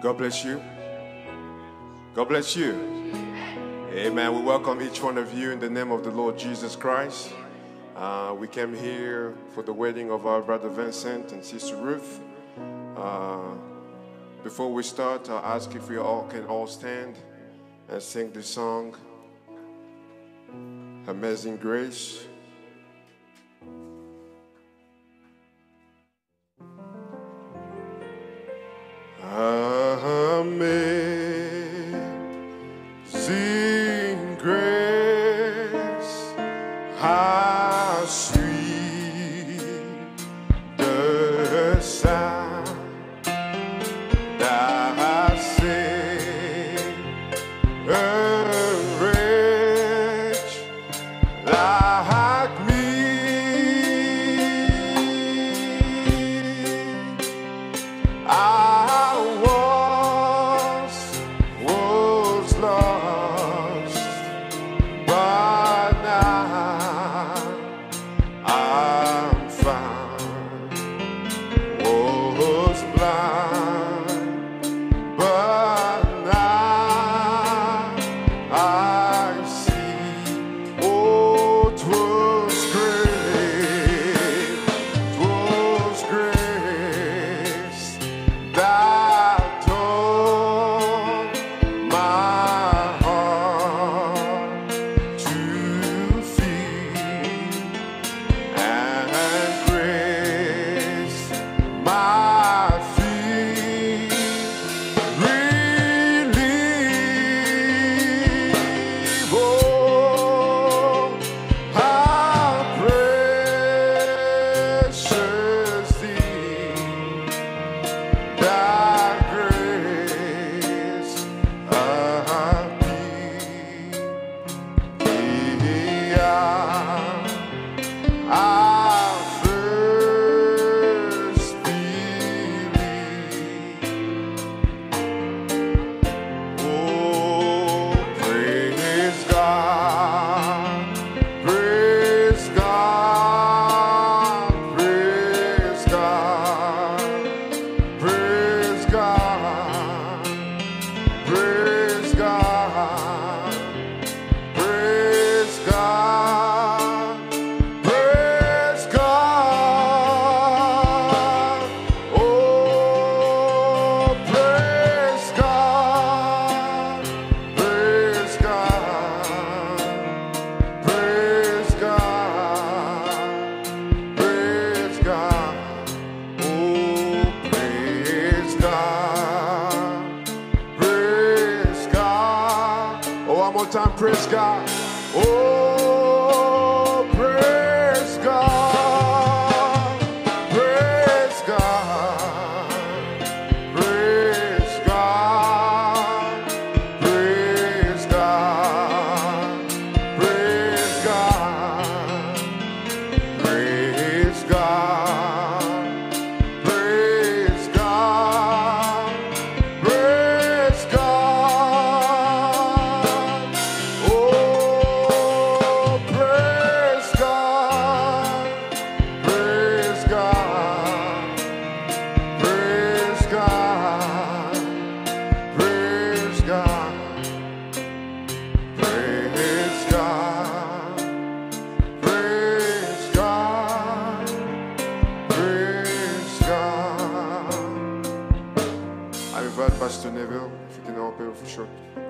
God bless you. God bless you. Amen. We welcome each one of you in the name of the Lord Jesus Christ. Uh, we came here for the wedding of our brother Vincent and sister Ruth. Uh, before we start, I'll ask if we all can all stand and sing the song, Amazing Grace.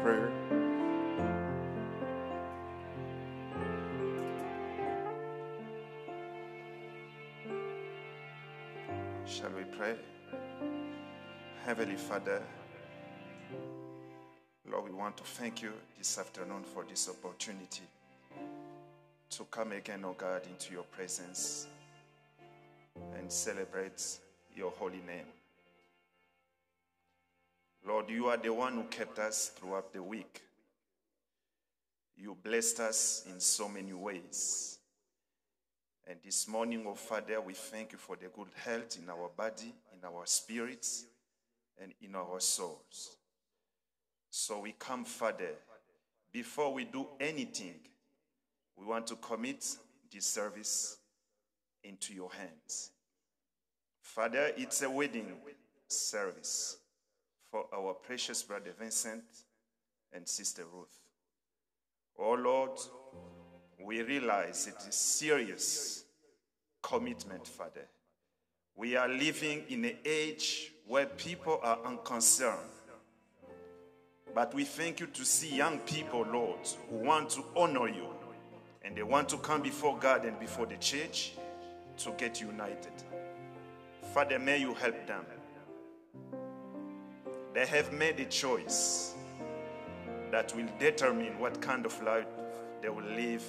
prayer. Shall we pray? Heavenly Father, Lord, we want to thank you this afternoon for this opportunity to come again, O oh God, into your presence and celebrate your holy name. Lord, you are the one who kept us throughout the week. You blessed us in so many ways. And this morning, oh Father, we thank you for the good health in our body, in our spirits, and in our souls. So we come, Father, before we do anything, we want to commit this service into your hands. Father, it's a wedding service for our precious brother Vincent and sister Ruth. Oh Lord, we realize it is serious commitment, Father. We are living in an age where people are unconcerned. But we thank you to see young people, Lord, who want to honor you and they want to come before God and before the church to get united. Father, may you help them. They have made a choice that will determine what kind of life they will live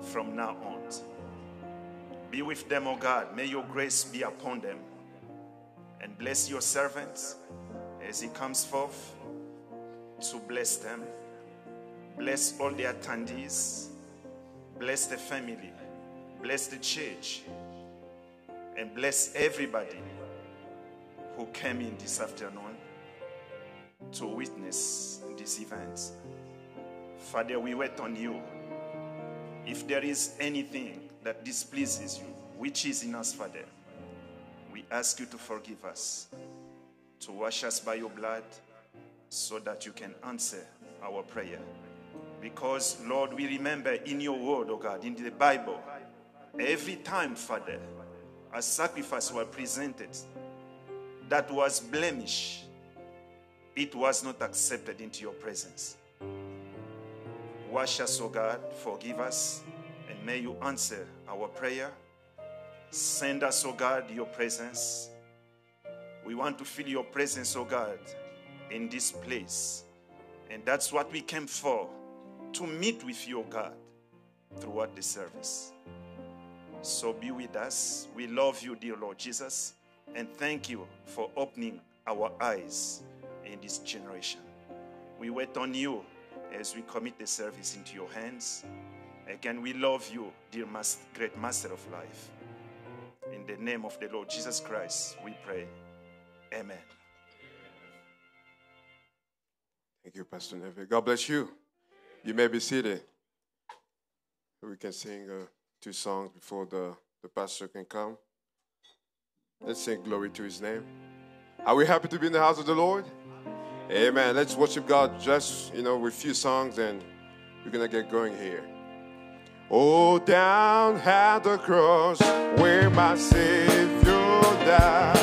from now on. Be with them, O God. May your grace be upon them. And bless your servant as he comes forth to bless them. Bless all the attendees. Bless the family. Bless the church. And bless everybody who came in this afternoon to witness this event. Father, we wait on you. If there is anything that displeases you, which is in us, Father, we ask you to forgive us, to wash us by your blood, so that you can answer our prayer. Because, Lord, we remember in your word, oh God, in the Bible, every time, Father, a sacrifice was presented that was blemish, it was not accepted into your presence. Wash us, O God, forgive us, and may you answer our prayer. Send us, O God, your presence. We want to feel your presence, O God, in this place. And that's what we came for to meet with you, O God, throughout the service. So be with us. We love you, dear Lord Jesus, and thank you for opening our eyes in this generation. We wait on you as we commit the service into your hands. Again, we love you, dear master, great master of life. In the name of the Lord Jesus Christ, we pray. Amen. Thank you, Pastor Neve. God bless you. You may be seated. We can sing uh, two songs before the, the pastor can come. Let's sing glory to his name. Are we happy to be in the house of the Lord? Amen. Let's worship God just, you know, with a few songs and we're going to get going here. Oh, down at the cross where my Savior died.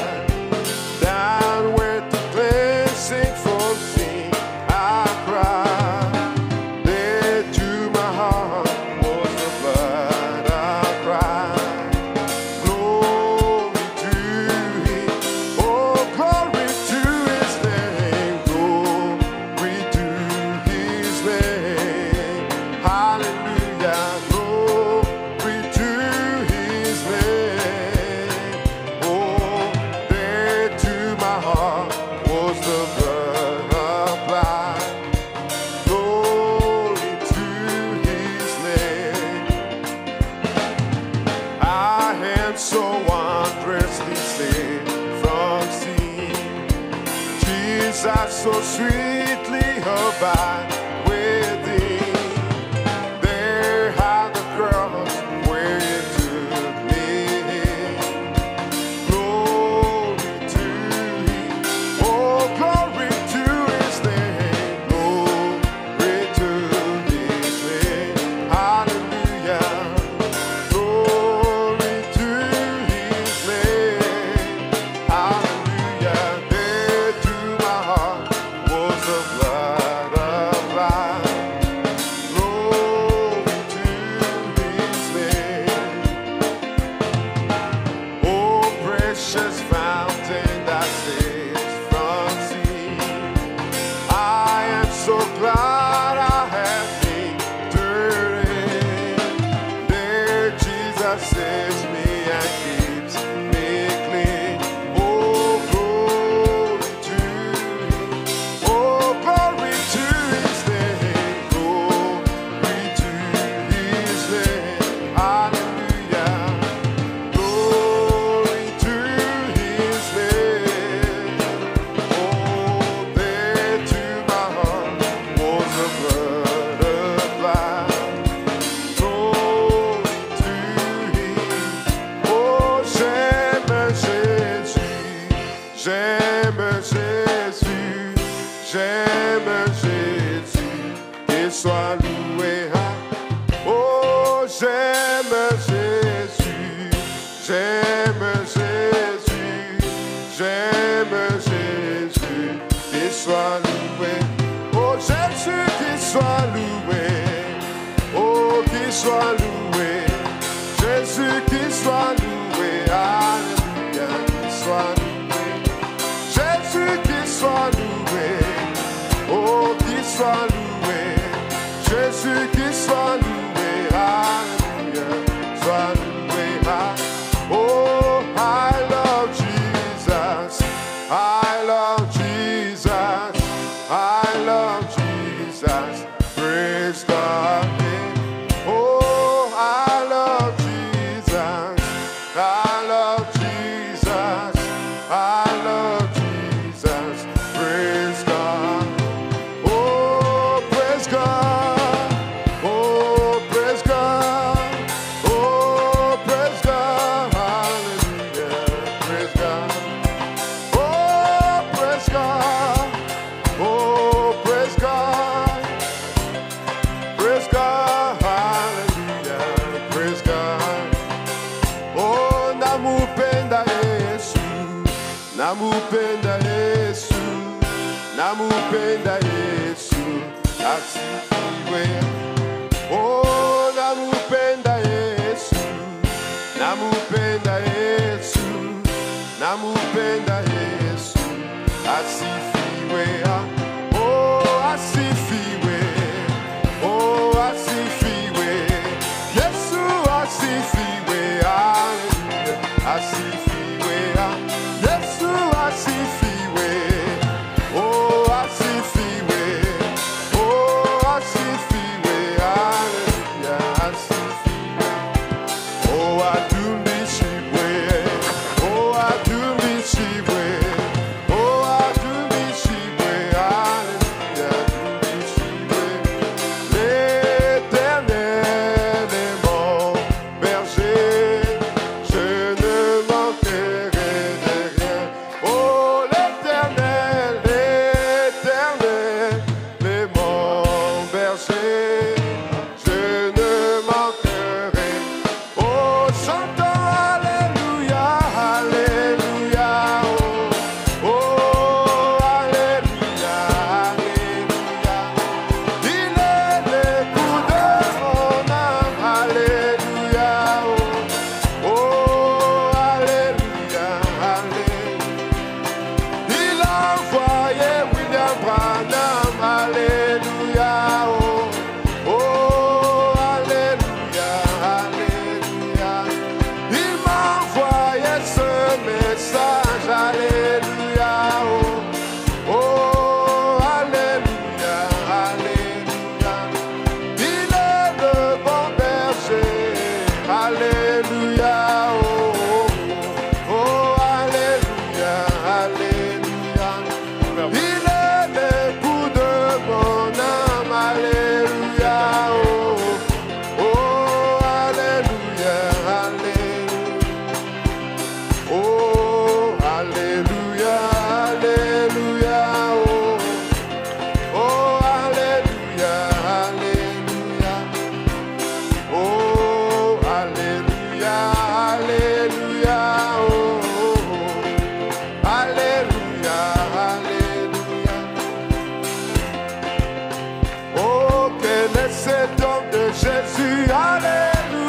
Jésus, Alléluia.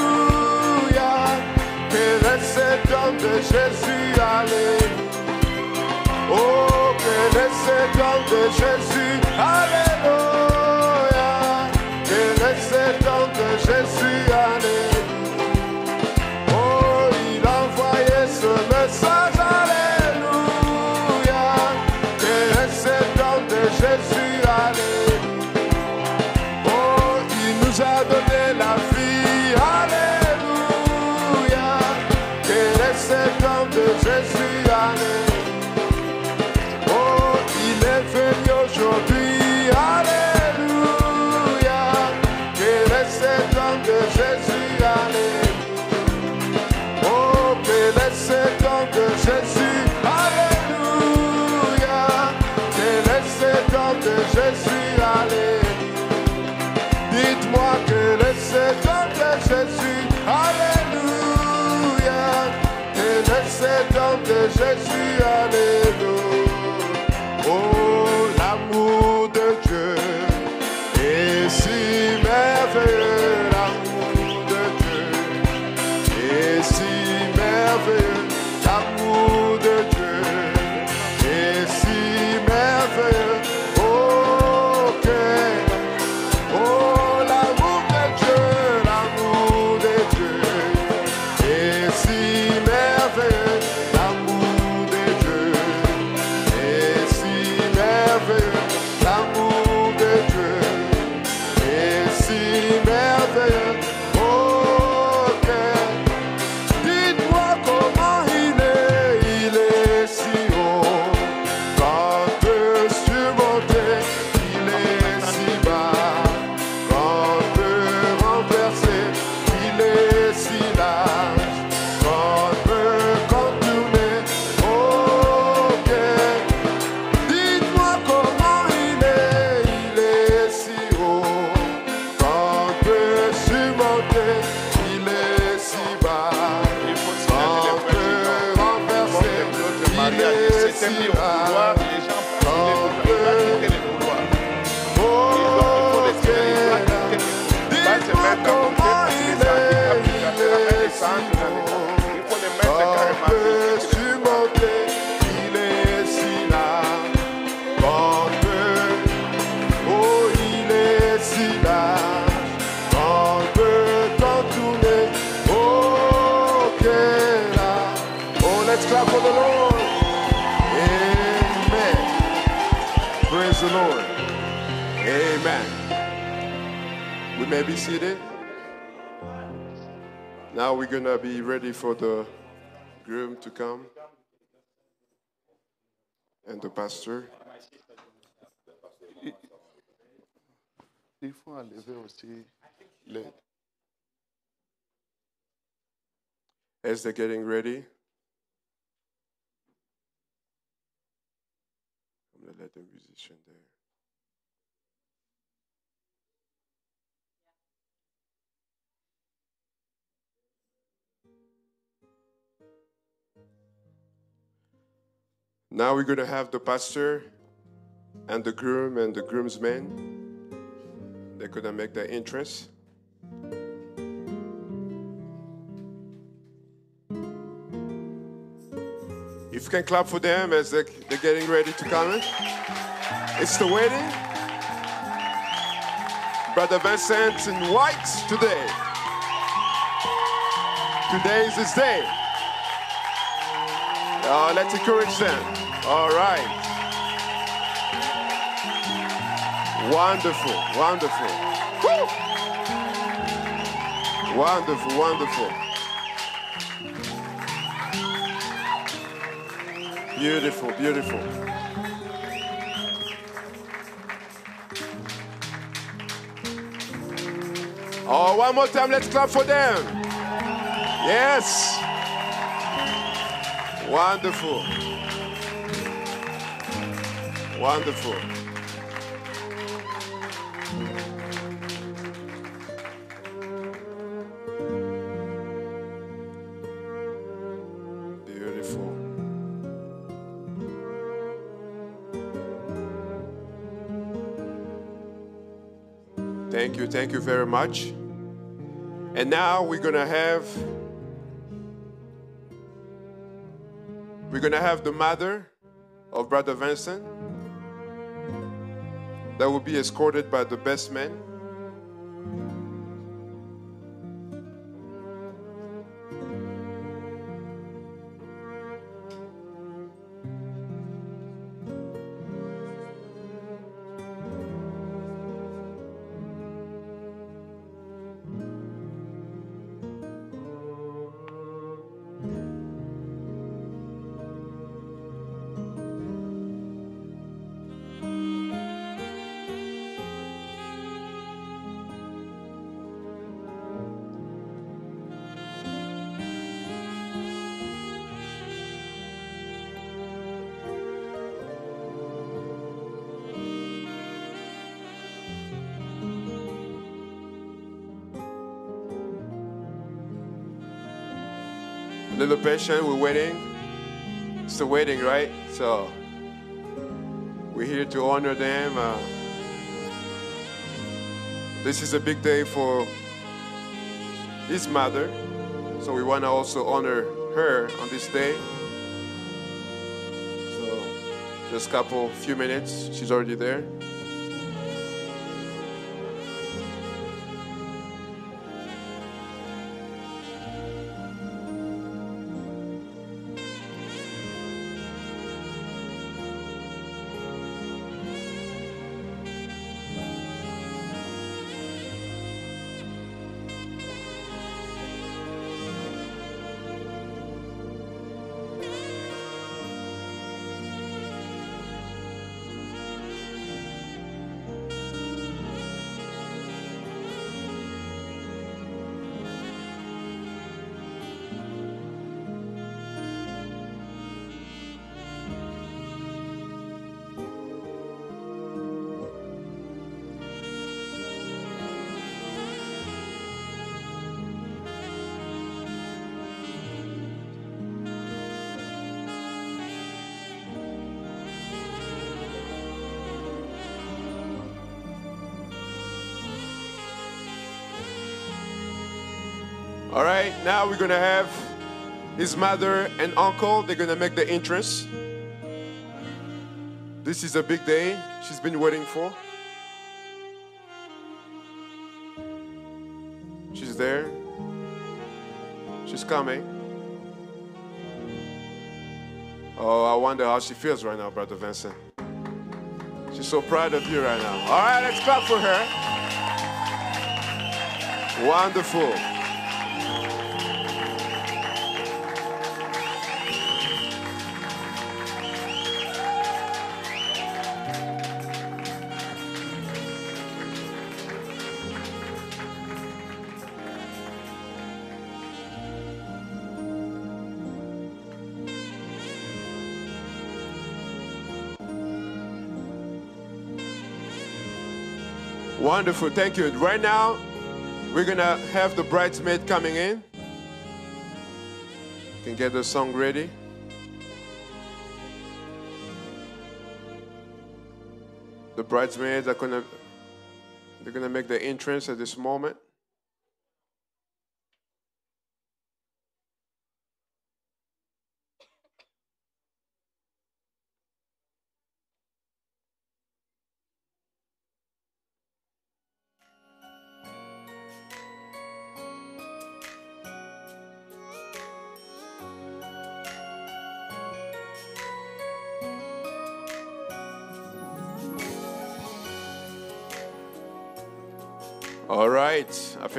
Que reste cet homme de Jésus, Alléluia. Oh, que reste cet homme de Jésus. Jésus, Alléluia. Que les sept ans de Jésus, Alléluia. Seated. Now we're going to be ready for the groom to come and the pastor. Il faut enlever aussi les... As they're getting ready, Now we're going to have the pastor and the groom and the groomsmen. They're going to make their entrance. If you can clap for them as they're, getting ready to come in. It's the wedding. Brother Vincent in white today. Today is his day. Oh, let's encourage them. All right. Wonderful, wonderful. Woo! Wonderful, wonderful. Beautiful, beautiful. Oh, one more time, let's clap for them. Yes. Wonderful. Wonderful. Beautiful. Thank you, thank you very much. And now we're gonna have we're gonna have the mother of Brother Vincent that will be escorted by the best man. We're waiting. It's the waiting, right? So we're here to honor them. Uh, this is a big day for his mother, so we want to also honor her on this day. So just a couple, few minutes. She's already there. Now we're gonna have his mother and uncle. They're gonna make the entrance. This is a big day she's been waiting for. She's there. She's coming. Oh, I wonder how she feels right now, Brother Vincent. She's so proud of you right now. All right, let's clap for her. Wonderful. Wonderful, thank you. Right now, we're gonna have the bridesmaid coming in. You can get the song ready. The bridesmaids are gonna they're gonna make the entrance at this moment.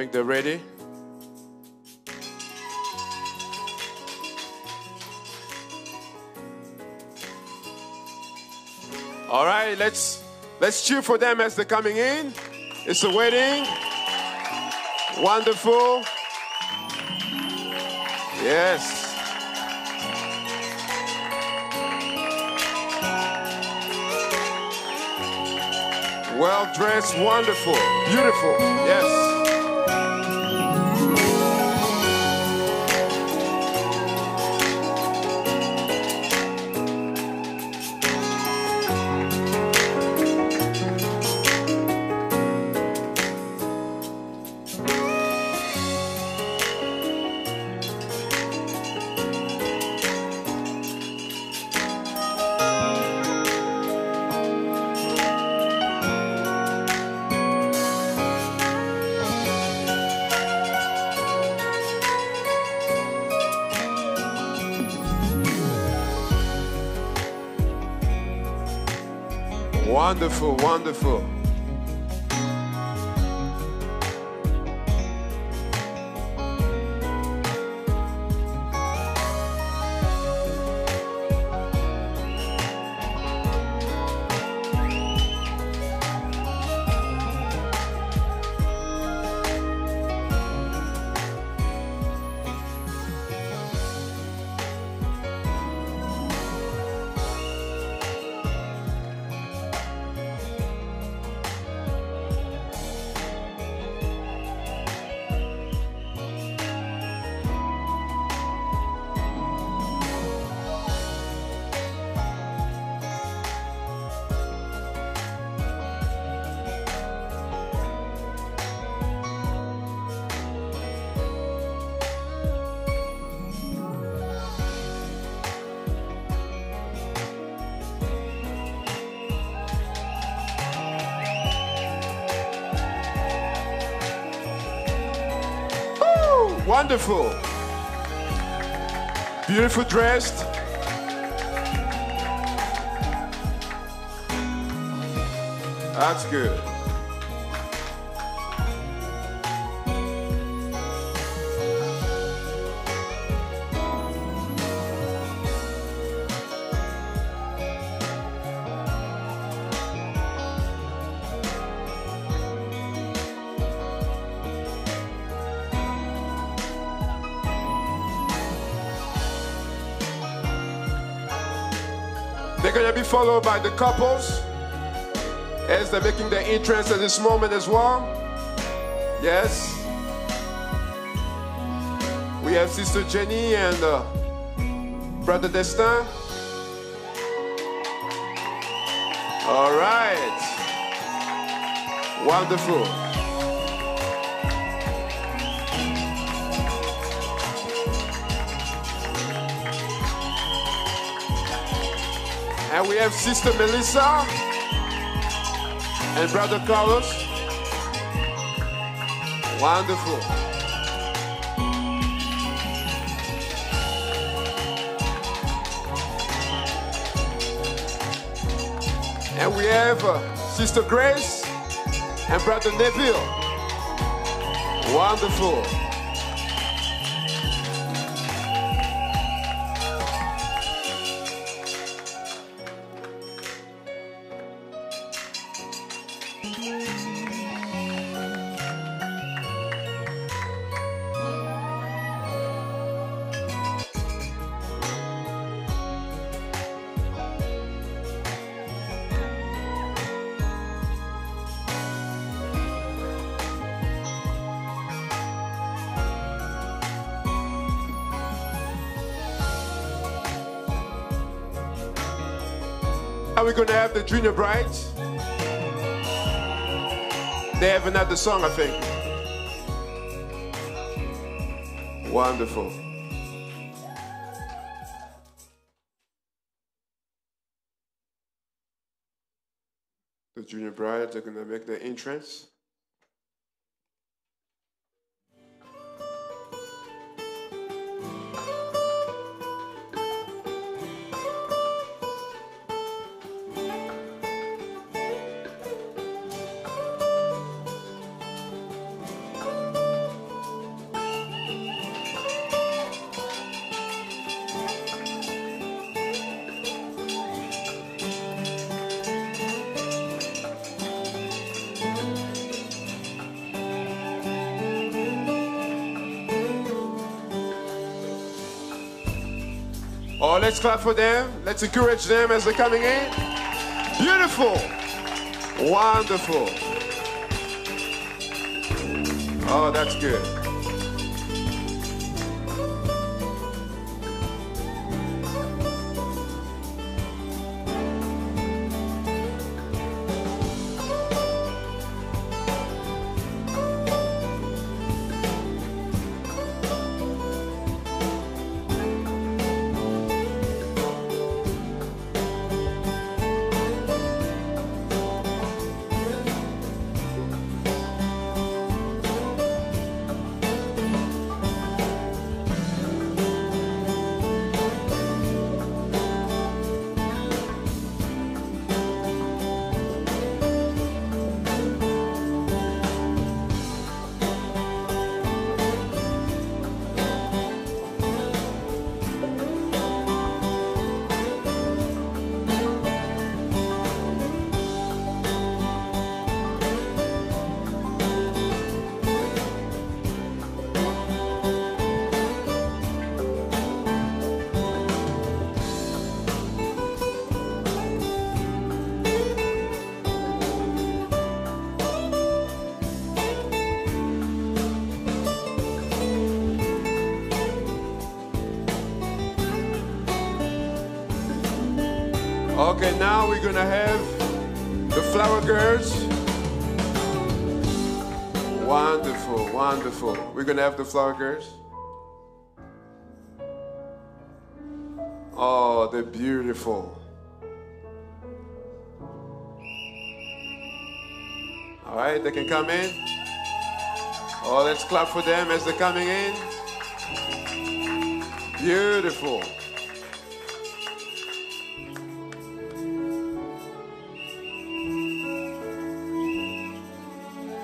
Think they're ready. All right, let's let's cheer for them as they're coming in. It's a wedding. Wonderful. Yes. Well dressed, wonderful, beautiful. Yes. Wonderful. Wonderful. Beautiful dressed. That's good. Followed by the couples as they're making their entrance at this moment as well. Yes. We have Sister Jenny and uh, Brother Destin. All right. Wonderful. And we have Sister Melissa and Brother Carlos. Wonderful. And we have uh, Sister Grace and Brother Neville. Wonderful. Junior brides. They have another song, I think. Wonderful. The junior brides are gonna make their entrance. Clap for them. Let's encourage them as they're coming in. Beautiful. Wonderful. Oh, that's good. Okay, now we're gonna have the flower girls. Wonderful, wonderful. We're gonna have the flower girls. Oh, they're beautiful. All right, they can come in. Oh, let's clap for them as they're coming in. Beautiful.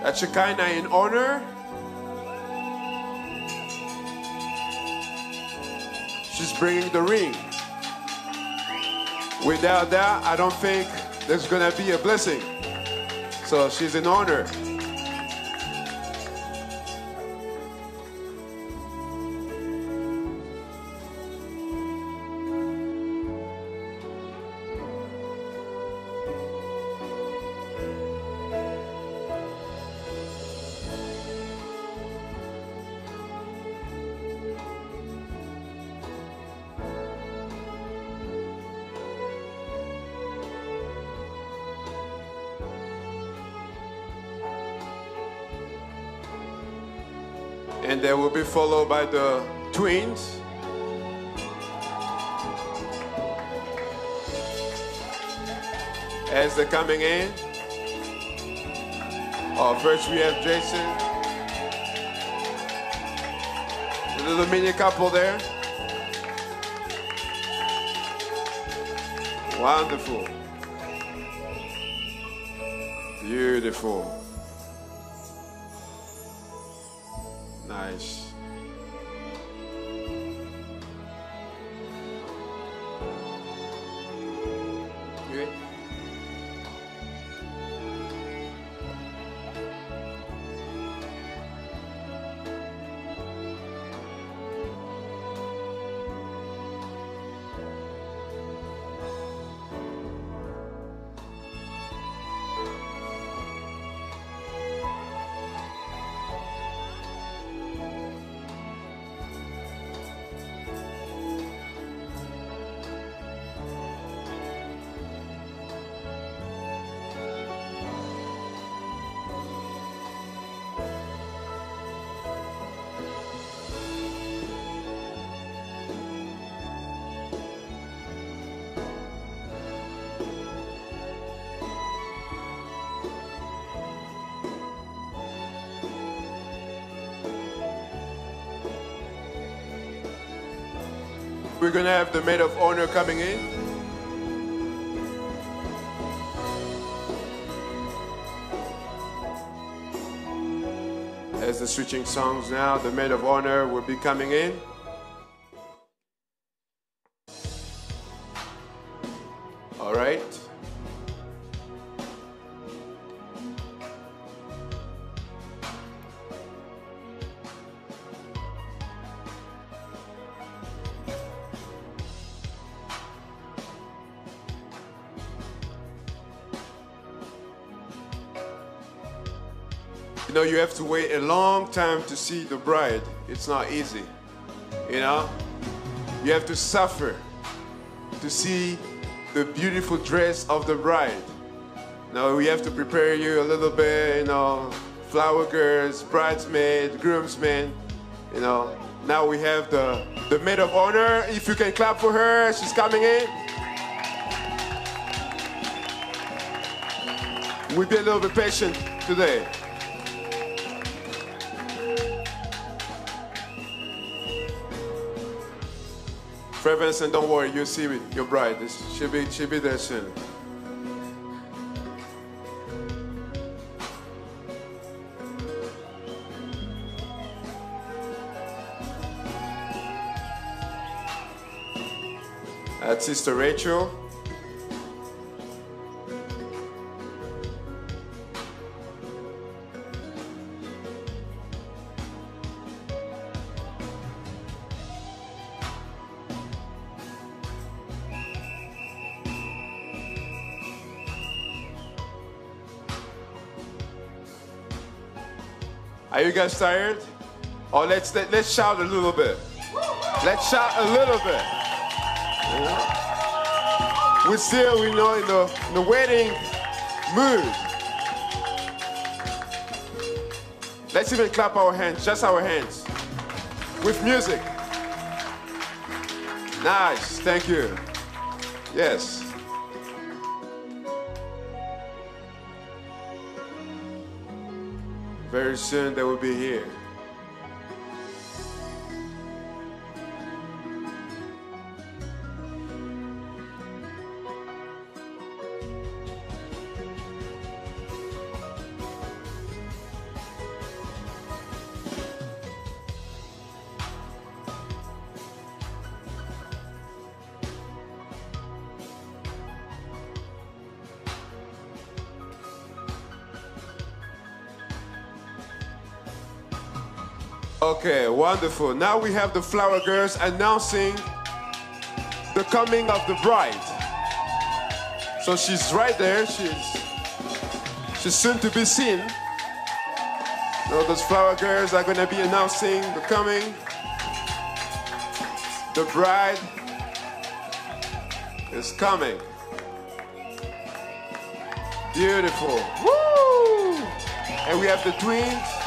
That's Shekinah in honor. She's bringing the ring. Without that, I don't think there's gonna be a blessing. So she's in honor. Followed by the twins. As they're coming in. Oh, first we have Jason. The little mini couple there. Wonderful. Beautiful. Nice. We're gonna have the maid of honor coming in. As the switching songs now, the maid of honor will be coming in. You have to wait a long time to see the bride. It's not easy. You know, you have to suffer to see the beautiful dress of the bride. Now we have to prepare you a little bit, you know, flower girls, bridesmaid, groomsmen, you know. Now we have the, the maid of honor. If you can clap for her, she's coming in. We'll be a little bit patient today. Fred Vincent, don't worry, you'll see me, your bride. She'll be, she'll be there soon. That's Sister Rachel. Guys tired? Or let's let, let's shout a little bit. Let's shout a little bit. Yeah. We're still, we know, in the, in the wedding mood. Let's even clap our hands, just our hands, with music. Nice, thank you. Yes. Very soon they will be here. Wonderful. Now we have the flower girls announcing the coming of the bride. So she's right there. She's she's soon to be seen. So those flower girls are gonna be announcing the coming. The bride is coming. Beautiful. Woo! And we have the twins.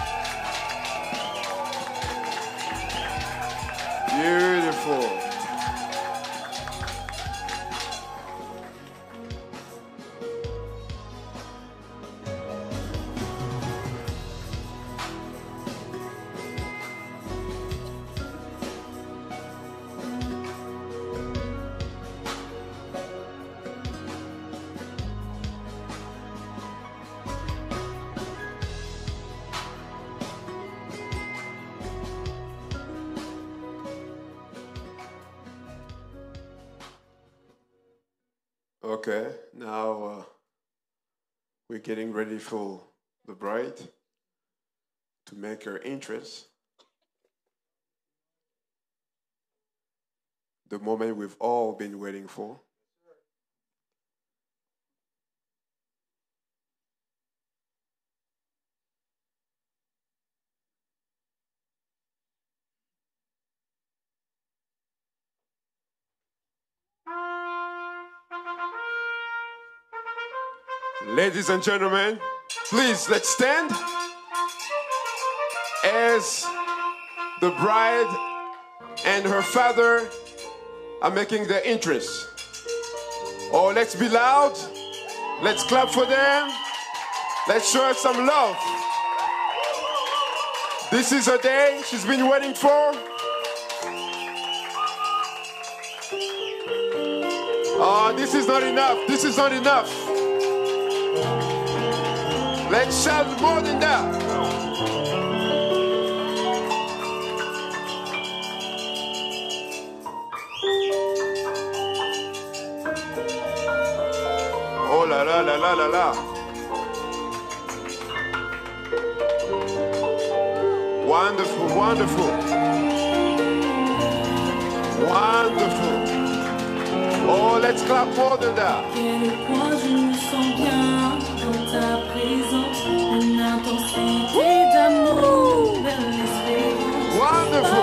Getting ready for the bride to make her entrance. The moment we've all been waiting for. Ladies and gentlemen, please let's stand as the bride and her father are making their entrance. Oh, let's be loud. Let's clap for them. Let's show her some love. This is a day she's been waiting for. Oh, this is not enough. This is not enough. Let's shout more than that. Oh là là là là là. Wonderful, wonderful. Wonderful. Oh, let's clap more than that. Wonderful.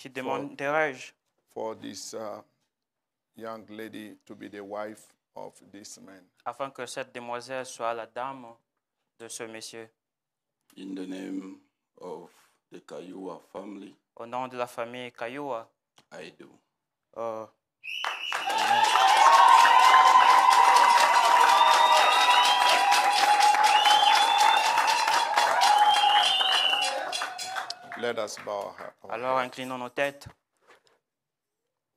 Qui demanderai-je for this uh, young lady to be the wife of this man? afin que cette demoiselle soit la dame de ce monsieur. In the name of the Kayua family, Au nom de la famille Kayua, I do. euh, Let us bow our alors inclinons nos têtes.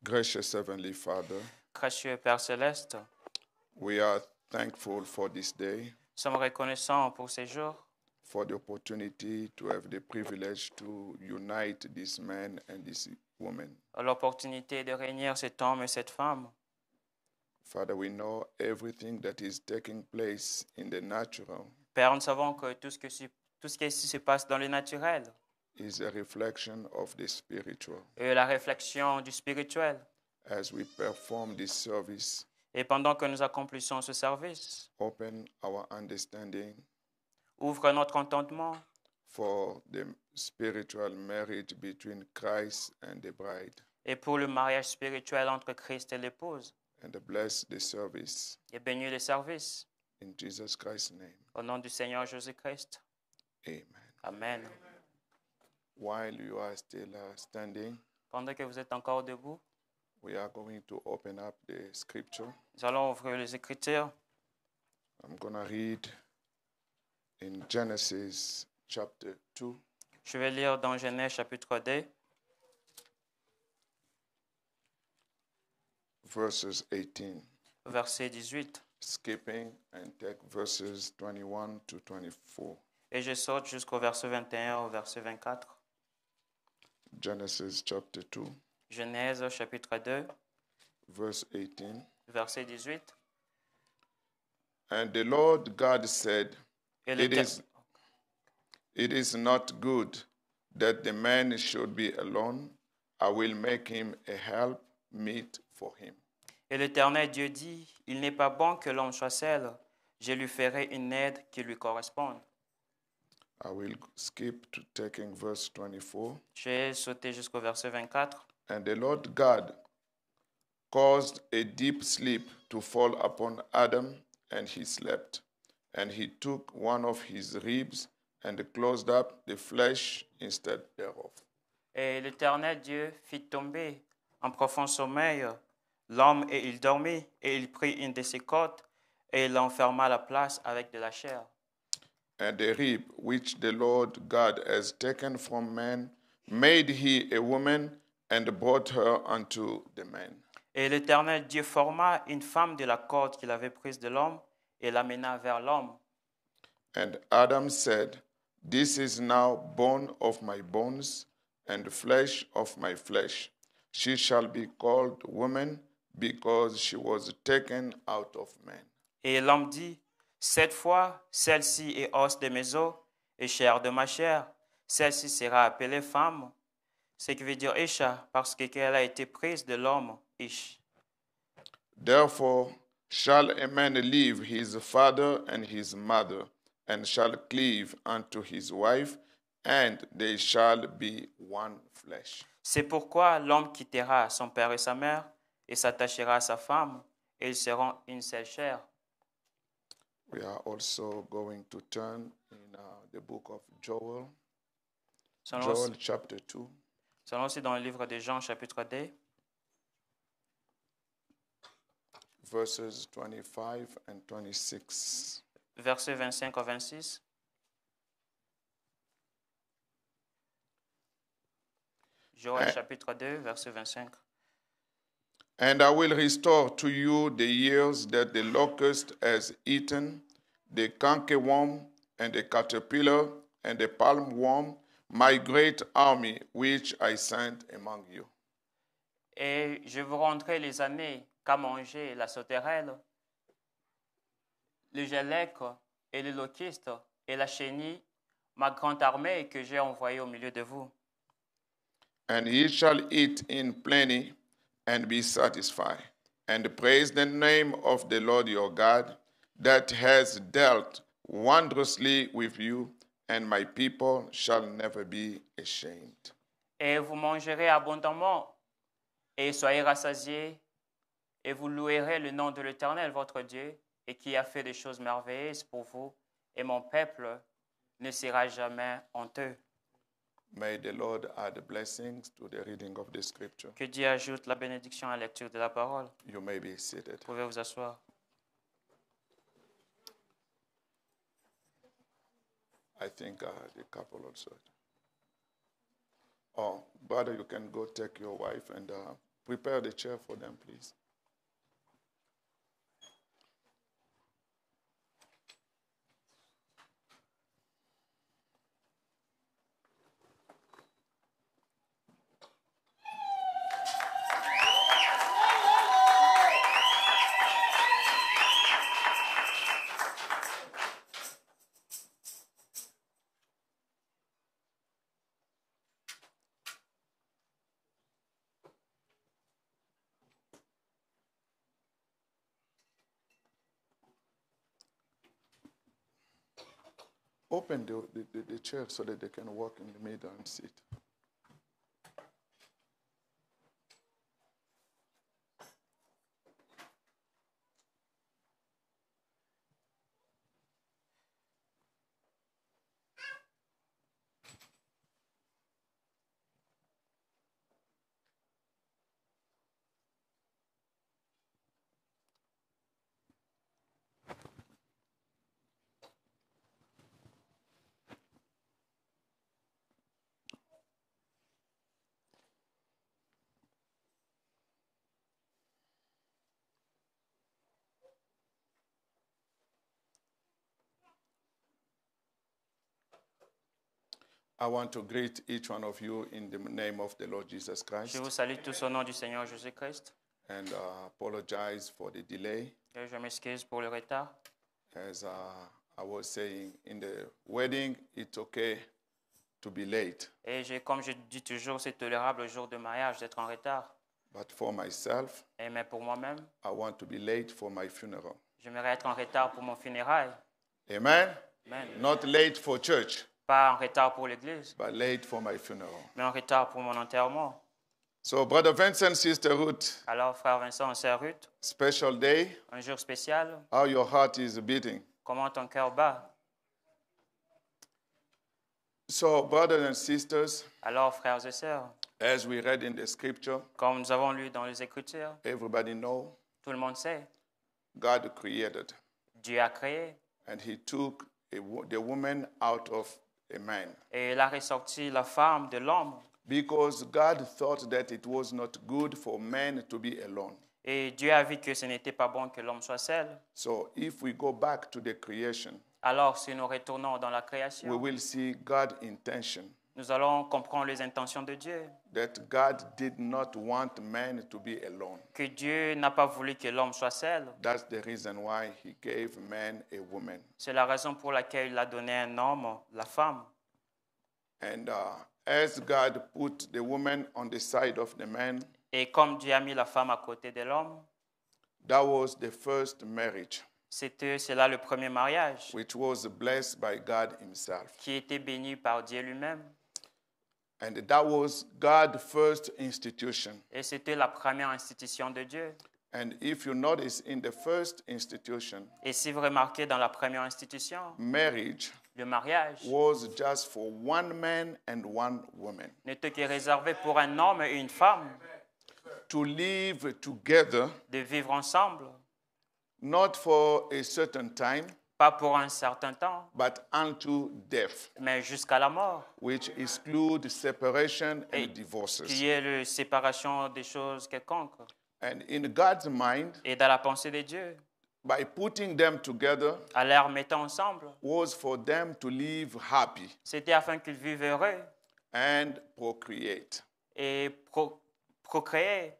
Gracious Heavenly Father, Gracieux Père céleste, we are thankful for this day, nous sommes reconnaissants pour ces jours, for the opportunity to have the privilege to unite this man and this woman. l'opportunité de réunir cet homme et cette femme. Father, we know everything that is taking place in the natural Père, nous savons que tout ce, que, tout ce qui se passe dans le naturel is a reflection of the spiritual. est la réflexion du spirituel. As we perform this service, Et pendant que nous accomplissons ce service, open our understanding ouvre notre entendement for the spiritual marriage between Christ and the bride, et pour le mariage spirituel entre Christ et l'épouse. and bless the service Et bénis le service. in Jesus Christ's name. Au nom du Seigneur Jésus-Christ. Amen. Amen. While you are still uh, standing, Pendant que vous êtes encore debout, we are going to open up the scripture. nous allons ouvrir les Écritures. I'm going to read in Genesis chapter 2, Je vais lire dans Genèse chapitre 2, verses 18, verset 18. skipping and take verses 21 to 24. Et je saute jusqu'au verset 21 au verset 24. Genesis chapter 2, Genèse chapitre 2, verse 18. verset 18. And the Lord God said, It is, it is not good that the man should be alone. I will make him a help meet for him. Et l'Éternel Dieu dit, Il n'est pas bon que l'homme soit seul, je lui ferai une aide qui lui corresponde. I will skip to taking verse 24. J'ai sauté jusqu'au verset 24. And the Lord God caused a deep sleep to fall upon Adam, and he slept. And he took one of his ribs and closed up the flesh instead thereof. Et l'Éternel Dieu fit tomber en profond sommeil l'homme et il dormit, et il prit une de ses côtes et il enferma la place avec de la chair. And the rib which the Lord God has taken from man made he a woman and brought her unto the man. Et l'Éternel Dieu forma une femme de la corde qu'il avait prise de l'homme et l'amena vers l'homme. And Adam said, This is now bone of my bones and flesh of my flesh. She shall be called woman because she was taken out of man. Et l'homme dit, Cette fois, celle-ci est os de mes os et chair de ma chair. Celle-ci sera appelée femme, ce qui veut dire Isha, parce que- qu'elle a été prise de l'homme Ish. Therefore shall a man leave his father and his mother, and shall cleave unto his wife, and they shall be one flesh. C'est pourquoi l'homme quittera son père et sa mère et s'attachera à sa femme, et ils seront une seule chair. We are also going to turn in uh, the book of Joel, Selon, Joel chapter 2, selon aussi dans le livre de Jean, chapitre 2, verses 25 and 26. versets 25 à 26. Joël, chapitre 2, verset 25. And I will restore to you the years that the locust has eaten, the cankerworm, and the caterpillar, and the palmworm, my great army which I sent among you. Et je vous rendrai les années qu'a mangé la sauterelle, le gélec et le lociste et la chenille, ma grande armée que j'ai envoyée au milieu de vous. And ye shall eat in plenty and be satisfied, and praise the name of the Lord your God that has dealt wondrously with you, and my people shall never be ashamed. Et vous mangerez abondamment et soyez rassasiés, et vous louerez le nom de l'Éternel, votre Dieu, et qui a fait des choses merveilleuses pour vous, et mon peuple ne sera jamais honteux. May the Lord add blessings to the reading of the scripture. Que Dieu ajoute la bénédiction à la lecture de la parole. You may be seated. Vous pouvez vous asseoir. I think uh, the couple also. Oh, brother, you can go take your wife and uh, prepare the chair for them, please. Open the, the, the, the chair so that they can walk in the middle and sit. I want to greet each one of you in the name of the Lord Jesus Christ Je vous salue tous au nom du Seigneur Jésus-Christ. and uh, apologize for the delay. Et je m'excuse pour le retard. As uh, I was saying, in the wedding, it's okay to be late. Et j'ai- comme je dis toujours, c'est tolérable au jour de mariage d'être en retard. But for myself, Et mais pour moi-même, I want to be late for my funeral. j'aimerais être en retard pour mon funérail. Amen? Amen. Not late for church, Pas en retard pour l'église, but late for my funeral. mais en retard pour mon enterrement. So, Brother Vincent, Sister Ruth, Alors, frère Vincent sœur Ruth, special day. un jour spécial, How your heart is beating. comment ton cœur bat. So, brothers and sisters, Alors, frères et sœurs, as we read in the scripture, comme nous avons lu dans les Écritures, everybody know tout le monde sait, God created, Dieu a créé. And He took a, the woman out of et il a ressorti la femme de l'homme. because God thought that it was not good for man to be alone. Et Dieu a vu que ce n'était pas bon que l'homme soit seul. So, if we go back to the creation, Alors, si nous retournons dans la we will see God's intention nous allons comprendre les intentions de Dieu. that God did not want man to be alone. Que Dieu n'a pas voulu que l'homme soit seul. That's the reason why he gave man a woman. C'est la raison pour laquelle il a donné un homme, la femme. And uh, as God put the woman on the side of the man, Et comme Dieu a mis la femme à côté de l'homme, that was the first marriage, c'était c'est là le premier mariage which was blessed by God Himself. qui était béni par Dieu lui-même. And that was God's first institution. Et c'était la première institution de Dieu. And if you notice in the first institution, Et si vous remarquez dans la première institution, marriage le mariage was just for one man and one woman n'était que réservé pour un homme et une femme to live together, de vivre ensemble, not for a certain time, pas pour un certain temps, but unto death, mais jusqu'à la mort, which exclude separation and divorces. qui est la séparation des choses quelconques. And in God's mind, Et dans la pensée de Dieu, by putting them together, à les remettant ensemble, was for them to live happy c'était afin qu'ils vivent heureux and procreate, et pro- procréer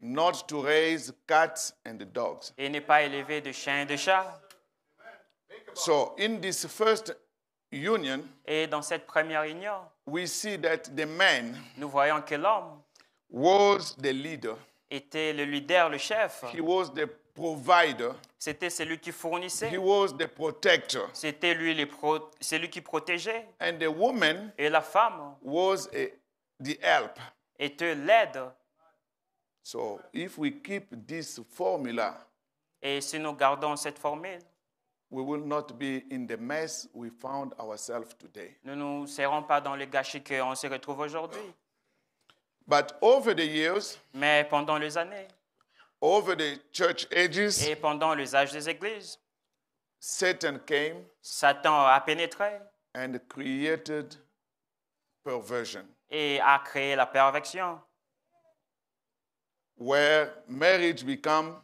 not to raise cats and dogs. et ne pas élever de chiens et de chats. So, in this first union, Et dans cette première union, we see that the man nous voyons que l'homme was the leader, était le leader, le chef. he was the provider, C'était celui qui he fournissait. was the protector, C'était lui, les pro- celui qui protégeait. and the woman Et la femme was a, the help. était l'aide. So, if we keep this formula, Et si nous gardons cette formule, we will not be in the mess we found ourselves today. nous ne serons pas dans le gâchis qu'on se retrouve aujourd'hui. But over the years, Mais pendant les années over the church ages, et pendant les âges des églises, Satan came Satan a pénétré and created perversion, et a créé la perversion, where marriage become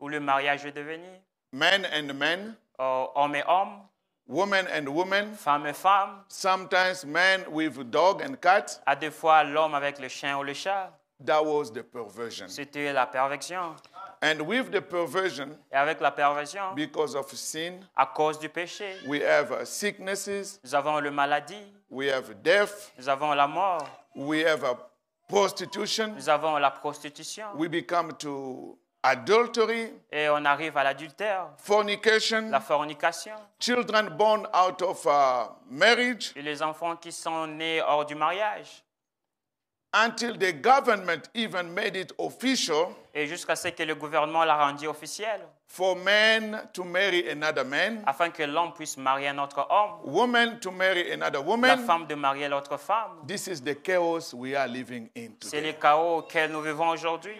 où le mariage est devenu man and man, euh, homme et homme, woman and woman, femme et femme, sometimes man with dog and cat. à deux fois l'homme avec le chien ou le chat. That was the perversion. C'était la perversion. And with the perversion, Et avec la perversion, because of sin, à cause du péché, we have uh, sicknesses, nous avons la maladie, we have death, nous avons la mort, we have a prostitution, nous avons la prostitution, we become to adultery, et on arrive à l'adultère, fornication, la fornication, children born out of uh, marriage, et les enfants qui sont nés hors du mariage. Until the government even made it official Et jusqu'à ce que le gouvernement l'a rendu officiel, for men to marry another man, afin que l'homme puisse marier un autre homme, woman to marry another la woman. femme de marier l'autre femme. This is the chaos we are living in C'est le chaos auquel nous vivons aujourd'hui.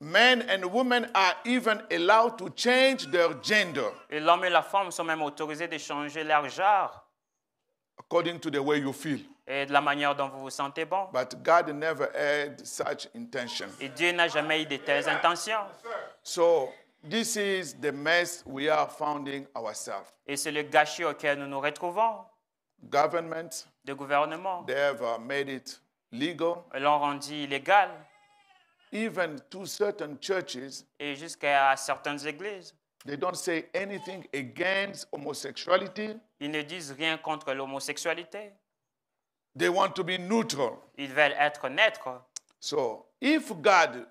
Men and women are even allowed to change their gender Et l'homme et la femme sont même autorisés de changer leur genre according to the way you feel. et de la manière dont vous vous sentez bon. But God never had such intention. Et Dieu n'a jamais eu de telles intentions. So this is the mess we are finding ourselves. Et c'est le gâchis auquel nous nous retrouvons. Government, Le gouvernement they have made it legal. l'ont rendu illégal. Even to certain churches, Et jusqu'à certaines églises, they don't say anything against homosexuality. ils ne disent rien contre l'homosexualité. They want to be neutral. Ils veulent être neutres. So if God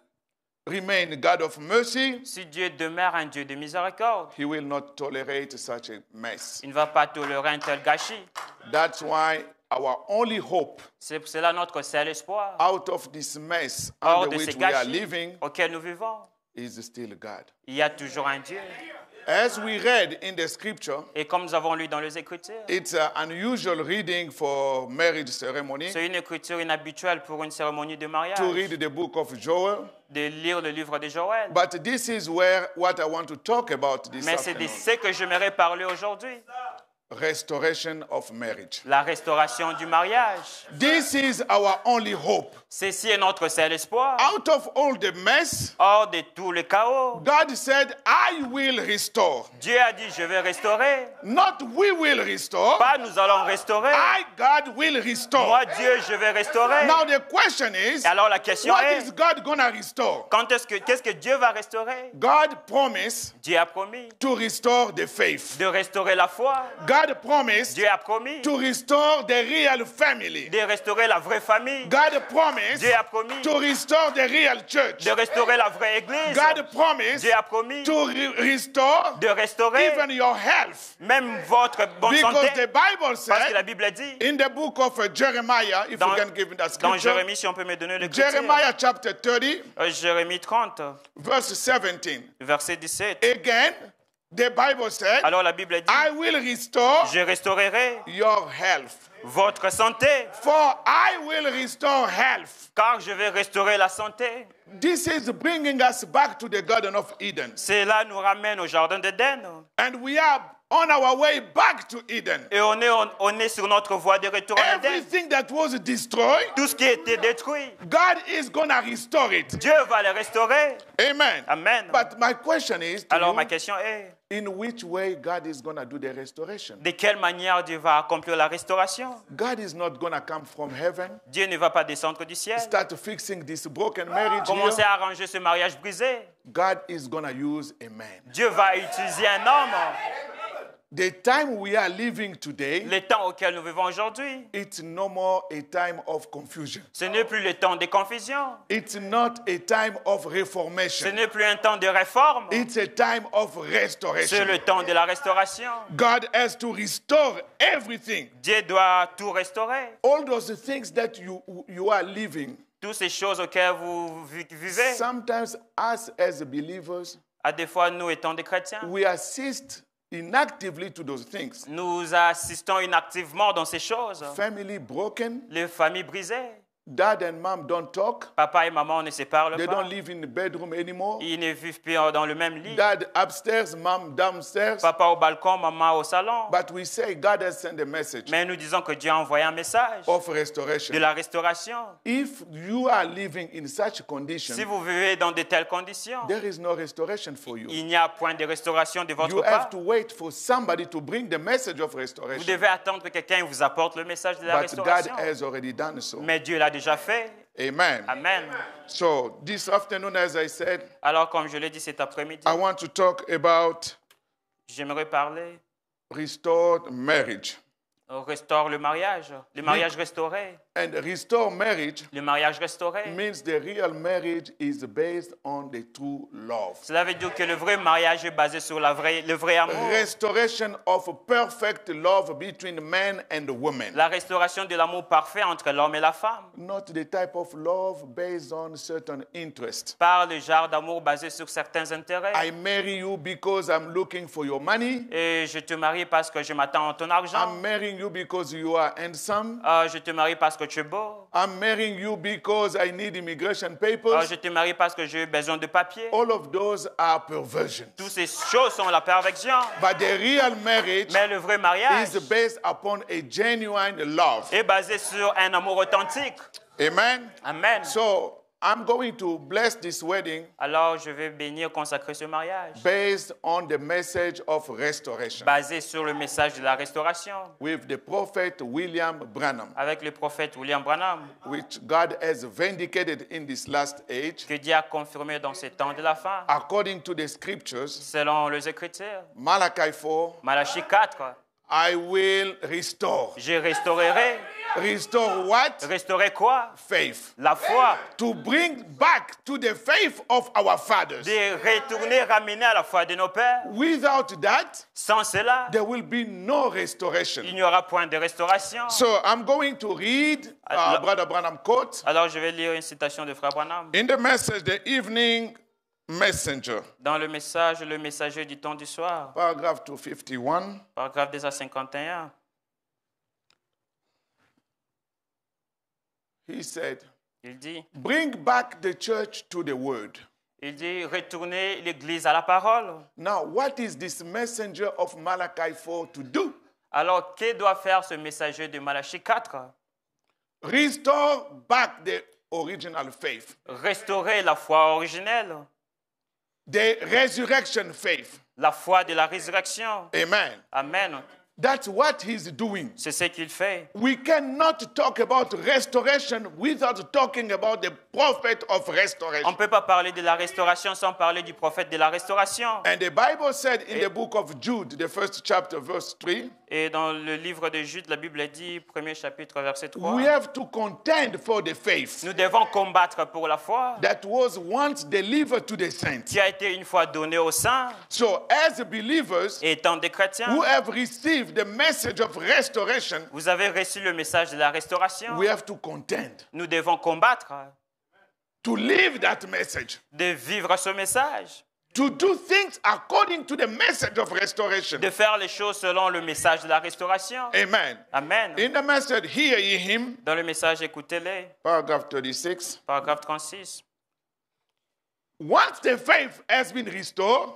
remain God of mercy, Si Dieu demeure un Dieu de miséricorde, he will not tolerate such a mess. il ne va pas tolérer un tel gâchis. That's why our only hope C'est pour cela notre seul espoir, out of this mess hors under de which we are gâchis living auxquels nous vivons, is still God. il y a toujours un Dieu. As we read in the scripture, Et comme nous avons lu dans les Écritures, it's an unusual reading for marriage ceremony c'est une écriture inhabituelle pour une cérémonie de mariage, to read the book of Joel. de lire le livre de Joël. But this is where what I want to talk about this Mais c'est de afternoon. ce que j'aimerais parler aujourd'hui. restoration of marriage. la restauration du mariage. This is our only hope. Ceci est notre seul espoir. Out of all the mess, Hors de tout le chaos, God said, I will restore. Dieu a dit, je vais restaurer. Not we will restore. Pas nous allons restaurer. I, God, will restore. Moi, Dieu, je vais restaurer. Now the question is, Et alors la question what est, is God gonna restore? quand est-ce que, qu'est-ce que Dieu va restaurer? God promised Dieu a promis to restore the faith. de restaurer la foi. God promised Dieu a promis to restore the real family. de restaurer la vraie famille. God promised Dieu a promis to restore the real church. de restaurer la vraie église. God promised Dieu a promis to re- restore de restaurer even your health. même votre bonne Because santé. the Bible Parce que la Bible dit in the book of uh, Jeremiah, if dans, you can give me that dans Jérémie, si on peut me donner le Jeremiah chapter 30, Jérémie 30, verse 17. verset 17. Again, the Bible said, Alors la Bible dit, I will restore je restaurerai your health. votre santé, For I will restore health. car je vais restaurer la santé. This is bringing us back to the Garden of Eden. Cela nous ramène au jardin d'Éden. And we are on our way back to Eden. Et on est, on, on est sur notre voie de retour à Éden. Everything that was destroyed, Tout ce qui a été détruit, God is going to restore it. Dieu va le restaurer. Amen. Amen. But my question is Alors you, ma question est, in which way God is going to do the restoration? de quelle manière Dieu va accomplir la restauration? God is not going to come from heaven, Dieu ne va pas descendre du ciel, start fixing this broken marriage commencer à arranger ce mariage brisé. God is going to use a man. Dieu va utiliser un homme. The time we are living today, Le temps auquel nous vivons aujourd'hui, it's no more a time of confusion. ce n'est plus le temps de confusion. It's not a time of Ce reformation. n'est plus un temps de réforme. It's a time of C'est restoration. le temps de la restauration. God has to restore everything. Dieu doit tout restaurer. All those things that you, you are living. Toutes ces choses auxquelles vous vi- vivez. Sometimes, us as believers, À des fois, nous étant des chrétiens, we assist inactively to those things. nous assistons inactivement dans ces choses. Family broken, Les familles brisées. Dad and mom don't talk, Papa et maman ne se parlent they pas. don't live in the bedroom anymore. Ils ne vivent plus dans le même lit. Dad upstairs, mom downstairs. Papa au balcon, maman au salon. But we say God has sent a message Mais nous disons que Dieu a envoyé un message of de la restauration. If you are living in such condition, Si vous vivez dans de telles conditions, there is no restoration for you. il n'y a point de restauration de votre You part. have to wait for somebody to bring the message of Vous restoration. devez attendre que quelqu'un vous apporte le message de la But God restauration. has already done so. Mais Dieu l'a déjà fait. Amen. Amen. So this afternoon, as I said, Alors, comme je l'ai dit cet après-midi, I want to talk about j'aimerais parler restored marriage. Restaure le mariage, le mariage restauré. And restore marriage Le mariage restauré. means the real marriage is based on the true love. Cela veut dire que le vrai mariage est basé sur la vraie, le vrai amour. Restoration of perfect love between man and woman. La restauration de l'amour parfait entre l'homme et la femme. Not the type of love based on certain interest. Par le genre d'amour basé sur certains intérêts. I marry you because I'm looking for your money. Et je te marie parce que je m'attends à ton argent. I'm marrying you because you are handsome. Ah, je te marie parce que tu es beau. I'm marrying you because I need immigration Ah, papers. je te marie parce que j'ai besoin de papier. All of those are perversions. Toutes ces choses sont la perversion. But the real marriage Mais le vrai mariage is based upon a genuine love. est basé sur un amour authentique. Amen? Amen. So I'm going to bless this wedding Alors je vais bénir, consacrer ce mariage. based on the message of restoration Basé sur le message de la restauration. with the prophet William Branham, Avec le prophète William Branham. which God has vindicated in this last age. Que Dieu a confirmé dans ces temps de la fin. According to the scriptures, Selon les Écritures. Malachi 4, Malachie 4. I will restore. Je restaurerai. Restore what? Restaurer quoi? Faith. La foi. To bring back to the faith of our fathers. De retourner, ramener à la foi de nos pères. Without that, Sans cela, there will be no restoration. il n'y aura point de restauration. So I'm going to read uh, Alors- Brother Branham quote Alors je vais lire une citation de Frère Branham. in the message, the evening messenger, Dans le message, le messager du temps du soir, paragraph 251. paragraphe 251. He said, Il dit, Bring back the church to the word. il dit, retournez l'Église à la parole. Now, what is this messenger of Malachi 4 to do? Alors, que doit faire ce messager de Malachie 4 Restore back the original faith, Restaurer la foi originelle, the resurrection faith. la foi de la résurrection. Amen. Amen. That's what he's doing. C'est ce qu'il fait. We cannot talk about restoration without talking about the prophet of On restoration. ne peut pas parler de la restauration sans parler du prophète de la restauration. And the Bible said in the book of Jude, the first chapter, verse 3, Et dans le livre de Jude, la Bible dit, premier chapitre, verset 3, we have to contend for the faith nous devons combattre pour la foi that was once delivered to the saints. qui a été une fois donnée aux saints. So, as believers Et étant des chrétiens, who have received the message of restoration, vous avez reçu le message de la restauration. we have to contend Nous devons combattre to live that message, de vivre ce message, to do things according to the message of restoration. de faire les choses selon le message de la restauration. Amen. Amen. In the message, hear ye him, Dans le message, écoutez-les. paragraph 36. Paragraphe 36. Once the faith has been restored,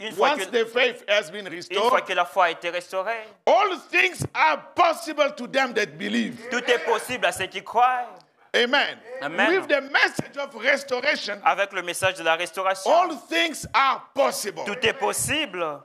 Une fois, once que, the faith has been une fois restored, que la foi a été restaurée, all things are possible to them that believe. tout est possible à ceux qui croient. Amen. Amen. With the message of restoration, Avec le message de la restauration, all things are possible. tout est possible.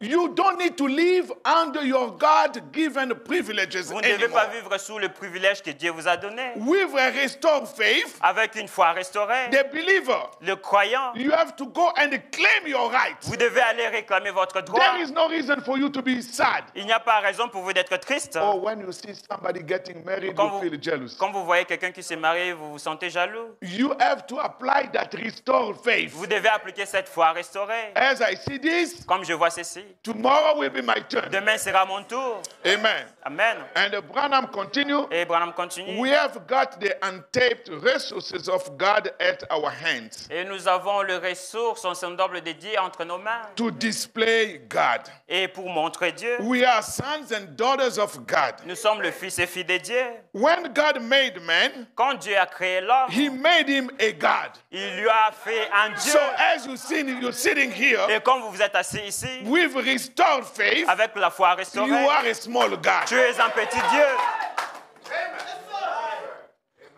You don't need to live under your God given privileges Vous ne devez anymore. pas vivre sous le privilège que Dieu vous a donné. With a restored faith, Avec une foi restaurée, the believer, le croyant, you have to go and claim your rights. vous devez aller réclamer votre droit. There is no reason for you to be sad. Il n'y a pas raison pour vous d'être triste. Or when you see somebody getting married, Quand you vous, feel jealous. quand vous voyez quelqu'un qui s'est marié, vous vous sentez jaloux. You have to apply that restored faith. Vous devez appliquer cette foi restaurée. As I see this, Comme je vois ceci, tomorrow will be my turn. demain sera mon tour. Amen. Amen. And Branham continue. Et Branham continue. We have got the untapped resources of God at our hands Et nous avons le ressource ensemble de Dieu entre nos mains. to display God. Et pour montrer Dieu, We are sons and daughters of God. nous sommes le fils et fille de Dieu. When God made man, Quand Dieu a créé l'homme, he made him a God. il lui a fait un Dieu. So as you see, you're sitting here Et quand vous vous êtes assis ici, with restored faith, avec la foi you restaurée, are a small God. tu es un petit Dieu.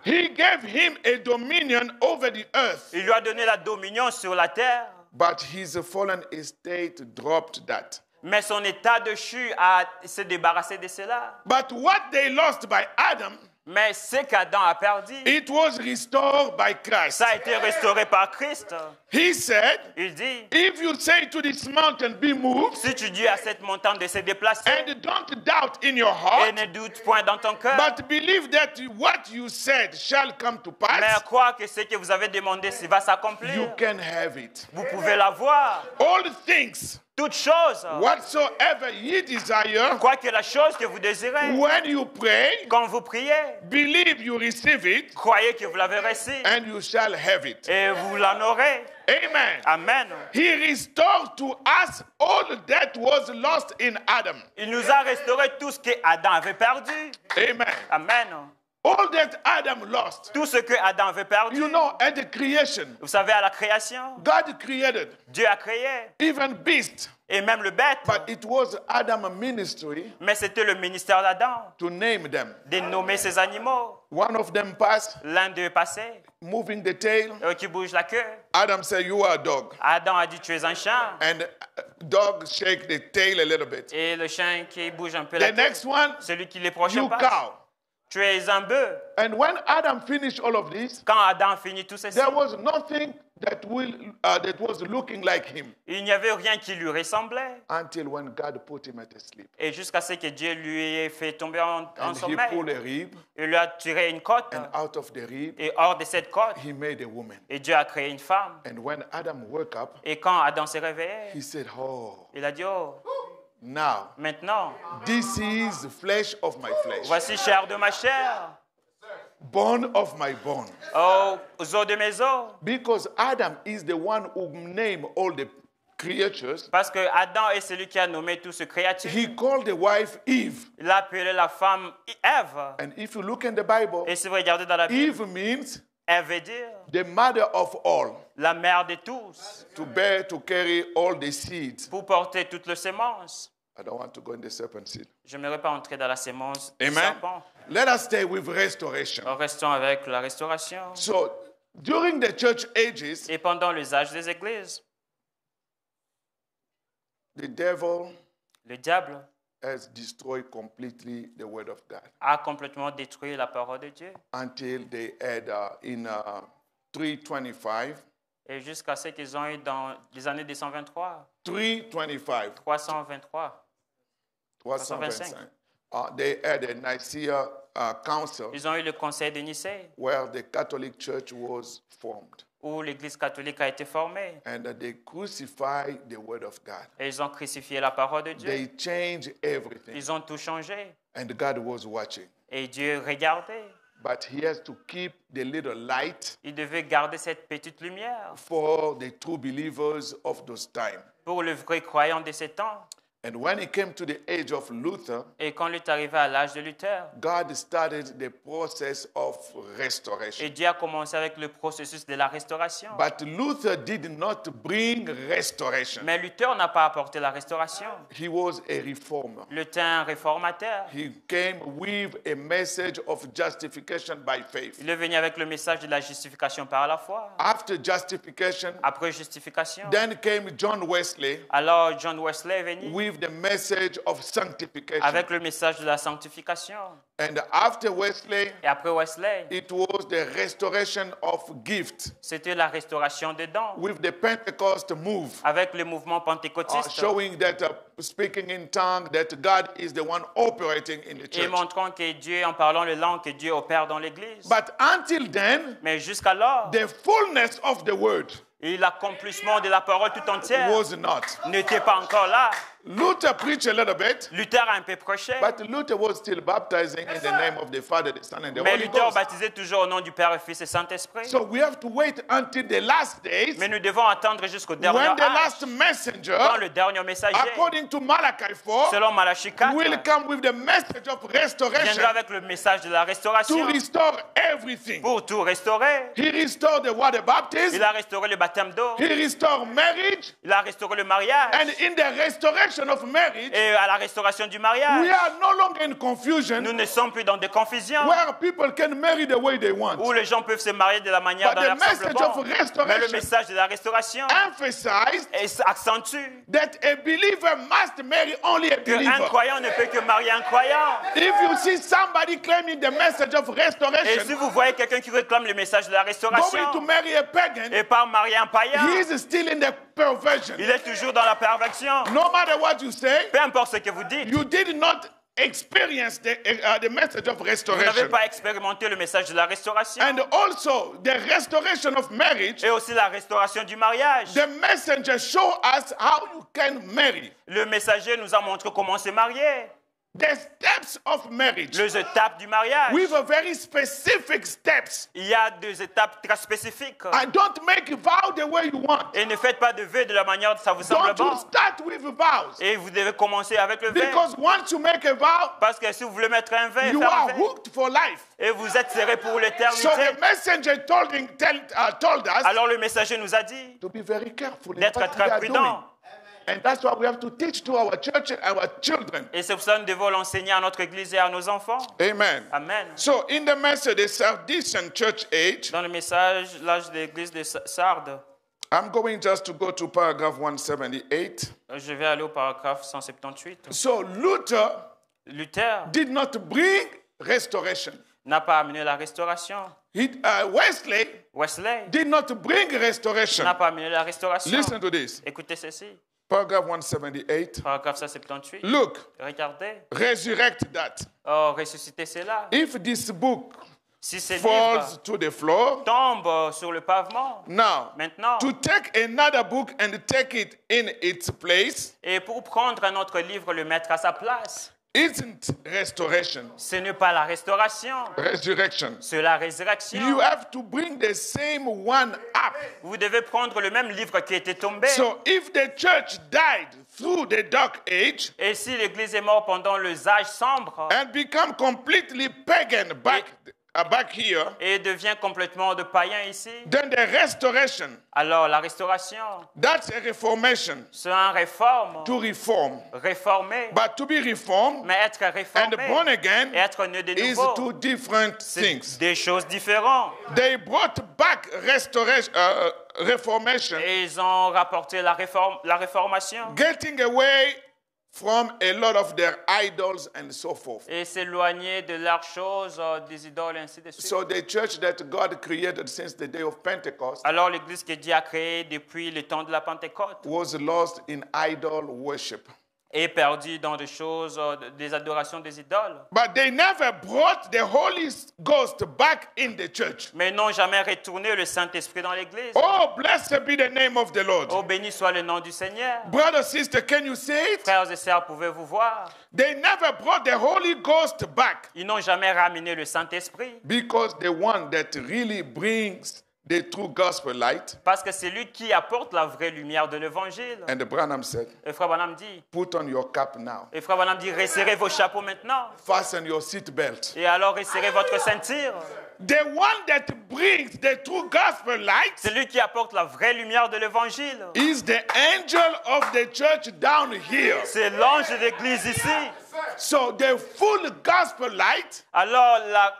He gave him a dominion over the earth, Il lui a donné la dominion sur la terre. but his fallen estate dropped that. Mais son état de chute a se débarrassé de cela. But what they lost by Adam, Mais ce qu'Adam a perdu, it was restored by Christ. ça a été restauré par Christ. He said, Il dit, If you say to this mountain, be moved, si tu dis à cette montagne de se déplacer and don't doubt in your et heart, ne doute point dans ton cœur, but believe that what you said shall come to mais pass, crois que ce que vous avez demandé va you s'accomplir. can have it. Vous pouvez l'avoir. All things, Toute chose, whatsoever ye desire, quoi que la chose que vous désirez, when you pray, quand vous priez, believe you receive it, croyez que vous l'avez reçu and you shall have it. et vous l'en aurez. Amen. Amen. He restored to us all that was lost in Adam. Il nous a restauré tout ce que Adam avait perdu. Amen. Amen. All that Adam lost. Tout ce que Adam avait perdu. You know, at the creation, Vous savez, à la création, God created Dieu a créé, even et même le bête. but it was Adam's ministry Mais c'était le ministère d'Adam to name them. de nommer ces animaux. One of them passed, L'un d'eux passait, moving the tail. euh, qui bouge la queue. Adam said, You are a dog. Adam a dit, tu es un chien. And uh, dog shake the tail a little bit. Et le chien qui bouge un peu la The queue. next one, Celui qui les prochains you passe. cow. Tu es un bœuf. And when Adam finished all of this, Quand Adam finit tout ceci, there was nothing that will uh, that was looking like him il n'y avait rien qui lui ressemblait. until when God put him at sleep. Et jusqu'à ce que Dieu lui ait fait tomber en, he sommeil. pulled a rib, Il lui a tiré une côte. and out of the rib, Et hors de cette côte, he made a woman. et Dieu a créé une femme. And when Adam woke up, Et quand Adam s'est réveillé, he said, Oh, il a dit, oh, now maintenant, this is flesh of my flesh, voici chair de ma chair, bone of my bone. oh, os de mes os. Because Adam is the one who named all the creatures. Parce que Adam est celui qui a nommé tout ce créature. He called the wife Eve. Il a appelé la femme Ève. And if you look in the Bible, Et si vous regardez dans la Bible, Eve means Ève veut dire the mother of all, la mère de tous, to bear, to carry all the seeds. pour porter toutes les semences. I don't want to go in the serpent seed. Je n'aimerais pas entrer dans la sémence du Amen. serpent. Let us stay with restoration. Restons avec la restauration. So, during the church ages, Et pendant les âges des églises, the devil le diable has destroyed completely the word of God. a complètement détruit la parole de Dieu. until they had uh, in uh, 325, Et jusqu'à ce qu'ils ont eu dans les années 223, 325, 323, 325, uh, they had a Nicaea uh, council ils ont eu le conseil de Nicée, where the Catholic Church was formed. Où l'Église catholique a été formée. And they crucified the word of God. Et ils ont crucifié la parole de Dieu. They changed everything. Ils ont tout changé. And God was watching. Et Dieu regardait. But he has to keep the little light Il devait garder cette petite lumière for the true believers of those times. pour le vrai croyant de ces temps. And when it came to the age of Luther, Et quand il est arrivé à l'âge de Luther, God started the process of restoration. et Dieu a commencé avec le processus de la restauration. But Luther did not bring restoration. Mais Luther n'a pas apporté la restauration. He was a reformer. Luther un réformateur. He came with a message of justification by faith. Il est venu avec le message de la justification par la foi. After justification, Après justification, then came John Wesley alors John Wesley est venu with the message of sanctification. avec le message de la sanctification. And after Wesley, Et après Wesley, it was the restoration of gift c'était la restauration des dons with the Pentecost move. avec le mouvement uh, pentecôtiste showing that uh, speaking in tongue that God is the one operating in the et church. montrant que Dieu, en parlant les langues, que Dieu opère dans l'Église. But until then, Mais jusqu'alors, the fullness of the word et l'accomplissement de la parole tout entière was not. n'était pas encore là. Luther preached a little bit, Luther a un peu prêché, but Luther was still baptizing in the name of the Father, the Son, and the mais Holy Luther Ghost. baptisait toujours au nom du Père, Fils et Saint-Esprit. So we have to wait until the last days Mais nous devons attendre jusqu'au dernier when the last messenger, quand le dernier messager, according to Malachi 4, selon Malachie 4, will come with the message of restoration viendra avec le message de la to restauration restore everything. pour tout restaurer. He restored the water baptism, Il a restauré le baptême d'eau, he restored marriage, il a restauré le mariage. and in the restoration Et à la restauration du we mariage, are no longer in nous confusion ne sommes plus dans des confusions where people can marry the way they want. où les gens peuvent se marier de la manière dont bon. Mais le message de la restauration accentue that a believer must marry only a qu'un croyant ne peut que marier un croyant. If you see somebody claiming the message of Et si vous voyez quelqu'un qui réclame le message de la going to restauration marry a pagan, et pas marier un païen, he is still in the il est toujours dans la perversion. No matter what you say, Peu importe ce que vous dites, you did not experience the, uh, the message of vous n'avez restoration. pas expérimenté le message de la restauration And also the restoration of marriage. et aussi la restauration du mariage. The messenger show us how you can marry. Le messager nous a montré comment se marier, The steps of marriage. les étapes du mariage. With a very specific steps. Il y a deux étapes très spécifiques. And don't make vow the way you want. Et ne faites pas de vœux de la manière dont ça vous semble Don't you bon. start with vows. Et vous devez commencer avec le vœu. Because once you make a vow, Parce que si vous voulez mettre un vœu, you faire un are vœu, hooked for life. et vous êtes serré pour l'éternité. So the messenger told, him, tell, uh, told us Alors le messager nous a dit to be very careful in d'être très prudent. And that's why we have to teach to our church and our children. Et c'est pour ça que nous devons l'enseigner à notre église et à nos enfants. Amen. Amen. So in the message, the Sardisian church age, Dans le message, l'âge de l'église de Sa- Sardes, I'm going just to go to paragraph 178. je vais aller au paragraphe 178. So Luther Luther did not bring restoration. n'a pas amené la restauration. He, uh, Wesley Wesley did not bring restoration. n'a pas amené la restauration. Listen to this. Écoutez ceci. Paragraph 178. Paragraphe 178. Look, Regardez. resurrect that. Oh, ressuscitez cela. If this book Si falls to the floor, tombent sur le pavement, now maintenant, to take another book and take it in its place et pour prendre un autre livre, le mettre à sa place, isn't restoration, ce n'est pas la restauration, resurrection. c'est la You résurrection. have to bring the same one up. Vous devez prendre le même livre qui était tombé. So if the church died through the dark age Et si l'Église est morte pendant les âges sombres and become completely pagan back uh, back here, et devient complètement de païen ici, then the restoration, alors la restauration, that's a reformation c'est un réforme, to reform. réformer, But to be reformed mais être and réformé born again et être né de is nouveau, two different things. des choses différentes. They brought back restoration, uh, reformation, Et ils ont rapporté la, réforme, la réformation getting away from a lot of their idols and so forth. et s'éloigner de leurs choses, euh, des idoles, ainsi de suite. So the church that God created since the day of Pentecost Alors l'église que Dieu a créée depuis le temps de la Pentecôte was lost in idol worship. Est perdue dans des choses, euh, des adorations des idoles. But they never brought the Holy Ghost back in the church. Mais ils n'ont jamais retourné le Saint-Esprit dans l'église. Oh, blessed be the name of the Lord. Oh, béni soit le nom du Seigneur. Brother, sister, can you say it? Frères et sœurs, pouvez-vous voir? They never brought the Holy Ghost back Ils n'ont jamais ramené le Saint-Esprit. because the one that really brings the true gospel light. Parce que c'est lui qui apporte la vraie lumière de l'évangile. And Branham said, Et frère Branham dit, Put on your cap now, et frère Branham dit, resserrez vos chapeaux maintenant. fasten your seat belt. Et alors resserrez votre ceinture. The one that brings the true gospel light C'est lui qui apporte la vraie lumière de l'évangile. is the angel of the church down here. C'est l'ange de l'église ici. So the full gospel light Alors la,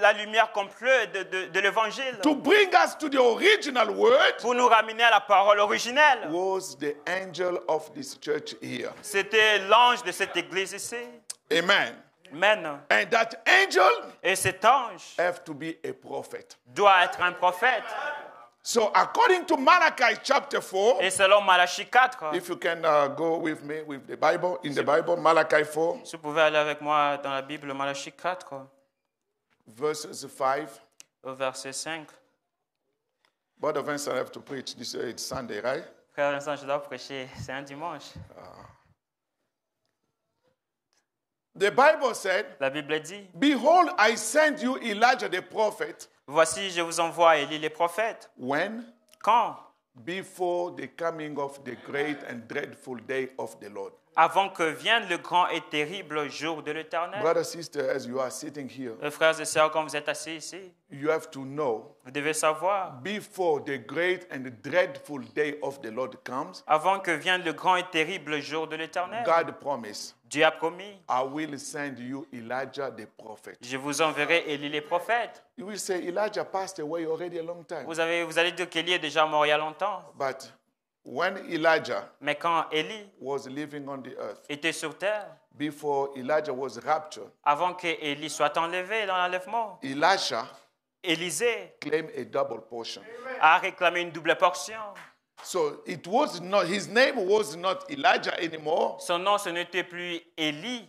la lumière complète de, de- de l'évangile to bring us to the original word pour nous ramener à la parole originelle. was the angel of this church here. C'était l'ange de cette église ici. Amen. Amen. And that angel Et cet ange have to be a prophet. doit être un prophète. So according to Malachi chapter 4, Et selon Malachie 4, if you can uh, go with me with the Bible, in the Bible, Malachi 4, si vous pouvez aller avec moi dans la Bible, Malachie 4, verses 5. au verset 5. Brother Vincent have to preach. This uh, it's Sunday, right? Frère Vincent, je dois prêcher, c'est un dimanche. The Bible said, La Bible dit, Behold, I send you Elijah the prophet. Voici, je vous envoie Élie les prophètes. When? Quand? Before the coming of the great and dreadful day of the Lord. Avant que vienne le grand et terrible jour de l'éternel. Brother, sister, as you are sitting here, Euh, Frères et sœurs, quand vous êtes assis ici, you have to know vous devez savoir, before the great and dreadful day of the Lord comes, avant que vienne le grand et terrible jour de l'éternel, God promised, Dieu a promis, I will send you Elijah the prophet. je vous enverrai Élie les prophètes. You will say Elijah passed away already a long time. Vous, avez, vous allez dire qu'Élie est déjà mort il y a longtemps. But when Elijah Mais quand Élie was living on the earth, était sur terre, before Elijah was raptured, avant que Élie soit enlevé dans l'enlèvement, Elisha Élisée claimed a double portion. a réclamé une double portion. So it was not his name was not Elijah anymore, Son nom, ce n'était plus Élie,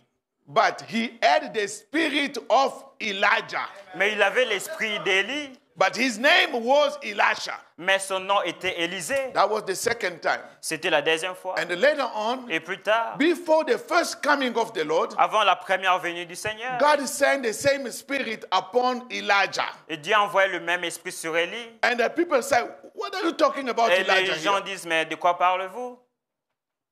but he had the spirit of Elijah. mais il avait l'esprit d'Élie, But his name was Elisha. mais son nom était Élisée. That was the second time. C'était la deuxième fois. And later on, Et plus tard, before the first coming of the Lord, avant la première venue du Seigneur, God sent the same spirit upon Elijah. et Dieu a envoyé le même esprit sur Élie. And the people say, What are you talking about, Et Elijah? les gens here?" disent, mais de quoi parlez-vous?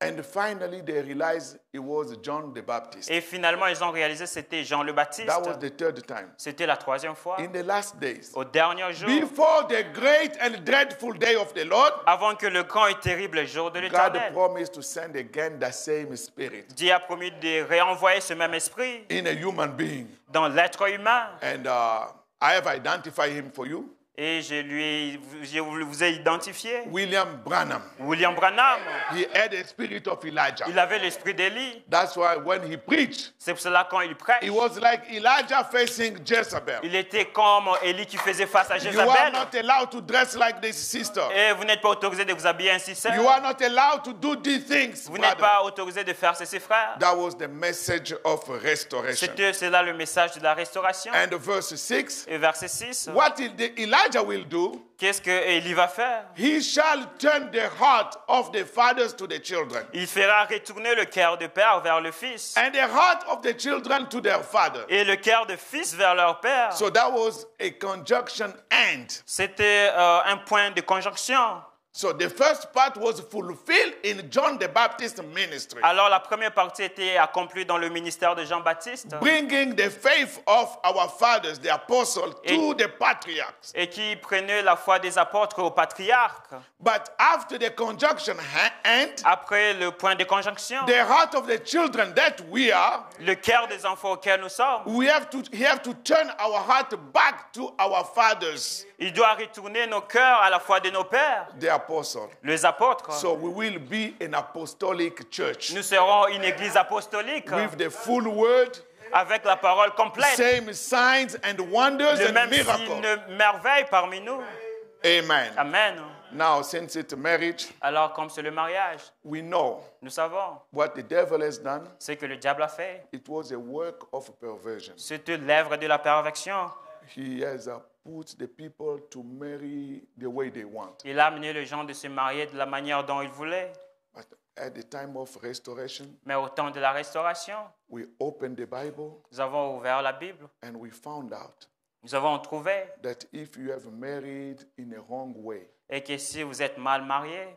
And finally, they realized it was John the Baptist. Et finalement, ils ont réalisé que c'était Jean le Baptiste. That was the third time. C'était la troisième fois. In the last days, Au dernier jour, before the great and dreadful day of the Lord, avant que le grand et terrible jour de God l'éternel, promised to send again the same spirit Dieu a promis de réenvoyer ce même esprit in a human being. dans l'être humain. And uh, I have identified him for you. Et je lui je vous ai identifié. William Branham. William Branham, He had the spirit of Elijah. il avait l'esprit d'Élie. That's why when he preached, C'est pour cela quand il prêche, it was like Elijah facing Jezebel. il était comme Élie qui faisait face à You are Jézabel. not allowed to dress like this, sister. Et vous n'êtes pas autorisé de vous habiller ainsi, sœur. You are not allowed to do these things. Vous n'êtes pas autorisé de faire ceci, frère. That was the message of restoration. C'était c'est là le message de la restauration. And verse 6 Et verset 6, what il- the Elijah will do, qu'est-ce que Élie va faire? he shall turn the heart of the fathers to the children, Il fera retourner le cœur de père vers le fils and the heart of the children to their father. et le cœur de fils vers leur père. So that was a conjunction and. C'était euh, un point de conjonction. So the first part was fulfilled in John the Baptist ministry, Alors la première partie était accomplie dans le ministère de Jean-Baptiste bringing the faith of our fathers, the apostles, to the patriarchs. et qui prenait la foi des apôtres au patriarche. But after the conjunction end, Après le point de conjonction, the heart of the children that we are, le cœur des enfants auxquels nous sommes, we have to, we have to turn our heart back to our fathers, il doit retourner nos cœurs à la foi de nos pères, the apostles. les apôtres. So we will be an apostolic church Nous serons une église apostolique with the full word, avec la parole complète, same signs and wonders le and même miracles. signe merveille parmi nous. Amen. Amen. Now, since it's marriage, Alors, comme c'est le mariage, we know nous savons what the devil has done. ce que le diable a fait. It was a work of perversion. C'est l'œuvre de la perversion. He has uh, put the people to marry the way they want. Il a amené les gens de se marier de la manière dont ils voulaient. But at the time of restoration, Mais au temps de la restauration, we opened the Bible nous avons ouvert la Bible. and we found out Nous avons trouvé that if you have married in a wrong way, et que si vous êtes mal marié,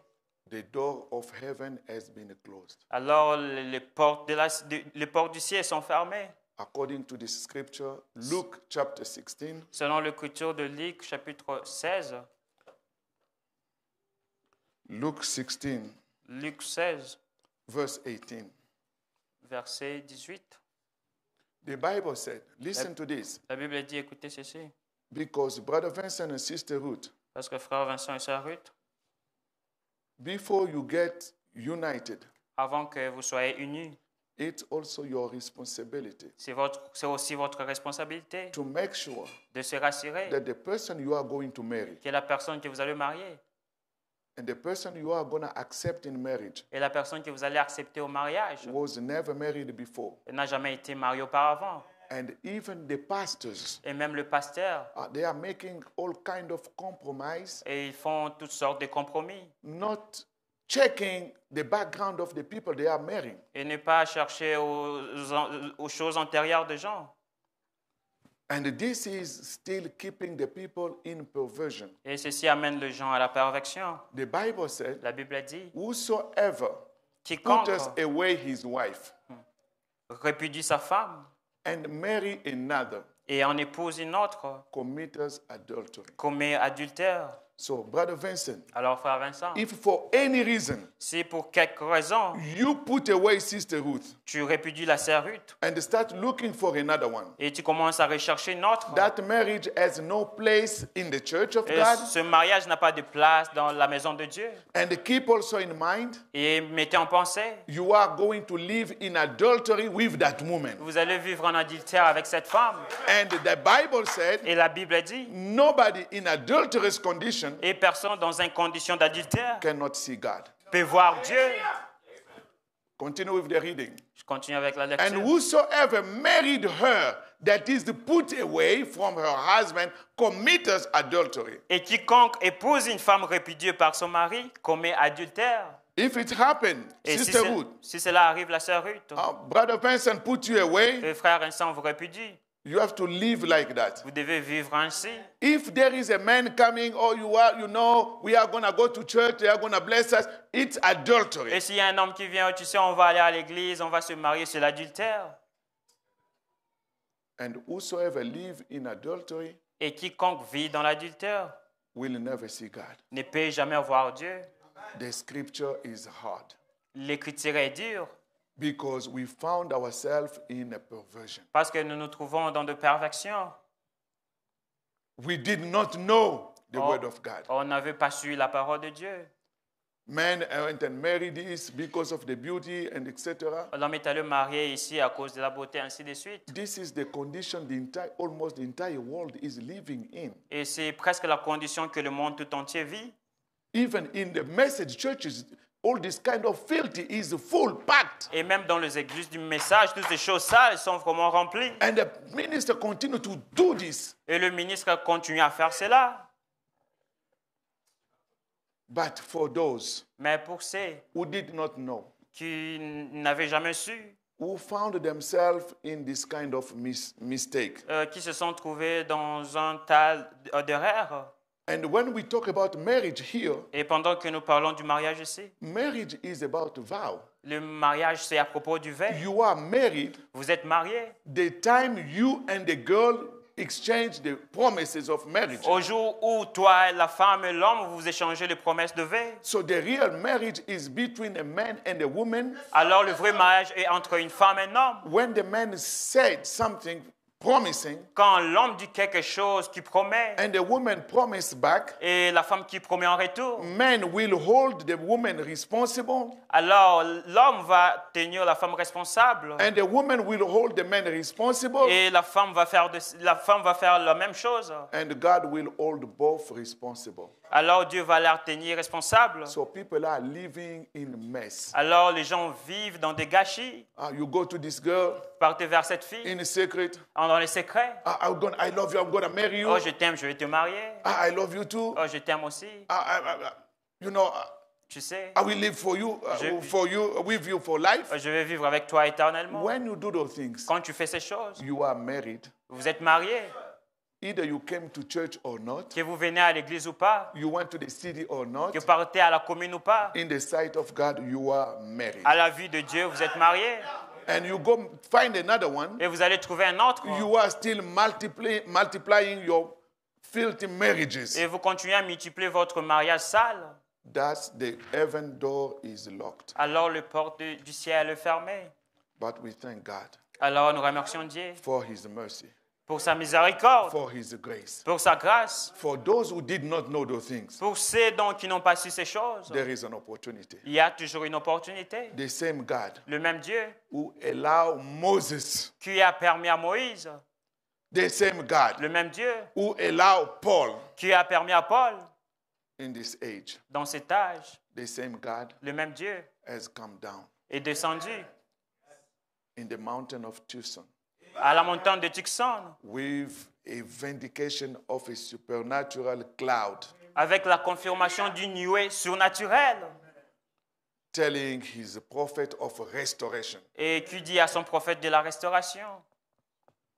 the door of heaven has been closed. alors les les portes, de la- de- les portes du ciel sont fermées. According to this scripture, Luke chapter 16, Selon l'écriture de Luc, chapitre 16, Luke 16, Luc 16, verse 18. verset 18, The Bible said, listen to this, la Bible dit, écoutez ceci, because Brother Vincent and Sister Ruth, parce que frère Vincent et sœur Ruth, before you get united, avant que vous soyez unis, it's also your responsibility c'est votre- c'est aussi votre responsabilité to make sure de se rassurer that the person you are going to marry que la personne que vous allez marier and the person you are going to accept in marriage et la personne que vous allez accepter au mariage was never married before. elle n'a jamais été mariée auparavant. And even the pastors, Et même le pasteur, uh, they are making all kind of compromise, et ils font toutes sortes de compromis. not checking the background of the people they are marrying. Et ne pas chercher aux, aux choses antérieures des gens. And this is still keeping the people in perversion. Et ceci amène les gens à la perversion. The Bible said, La Bible a dit, Whosoever quiconque putteth away his wife répudie sa femme and marry another et en épouse une autre, committeth adultery. commet adultère. So, Brother Vincent, Alors, frère Vincent, if for any reason si pour quelque raison you put away Sister Ruth tu répudies la sœur Ruth and start looking for another one, et tu commences à rechercher une autre, that marriage has no place in the church of et God. ce mariage n'a pas de place dans la maison de Dieu. And keep also in mind, Et mettez en pensée, you are going to live in adultery with that woman. vous allez vivre en adultère avec cette femme. And the Bible said, Et la Bible dit, nobody in adulterous condition et personne dans une condition d'adultère peut voir Dieu. Continue with the reading. Je continue avec la And lecture. whosoever married her that is put away from her husband committeth adultery. Et quiconque épouse une femme répudiée par son mari commet adultère. If it happened, Et si, Sister Ruth, si cela arrive, la sœur Ruth, uh, Brother Vincent put you away, le frère Vincent vous répudie, you have to live like that. vous devez vivre ainsi. If there is a man coming, or you are, you know, we are gonna go to church, they are gonna bless us, it's adultery. Et s'il y a un homme qui vient, oh, tu sais, on va aller à l'église, on va se marier, c'est l'adultère. And whosoever live in adultery Et quiconque vit dans l'adultère will never see God. ne peut jamais voir Dieu. The scripture is hard L'écriture est dure because we found ourselves in a perversion. parce que nous nous trouvons dans de perfections. We did not know the Oh. word of God. On n'avait pas su la parole de Dieu. Men went and married this because of the beauty and etc. L'homme est allé marier ici à cause de la beauté, ainsi de suite. This is the condition the entire, almost the entire world is living in. Et c'est presque la condition que le monde tout entier vit. Even in the message churches, all this kind of filthy is full packed. Et même dans les églises du message, toutes ces choses sales sont vraiment remplies. And the minister continue to do this. Et le ministre continue à faire cela. But for those Mais pour ceux who did not know, qui n'avaient jamais su, who found themselves in this kind of mis- mistake, euh, qui se sont trouvés dans un tas d'erreurs, And when we talk about marriage here, Et pendant que nous parlons du mariage ici, marriage is about vow. le mariage, c'est à propos du vin. You are married Vous êtes mariés. the time you and the girl exchange the promises of marriage. Au jour où toi, la femme et l'homme, vous échangez les promesses de vin. So the real marriage is between a man and a woman. Alors le vrai mariage est entre une femme et un homme. When the man said something promising Quand l'homme dit quelque chose qui promet and the woman promised back, et la femme qui promet en retour, will hold the woman responsible alors l'homme va tenir la femme responsable and the woman will hold the man responsible et la femme va faire, de- la, femme va faire la même chose. and God will hold both responsible. Alors Dieu va la tenir responsable. So people are living in mess. Alors les gens vivent dans des gâchis. Ah, you go to this girl Partez vers cette fille in secret. dans les secrets. Ah, I'm gonna, I love you. I'm gonna marry you. Oh, je t'aime, je vais te marier. Ah, I love you too. Oh, je t'aime aussi. I- I- you know, Tu sais, I will live for you, uh, Je- for you, with you for life. je vais vivre avec toi éternellement. When you do those things, Quand tu fais ces choses, you are married. vous êtes mariés. Either you came to church or not, Que vous venez à l'église ou pas, you went to the city or not. que vous partez à la commune ou pas, In the sight of God, you are married. à la vue de Dieu, vous êtes mariés. And you go find another one, Et vous allez trouver un autre. you are still multiply, multiplying your filthy marriages. Et vous continuez à multiplier votre mariage sale. That's the heaven door is locked. Alors le porte du ciel est fermé. But we thank God Alors nous remercions Dieu for his mercy, pour sa miséricorde, for his grace. pour sa grâce. For those who did not know those things, Pour ceux donc qui n'ont pas su ces choses, there is an opportunity. il y a toujours une opportunité. The same God Le même Dieu who allowed Moses, qui a permis à Moïse, the same God le même Dieu who allowed Paul qui a permis à Paul in this age, dans cet âge, the same God le même Dieu has come down est descendu in the mountain of Tucson à la montagne de Tucson. With a vindication of a supernatural cloud. Avec la confirmation d'une nuée surnaturelle. Telling his prophet of restoration. et qui dit à son prophète de la restauration,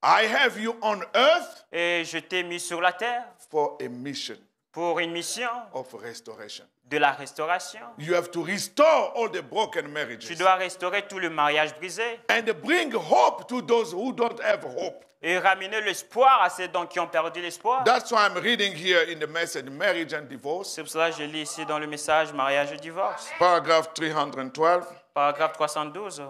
I have you on earth et je t'ai mis sur la terre. for a mission pour une mission of restoration. de la restauration. You have to restore all the broken Tu marriages dois restaurer tout le mariage brisé and bring hope to those who don't have hope. et ramener l'espoir à ceux donc qui ont perdu l'espoir. That's why I'm reading here in the message Marriage and Divorce, C'est pour cela que je lis ici dans le message mariage et divorce, paragraph 312. paragraphe 312.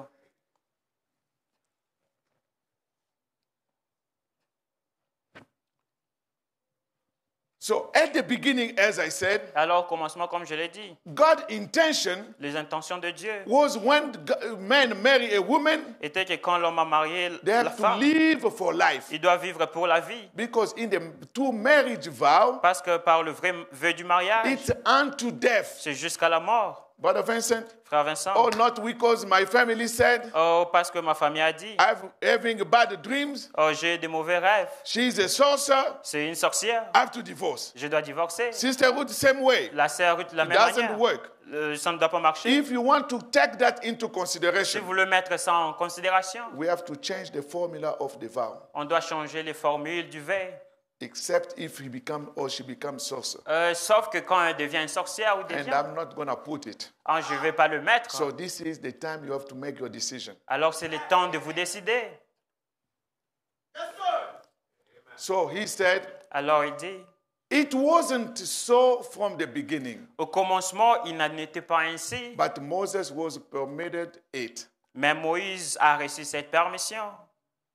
So at the beginning, as I said, Alors, au commencement, comme je l'ai dit, God's intention les intentions de Dieu was when men marry a woman, étaient que quand l'homme a marié they la have to femme, live for life. il doit vivre pour la vie. Because in the two marriage vow, Parce que par le vrai vœu du mariage, it's unto death. c'est jusqu'à la mort. Brother Vincent, Frère Vincent, oh, not because my family said oh, parce que ma famille a dit, I'm having bad dreams. oh, j'ai des mauvais rêves, She's a sorcerer. c'est une sorcière, I have to divorce. je dois divorcer. Sister Ruth, same way. La sœur Ruth, la It même doesn't manière. work. Ça ne doit pas marcher. If you want to take that into Si consideration, vous le mettre ça en considération, we have to change the formula of the vow, on doit changer les formules du vœu. Except if he become or she becomes sorcerer. Euh, sauf que quand elle devient une sorcière ou And devient, I'm not going to put it. ah, je ne vais pas le mettre. So this is the time you have to make your decision. Alors c'est le temps de vous décider. So he said, Alors il dit, it wasn't so from the beginning, au commencement, il n'en était pas ainsi, but Moses was permitted it, mais Moïse a reçu cette permission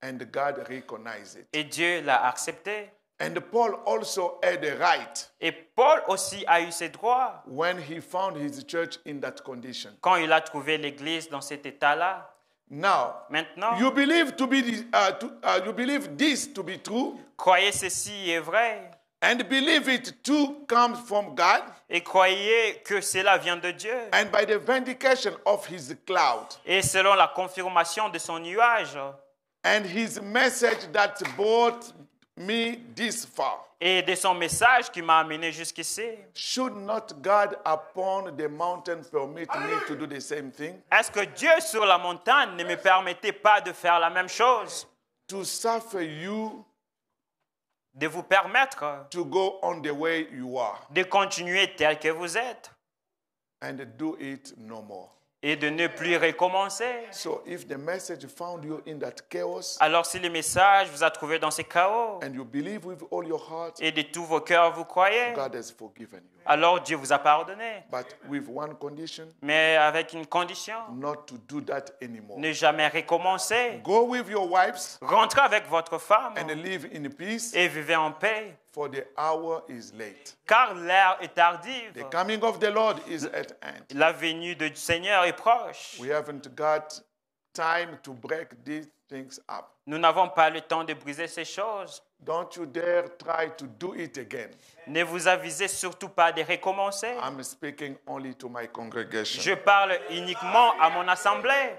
and God recognized it. et Dieu l'a accepté. And Paul also had a right Et Paul aussi a eu ses droits when he found his church in that condition. quand il a trouvé l'Église dans cet état-là. Now, Maintenant, you believe to be the- uh, to, uh, you believe this to be true, croyez ceci est vrai and believe it too comes from God, et croyez que cela vient de Dieu. and by the vindication of his cloud? Et selon la confirmation de son nuage and his message that brought me this far. et de son message qui m'a amené jusqu'ici, Should not God upon the mountain permit me to do the same thing? est-ce que Dieu sur la montagne ne me permettait pas de faire la même chose? To suffer you de vous permettre to go on the way you are de continuer tel que vous êtes and do it no more. Et de ne plus recommencer. So if the message found you in that chaos Alors si le message vous a trouvé dans ces chaos and you believe with all your heart, et de tous vos cœurs vous croyez, God has forgiven you. alors Dieu vous a pardonné. But with one condition, Mais avec une condition, not to do that anymore. ne jamais recommencer. Go with your wives Rentrez avec votre femme and live in peace, et vivez en paix, for the hour is late. car l'heure est tardive. The coming of the Lord is at hand. La venue du Seigneur est proche. We haven't got time to break these things up. Nous n'avons pas le temps de briser ces choses. Don't you dare try to do it again. Ne vous avisez surtout pas de recommencer. I'm speaking only to my congregation. Je parle uniquement à mon assemblée.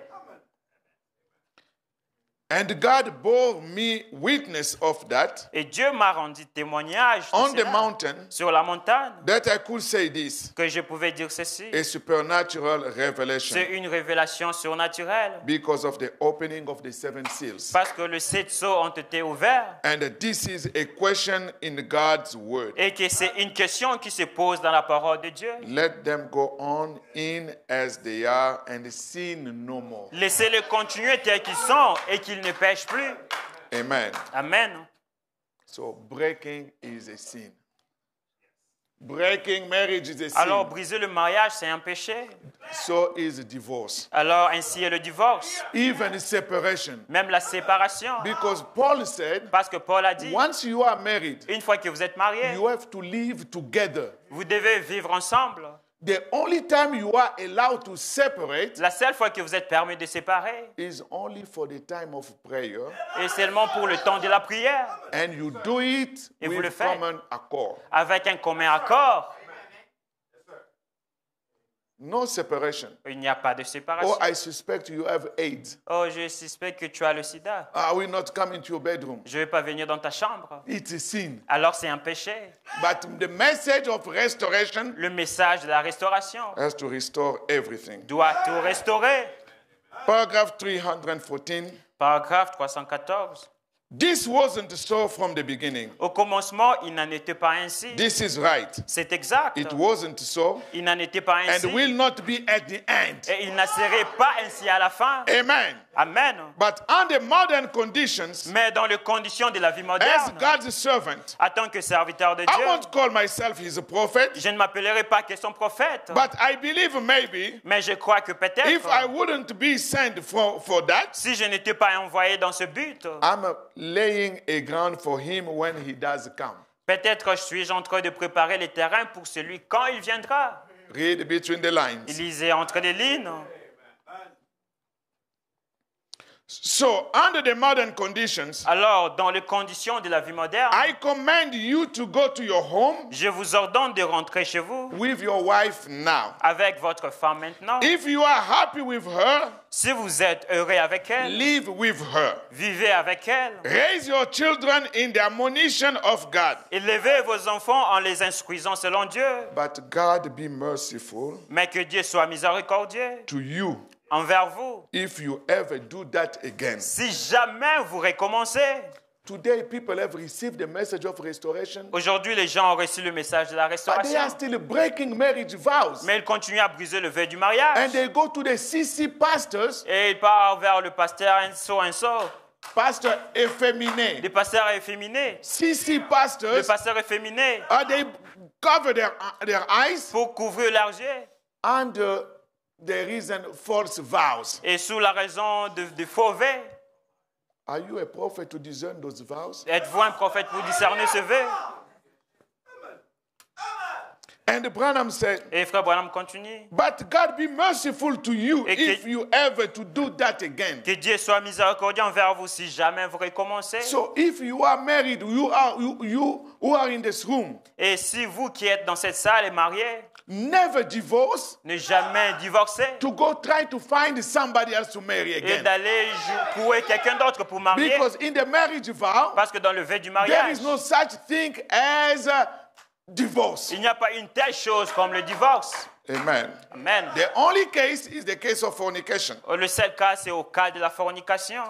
And God bore me witness of that Et Dieu m'a rendu témoignage on the mountain sur la montagne that I could say this que je pouvais dire ceci. a supernatural revelation C'est une révélation surnaturelle because of the opening of the seven seals. parce que les sept sceaux ont été ouverts And this is a question in God's word. et que c'est une question qui se pose dans la parole de Dieu. Let them go on in as they are and sin no more. Laissez-les continuer tels qu'ils sont et qu'ils ne pêchent plus. Amen. Amen. So breaking is a sin. Breaking marriage is a sin. Alors briser le mariage, c'est un péché. So is divorce. Alors ainsi est le divorce, Even separation. même la séparation. Because Paul said, Parce que Paul a dit, once you are married, une fois que vous êtes mariés, you have to live together. vous devez vivre ensemble. The only time you are allowed to separate La seule fois que vous êtes permis de séparer is only for the time of prayer, est seulement pour le temps de la prière, and you do it Et vous le with faites. common accord. avec un commun accord. No separation. Il n'y a pas de Oh, séparation. I suspect you have AIDS. Oh, je suspecte que tu as le sida. I will not come into your bedroom? Je ne vais pas venir dans ta chambre. It's a sin. Alors c'est un péché. But the message of restoration Le message de la restauration has to restore everything. doit tout restaurer. Paragraph 314. Paragraphe 314. This wasn't so from the beginning. Au commencement, il n'en était pas ainsi. This is right. C'est exact. It wasn't so Il n'en était pas ainsi. and will not be at the end. Et il ne serait pas ainsi à la fin. Amen. Amen. But under modern conditions, Mais dans les conditions de la vie as moderne, God's servant, en tant que serviteur de I Dieu, won't call myself his prophet, je ne m'appellerai pas que son prophète. but I believe maybe Mais je crois que peut-être, if I wouldn't be sent for, for that, si je n'étais pas envoyé dans ce but, I'm laying a ground for him when he does come. peut-être suis-je en train de préparer le terrain pour celui quand il viendra. Read between the lines. Lisez entre les lignes. So, under the modern conditions, Alors, dans les conditions de la vie moderne, I command you to go to your home je vous ordonne de rentrer chez vous with your wife now. avec votre femme maintenant. If you are happy with her, Si vous êtes heureux avec elle, live with her. vivez avec elle. Raise your children in the admonition of God. Élevez vos enfants en les instruisant selon Dieu. But God be merciful Mais que Dieu soit miséricordieux to you envers vous. if you ever do that again. Si jamais vous recommencez, Today, people have received the message of restoration, aujourd'hui les gens ont reçu le message de la but they are restauration, still breaking marriage vows. mais ils continuent à briser le vœu du And mariage. they go to the CC pastors, Et ils partent vers le pasteur un so un so, pastor effeminate, les pasteurs efféminés, CC le pastors, pasteur efféminé, uh, they cover their, their eyes? Pour couvrir leurs yeux under the reason false vows. et sous la raison de, de faux vœux. Are you a prophet to discern those vows? Êtes-vous un prophète pour discerner ce vœu And Branham said, Et frère Branham continue. But God be merciful to you Et que- if you ever to do that again. Que Dieu soit miséricordieux envers vous si jamais vous recommencez. So if you are married, you are you, you who are in this room, Et si vous qui êtes dans cette salle et mariés, never divorce ne jamais divorcer to go try to find somebody else to marry et again. d'aller jou- couer quelqu'un d'autre pour marier. Because in the marriage vow, Parce que dans le vœu du there mariage, is no such thing as a divorce. il n'y a pas une telle chose comme le divorce. Amen. Amen. The only case is the case of fornication. Le seul cas, c'est au cas de la fornication.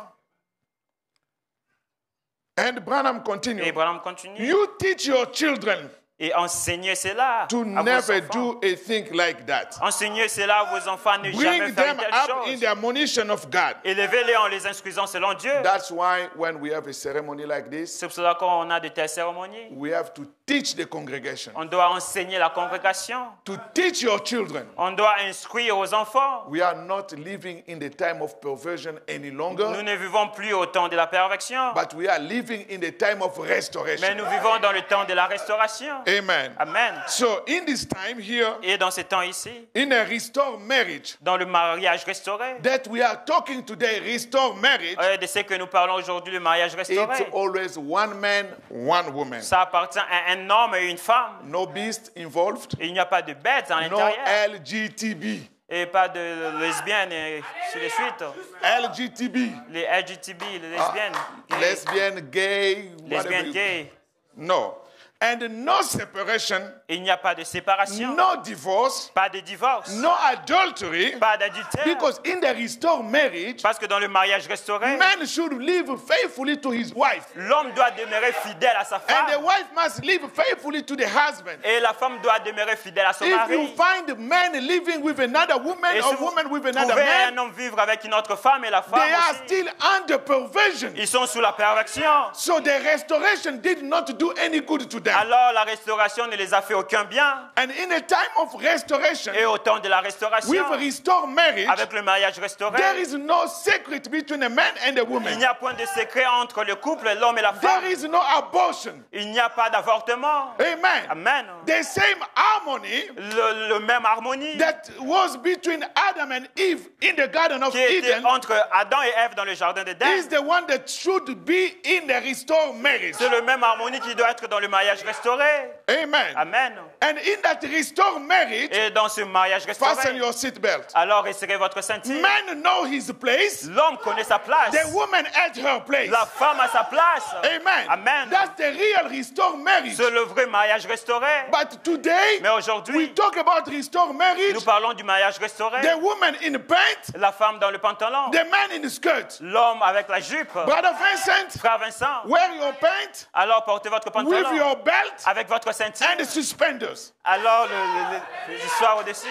And Branham Et continued, Branham continue. You teach your children Et enseignez cela to à vos never enfants. do a thing like that. Enseignez cela à vos enfants, ne jamais Bring faire them telle up in chose. the admonition of God. Élevez-les en les instruisant selon Dieu. That's why when we have a ceremony like this, C'est pour cela qu'on a de telles cérémonies. we have to teach the congregation, On doit enseigner la congrégation. to teach your children. On doit instruire aux enfants. We are not living in the time of perversion any longer, Nous ne vivons plus au temps de la perversion, but we are living in the time of mais restoration. nous vivons dans le temps de la restauration. Amen. Amen. So, in this time here, Et dans ce temps ici, in a restored marriage, dans le mariage restauré, that we are talking today, restored marriage, euh, de ce que nous parlons aujourd'hui, le mariage it's restauré, always one man, one woman. ça appartient à un homme et une femme. No beast involved, Il n'y a pas de bêtes à no l'intérieur LGTB. et pas de lesbiennes et sur les suites. LGTB. Les LGTB, les lesbiennes, gays, Lesbian, gay, whatever. lesbiennes gays. No. And no separation, Il n'y a pas de séparation, no divorce, pas de divorce, no adultery, pas d'adultère. because in the restored marriage, Parce que dans le mariage restauré, man should live faithfully to his wife, l'homme doit demeurer fidèle à sa and the femme wife must live faithfully to the husband. et la femme doit demeurer fidèle à son If you mari. find man living with another woman Et or si vous woman with another trouvez un man, homme vivre avec une autre femme et la femme they are aussi, still under perversion. ils sont sous la perversion. So the restoration did not do any good to them. Alors la restauration ne les a fait aucun bien. And in a time of restoration, Et au temps de la restauration, with restored marriage, avec le mariage restauré, there is no secret between a man and a il woman. n'y a point de secret entre le couple, l'homme et la There femme. is no abortion. Il n'y a pas d'avortement. Amen. Amen. The same harmony Le, le même harmonie that was between Adam and Eve in the Garden of qui était Eden entre Adam et Ève dans le jardin d'Éden, is the one that should be in the restored marriage. c'est le même harmonie qui doit être dans le mariage restauré. Amen. Amen. And in that restored marriage, Et dans ce mariage fasten restauré, your seatbelt. alors resserrez votre ceinture. Man know his place. L'homme connaît sa place. The woman at her place. La femme a sa place. Amen. Amen. That's the real restored marriage. C'est le vrai mariage restauré. But today, Mais we aujourd'hui, talk about restored marriage. nous parlons du mariage restauré. The woman in pant, La femme dans le pantalon. the man in the skirt. L'homme avec la jupe. Brother Vincent, Frère Vincent, wear your pant alors portez votre with pantalon your belt avec votre ceinture. and suspenders. Alors le, le, le- au-dessus.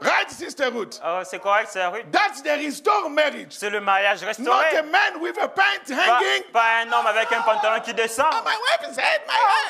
Right, Sister Ruth? Oh, c'est correct, c'est la rue. That's the restored marriage. C'est le mariage Not a restauré. man with a pant Pas, hanging. pas un homme avec un pantalon qui descend. My wife is head, my wife.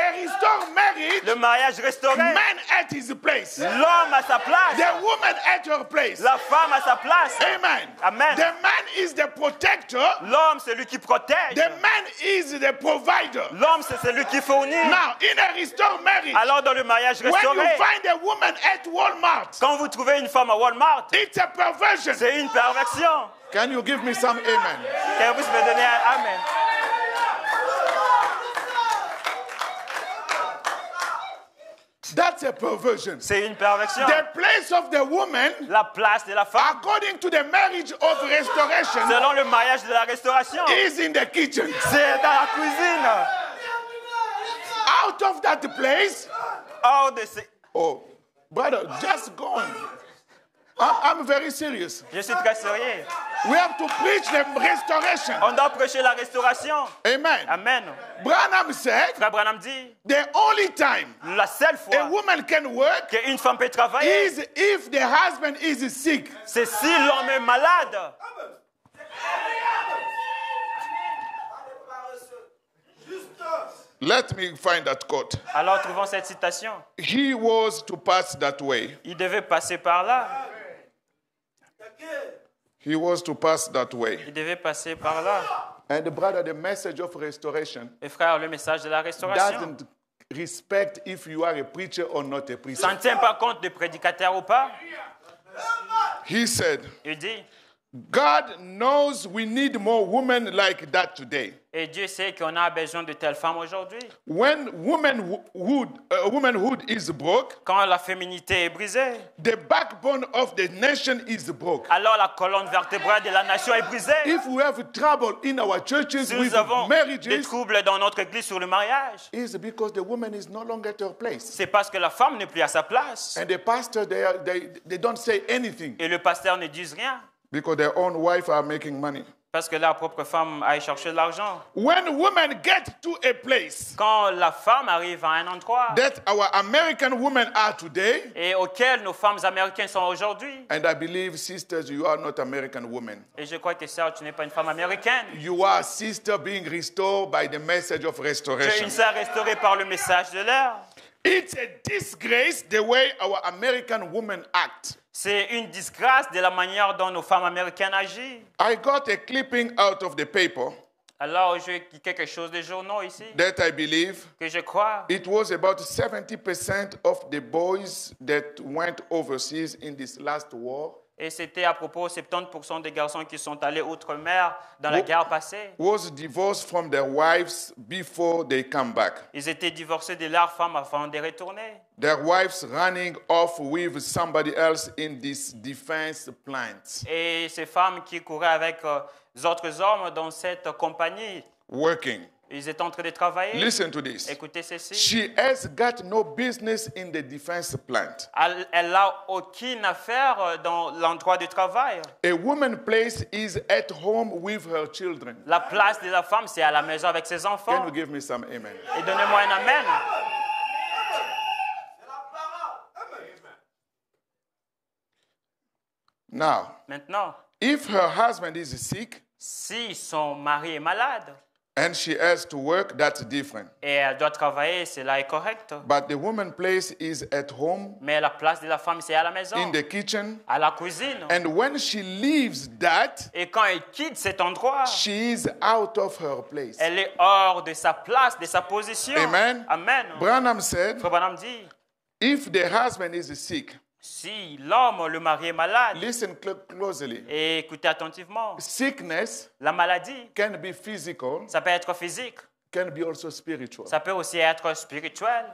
A restored marriage, Le mariage restauré. man at his place. L'homme à sa place. The woman at her place. La femme à sa place. Amen. Amen. The man is the protector. L'homme, c'est lui qui protège. The man is the provider. L'homme, c'est celui qui fournit. Now, in a restored marriage, Alors, dans le mariage when you restauré, find a woman at Walmart, quand vous trouvez une femme à Walmart, it's a perversion. c'est une perversion. Can you give me some amen? Que vous me donner un Amen? That's a perversion. C'est une perversion. The place of the woman, La place de la femme, according to the marriage of restoration, selon le mariage de la restauration, is in the kitchen. c'est dans la cuisine. Out of that place, Hors de ces... oh, brother, just go on. I'm, very serious. Je suis très sérieux. We have to preach the restoration. On doit prêcher la restauration. Amen. Amen. Branham said Frère Branham dit, the only time la seule a fois woman can work qu'une femme peut travailler, is if the husband is sick. c'est si l'homme est malade. Let me find that quote. Alors trouvons cette citation. He was to pass that way. Il devait passer par là. He was to pass that way. Il devait passer par là. And brother, the message of restoration Et frère, le message de la restauration, doesn't respect if you are a preacher or not a preacher. ça ne tient pas compte de prédicateur ou pas. He said, Il dit, God knows we need more women like that today. Et Dieu sait qu'on a besoin de telles femmes aujourd'hui. When womanhood, uh, womanhood is broke, Quand la féminité est brisée, the backbone of the nation is broke. alors la colonne vertébrale de la nation est brisée. If we have trouble in our churches Si with nous avons des marriages, troubles dans notre église sur le mariage, is because the woman is no longer at her place. c'est parce que la femme n'est plus à sa place. And the pastor, they, are, they, they don't say anything Et le pasteur ne dit rien because their own wife are making money. parce que leur propre femme aille chercher de l'argent. When women get to a place Quand la femme arrive à un endroit that our American women are today, et auquel nos femmes américaines sont aujourd'hui, and I believe, sisters, you are not American women. et je crois que sœur, tu n'es pas une femme américaine. You are sister being restored by the message of Tu es restoration. une sœur restaurée par le message de l'air. It's a disgrace the way our American women act. C'est une disgrâce de la manière dont nos femmes américaines agissent. I got a clipping out of the paper Alors, j'ai quelque chose des journaux ici that I believe que je crois. it was about 70% of the boys that went overseas in this last war Et c'était à propos 70% des garçons qui sont allés outre-mer dans la guerre passée. was divorced from their wives before they come back. Ils étaient divorcés de leurs femmes avant de retourner. Their wives running off with somebody else in this defense plant, Et ces femmes qui couraient avec euh, les autres hommes dans cette compagnie, working. Ils étaient en train de travailler. Listen to this. Écoutez ceci. She has got no business in the defense plant. Elle- n'a aucune affaire euh, dans l'endroit de travail. A woman place is at home with her children. La place de la femme, c'est à la maison avec ses Can enfants. you give me some amen? Et donnez-moi un amen. Now, Maintenant, if her husband is sick si son mari est malade and she has to work, that's different. et elle doit travailler, cela est correct. But the woman place is at home Mais la place de la femme, c'est à la maison, in the kitchen. à la cuisine. And when she leaves that, Et quand elle quitte cet endroit, she is out of her place. elle est hors de sa place, de sa position. Amen. Amen. Branham said, Frère Branham dit, if the husband is sick, si l'homme, le mari est malade, listen cl- closely. et écoutez attentivement, Sickness la maladie, can be physical, ça peut être physique, can be also spiritual. ça peut aussi être spirituel.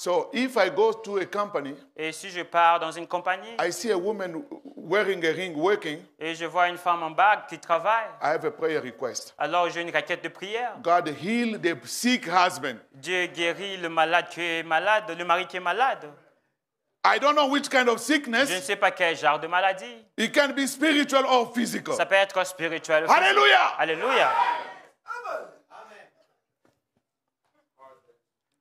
So if I go to a company, Et si je pars dans une compagnie I see a woman wearing a ring working, et je vois une femme en bague qui travaille, I have a prayer request. alors j'ai une raquette de prière. God heal the sick husband. Dieu guérit le malade qui est malade, le mari qui est malade. I don't know which kind of Je ne sickness. sais pas quel genre de maladie. It can be spiritual or physical. Ça peut être spirituel. Hallelujah! Alléluia.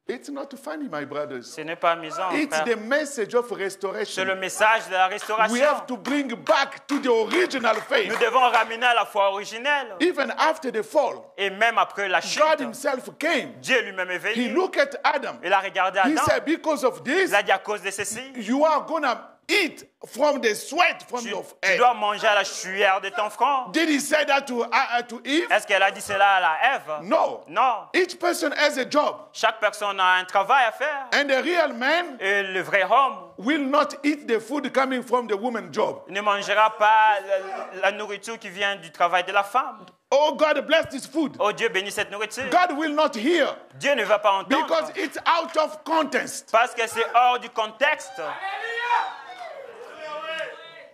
It's not funny, my brothers. Ce n'est pas amusant. It's frère. the message of C'est le restoration. message de la restauration. We have to bring back to the original Nous faith. devons ramener à la foi originelle. Even after the fall, Et même après la chute, God Himself came. Dieu lui-même est He venu. looked at Adam. Il a regardé He Adam. said, Because of this, Il a dit à cause de ceci, you are going to eat from the sweat from tu, your tu head. dois manger à la sueur de ton front. Did he say that to, uh, uh, to Eve? Est-ce qu'elle a dit cela à la Ève? No. Non. Each person has a job. Chaque personne a un travail à faire. And the real man Et le vrai homme will not eat the food coming from the woman's job. ne mangera pas la, la nourriture qui vient du travail de la femme. Oh, God bless this food. Oh Dieu bénit cette nourriture. God will not hear Dieu ne va pas entendre. because it's out of context. Parce que c'est hors du contexte.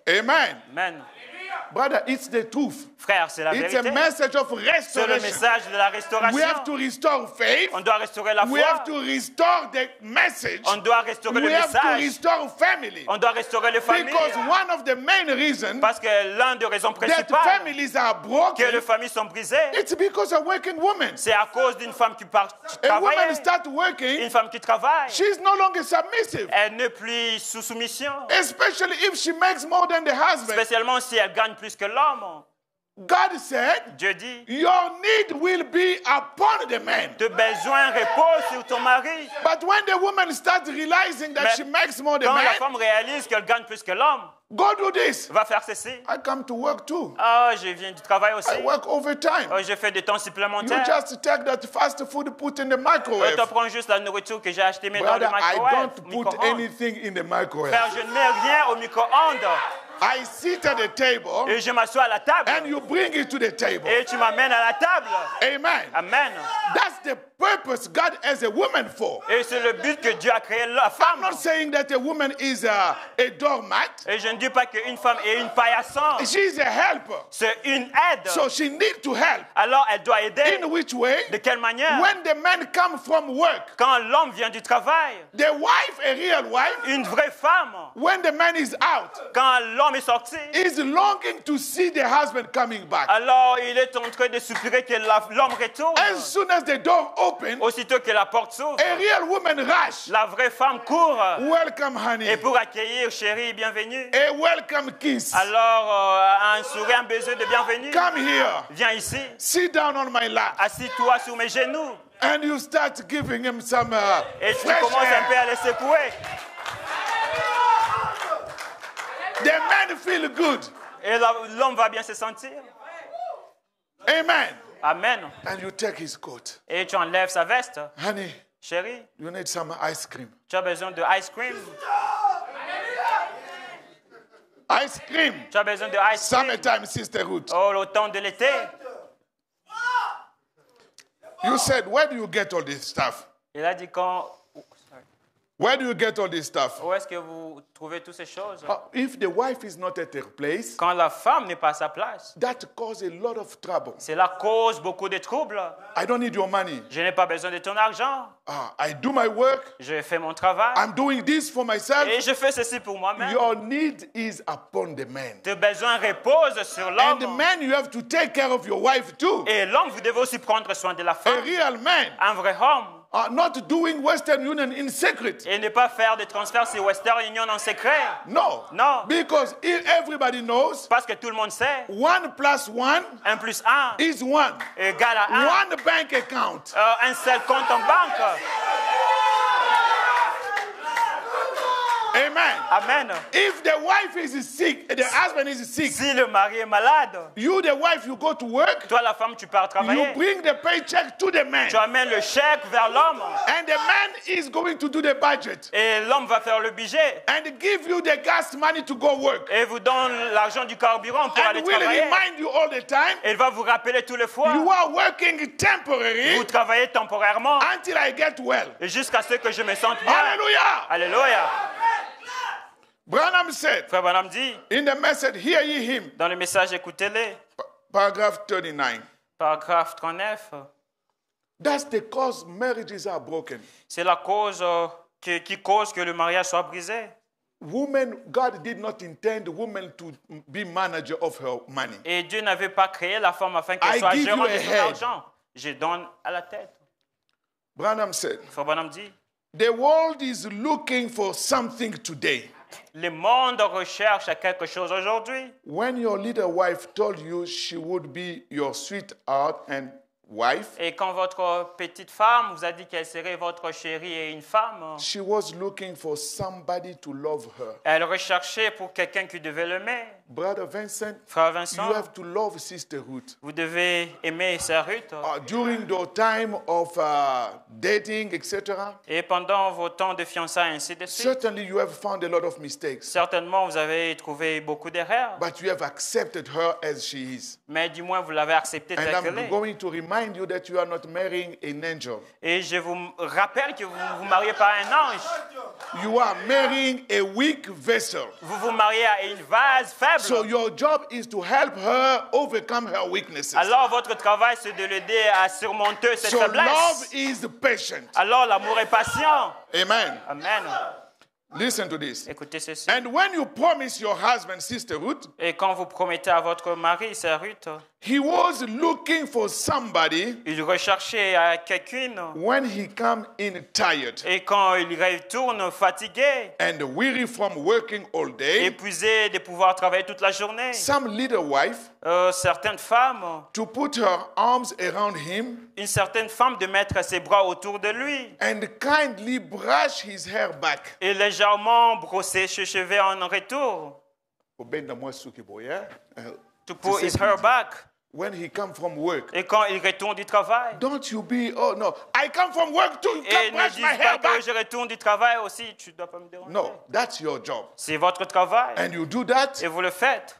Amen. Amen. Brother, it's the truth. Frère, c'est la It's a vérité. message of C'est le message de la We restauration. have to restore faith. On doit restaurer la We foi. have to restore the message. On doit restaurer le We have to restore family. On doit restaurer les familles. Because one of the main reasons Parce que l'un des raisons that principales families are que broken, les familles sont brisées, it's because of working women. c'est à cause d'une femme qui part qui woman travaille. start working, Une femme qui travaille, she's no longer submissive, elle n'est plus sous soumission. especially if she makes more than the husband. Spécialement si elle gagne plus que l'homme. God said, Dieu dit, Your need will be upon the man. tes besoins reposent sur ton mari. But when the woman starts realizing that Mais she makes more than Quand the la man, femme réalise qu'elle gagne plus que l'homme, go do this. va faire ceci. I come to work too. Ah, je viens du travail aussi. I work overtime. Oh, je fais des temps You supplémentaires. just take that fast food, put in the microwave. te prends juste la nourriture que j'ai achetée mais dans le Brother, I microwave. don't put anything in the microwave. Frère, je ne mets rien au micro-ondes. I sit at the table et je m'assois à la table and you bring it to the table. et tu m'amènes à la table. Amen. Amen. That's the purpose God has a woman for. Et c'est le but que Dieu a créé la I'm femme. not saying that a woman is a, a doormat. Et je ne dis pas qu'une femme est une paillasson. She's a helper. C'est une aide. So she needs to help. Alors elle doit aider. In which way? De quelle manière? When the man come from work, Quand l'homme vient du travail, the wife, a real wife, une vraie femme, when the man is out, quand l'homme est sorti, is longing to see the husband coming back. alors il est en train de soupirer que l'homme retourne. As soon as the door open, Aussitôt que la porte s'ouvre, a real woman rush. la vraie femme court. Welcome, honey. Et pour accueillir chérie, bienvenue. A welcome kiss. Alors, euh, un sourire, un baiser de bienvenue. Come here. Viens ici. Sit down on my lap. Assis-toi sur mes genoux. And you start giving him some uh, Et tu commences un peu à les secouer. The man feel good. Et l'homme va bien se sentir. Amen. Amen. And you take his coat. Et tu enlèves sa veste. Honey, Chérie, you need some ice cream. tu as besoin de ice cream. Ice cream. Tu as besoin de ice cream. Summertime sisterhood. Oh, le temps de l'été. You said, where do you get all this stuff? Il a dit quand. Where do you get all this stuff? Où est-ce que vous trouvez toutes ces choses? Uh, if the wife is not at her place, Quand la femme n'est pas à sa place, that causes a lot of trouble. cela cause beaucoup de troubles. I don't need your money. Je n'ai pas besoin de ton argent. I do my work. Je fais mon travail. I'm doing this for myself. Et je fais ceci pour moi-même. Your need is upon the man. Tes besoins reposent sur And the l'homme. man, you have to take care of your wife too. Et l'homme, vous devez aussi prendre soin de la A femme. real man. Un vrai homme. Uh, not doing Western Union in secret. Et ne pas faire de transfert sur Western Union en secret. No. No. Because if everybody knows Parce que tout le monde sait. one plus one 1 plus 1 is one. égale à 1. One bank account. un seul compte en banque. Amen. Amen. If the wife is sick, the husband is sick, Si le mari est malade, you, the wife, you go to work, toi la femme, tu pars you travailler. bring the paycheck to the man. Tu amènes le chèque vers l'homme. And the man is going to do the budget Et l'homme va faire le budget. and give you the gas money to go work. Et vous donne l'argent du carburant pour aller And will travailler. remind you all the time Il va vous rappeler tous les fois. you are working temporary Vous travaillez temporairement until I get well. et jusqu'à ce que je me sente bien. Hallelujah. Alléluia. Branham said Frère Branham dit in the message, Hear ye him, dans le message, écoutez-les, paragraph 39. paragraphe 39, That's the cause marriages are broken. c'est la cause euh, qui, qui cause que le mariage soit brisé. Women, God did not intend women to be manager of her money. Et Dieu n'avait pas créé la femme afin qu'elle I soit gérante de son argent. Je donne à la tête. Branham said, Frère Branham dit, The world is looking for something today. le monde recherche quelque chose aujourd'hui. When your little wife told you she would be your sweetheart and wife, Et quand votre petite femme vous a dit qu'elle serait votre chérie et une femme, she was looking for somebody to love her. elle recherchait pour quelqu'un qui devait l'aimer. Brother Vincent, Frère you Vincent, have to love sisterhood. vous devez aimer sa Ruth. Uh, during the time of uh, dating, etc., Et pendant vos temps de fiançailles, ainsi de suite, certainly you have found a lot of mistakes, certainement vous avez trouvé beaucoup d'erreurs. but you have accepted her as she is. Mais du moins, vous l'avez acceptée And telle qu'elle I'm est. going to remind you that you are not marrying an angel. Et je vous rappelle que vous ne vous mariez pas un ange. You are marrying a weak vessel. Vous vous mariez à une vase faible. So your job is to help her overcome her weaknesses. Alors votre travail, c'est de l'aider à surmonter cette So love faiblesse. is patient. Alors l'amour est patient. Amen. Amen. Listen to this. Écoutez ceci. And when you promise your husband sisterhood, Et quand vous promettez à votre mari, c'est Ruth, he was looking for somebody il recherchait à quelqu'une. when he come in tired Et quand il retourne fatigué, and weary from working all day. épuisé de pouvoir travailler toute la journée, Some little wife euh, certaines femmes, to put her arms around him une certaine femme de mettre ses bras autour de lui and kindly brush his hair back. et légèrement brosser ses cheveux en retour. To say his hair back. when he come from work. Et quand il retourne du travail, Don't you be, oh no, I come from work too. You et can't ne brush dis my pas hair que back. je retourne du travail aussi, tu dois pas me déranger. No, that's your job. C'est votre travail. And you do that Et vous le faites.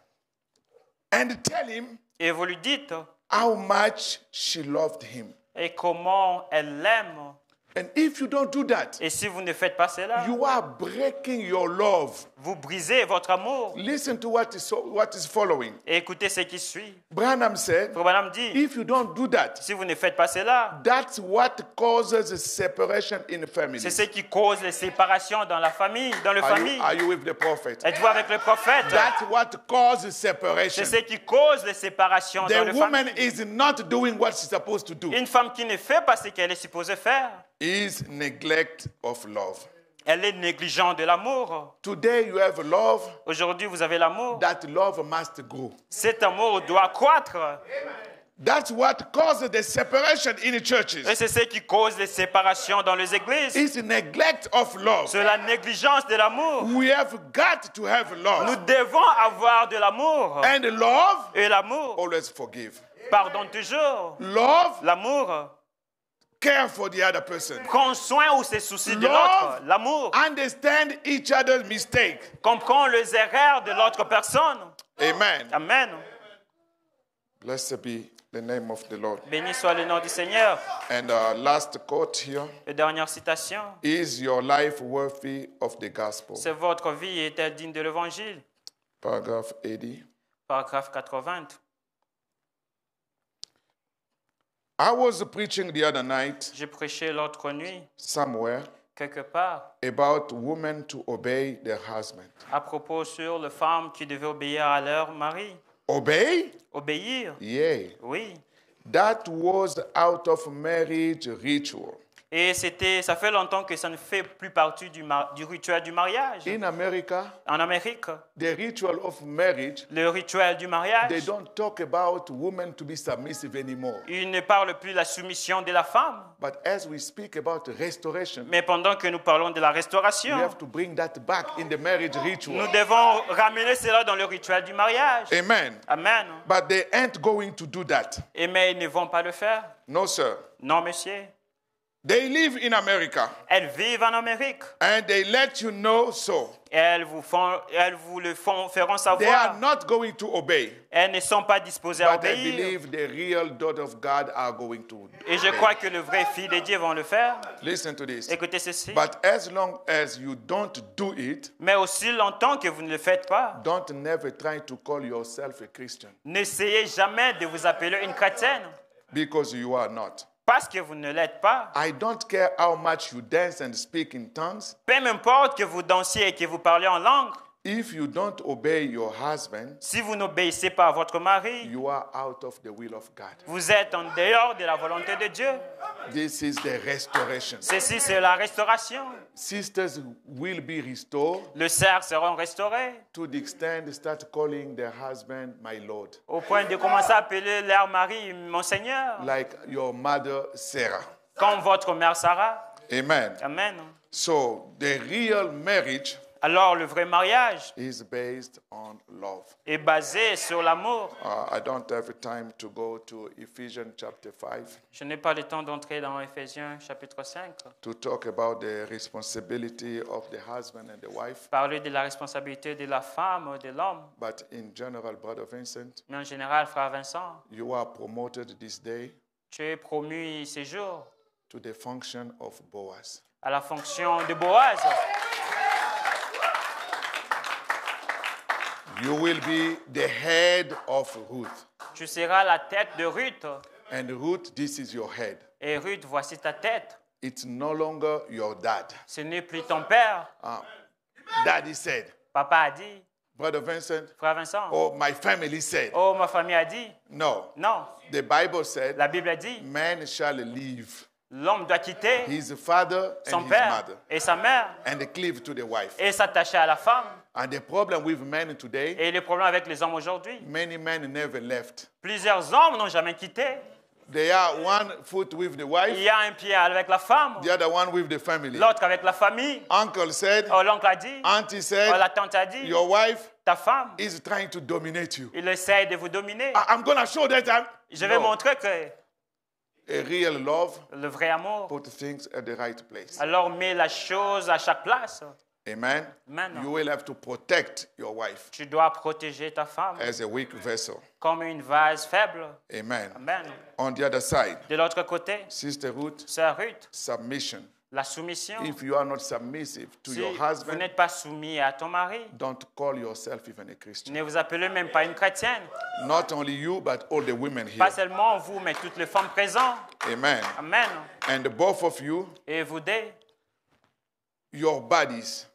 and tell him Et vous lui dites. how much she loved him. Et comment elle l'aime. And if you don't do that, Et si vous ne faites pas cela, you are breaking your love. vous brisez votre amour. Listen to what is, what is following. Et écoutez ce qui suit. Branham said, Frère Branham dit, if you don't do that, si vous ne faites pas cela, that's what causes separation in families. c'est ce qui cause les séparations dans la famille, dans le Are you, famille. are you with the prophet? Êtes-vous avec le prophète? That's what causes separation. C'est ce qui cause les séparations dans The le woman famille. is not doing what she's supposed to do. Une femme qui ne fait pas ce qu'elle est supposée faire, Is neglect of love. elle est négligente de l'amour. Today you have love. Aujourd'hui, vous avez l'amour. That love must grow. Cet amour doit croître. That's what causes the separation in churches. Et c'est ce qui cause les séparations dans les églises. It's neglect of love. C'est la négligence de l'amour. We have got to have Nous love. devons avoir de l'amour. And love Et l'amour always forgive. pardonne toujours. Love L'amour care for the other person. prend soin ou ses soucis de l'autre. L'amour Understand each other's mistake. les erreurs de l'autre personne. Amen. Amen. Blessed be the name of the Lord. Béni soit le nom du Seigneur. And uh, last quote here Et dernière citation. is your life worthy of the gospel? C'est votre vie est-elle digne de l'évangile? Paragraph 80. Paragraphe 80. I was preaching the other night J'ai prêché l'autre nuit, somewhere quelque part, about women to obey their husband. à propos sur les femmes qui devaient obéir à leur mari. Obey? Obéir, Yeah. oui. That was out of marriage ritual. Et c'était, ça fait longtemps que ça ne fait plus partie du, mar- du rituel du mariage. In America, En Amérique, the ritual of marriage, le rituel du they mariage, don't talk about women to be submissive anymore. il ne parle plus de la soumission de la femme. But as we speak about restoration, Mais pendant que nous parlons de la we restauration, have to bring that back in the marriage nous ritual. devons ramener cela dans le rituel du mariage. Amen. Amen. But they ain't going to do that. Et mais ils ne vont pas le faire. No, sir. Non, monsieur. They live in America Elles vivent en Amérique. and they let you know so. Elles vous, font, elles vous le font, feront They are savoir. not going to obey. Elles ne sont pas disposées à But I obéir. believe the real daughter of God are going to. Et je crois que le vrai fils de Dieu vont le faire. Listen to this. Écoutez ceci. But as long as you don't do it, Mais aussi longtemps que vous ne le faites pas, don't never try to call yourself a Christian n'essayez jamais de vous appeler une chrétienne because you are not. Parce que vous ne l'êtes pas. I don't care how much you dance and speak in tongues. Peu m'importe que vous dansiez et que vous parliez en langue, If you don't obey your husband, si vous n'obéissez pas à votre mari, you are out of the will of God. vous êtes en dehors de la volonté de Dieu. This is the restoration. Ceci, c'est la restauration. Sisters will be restored Le cerf seront restaurés to the extent they start calling their husband my Lord, au point de commencer à appeler leur mari mon Seigneur, like your mother Sarah. comme votre mère Sarah. Amen. Amen. So the real marriage Alors le vrai mariage is based on love. est basé sur l'amour. Uh, I don't have time to go to Ephesians chapter 5 Je n'ai pas le temps d'entrer dans Éphésiens chapitre 5, to talk about the responsibility of the husband and the wife. parler de la responsabilité de la femme, de l'homme. But in general, Brother Vincent, Mais en général, frère Vincent, you are promoted this day tu es promu ces jours to the function of Boaz. à la fonction de Boaz. You will be the head of Ruth. Tu seras la tête de Ruth. And Ruth, this is your head. Et Ruth, voici ta tête. It's no longer your dad. Ce n'est plus ton père. Uh, Daddy said, Papa a dit, Brother Vincent, frère Vincent? or my family said. Oh, ma famille a dit. No. Non. The Bible said, La Bible a dit, man shall leave l'homme doit quitter his father and son his père mother et sa mère and cleave to the wife. et s'attacher à la femme. And the problem with men today, Et le problème avec les hommes aujourd'hui, many men never left. plusieurs hommes n'ont jamais quitté. They are one foot with the Il wife, y a un pied avec la femme, the other one with the family. l'autre avec la famille. Uncle said, Oh, l'oncle a dit, Auntie oh, la said, tante a dit, your wife, ta femme, is trying to dominate you. il essaie de vous dominer. I- I'm going to show that I'm. Je vais No. montrer que A real love le vrai amour, put things at the right place. alors met la chose à chaque place. Amen? Maintenant. You will have to protect your wife Tu dois protéger ta femme as a weak vessel. comme une vase faible. Amen. Amen. On the other side, De l'autre côté, Sister Ruth, sœur Ruth, submission. la soumission. If you are not submissive to Si your vous husband, n'êtes pas soumis à ton mari, don't call yourself even a Christian. ne vous appelez même pas une chrétienne. Not only you, but all the women here. Pas seulement vous, mais toutes les femmes présentes. Amen. Amen. And both of you, Et vous deux, your bodies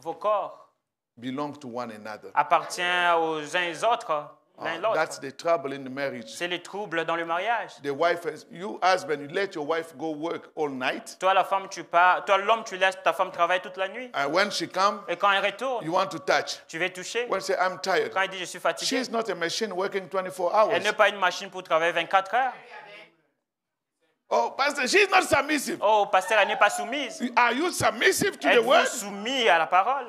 vos corps belong to one another. appartiennent aux uns et aux autres, l'un Uh, l'autre. that's the trouble in the marriage. C'est les troubles dans le mariage. The wife you husband, you let your wife go work all night, Toi, la femme, tu pars, toi, l'homme, tu laisses ta femme travailler toute la nuit. and when she comes, Et quand elle retourne, you want to touch. tu vas toucher. When she say, I'm tired, Quand elle dit je suis fatigué, she's not a machine working 24 hours. elle n'est pas une machine pour travailler 24 heures. Oh, pastor, she's not submissive. Oh, pasteur, elle n'est pas soumise. Are you submissive to the word? soumis à la parole?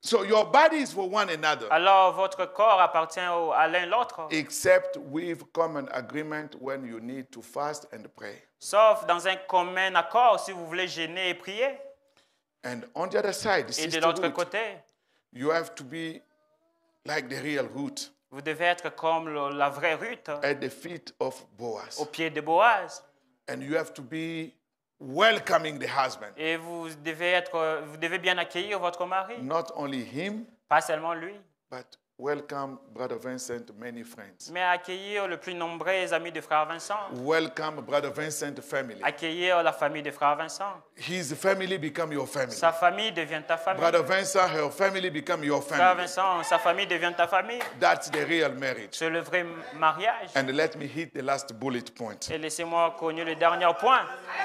So your body is for one another, Alors votre corps appartient au- à l'un l'autre, except with common agreement when you need to fast and pray. sauf dans un commun accord si vous voulez gêner et prier. And on the other side, Et de l'autre côté, you have to be like the real root vous devez être comme le- la vraie Ruth at the feet of Boaz. au pied de Boaz. And you have to be welcoming the husband, Et vous devez, être, vous devez bien accueillir votre mari, not only him, pas seulement lui, but welcome Brother Vincent, many friends. mais accueillir le plus nombreux amis de frère Vincent, Welcome Brother Vincent family. accueillir la famille de frère Vincent. His family become your family. Sa famille devient ta famille. Brother Vincent, her family become your Frère family. Vincent, sa famille devient ta famille. That's the real marriage. C'est le vrai mariage. And let me hit the last bullet point. Et laissez-moi connaître le dernier point.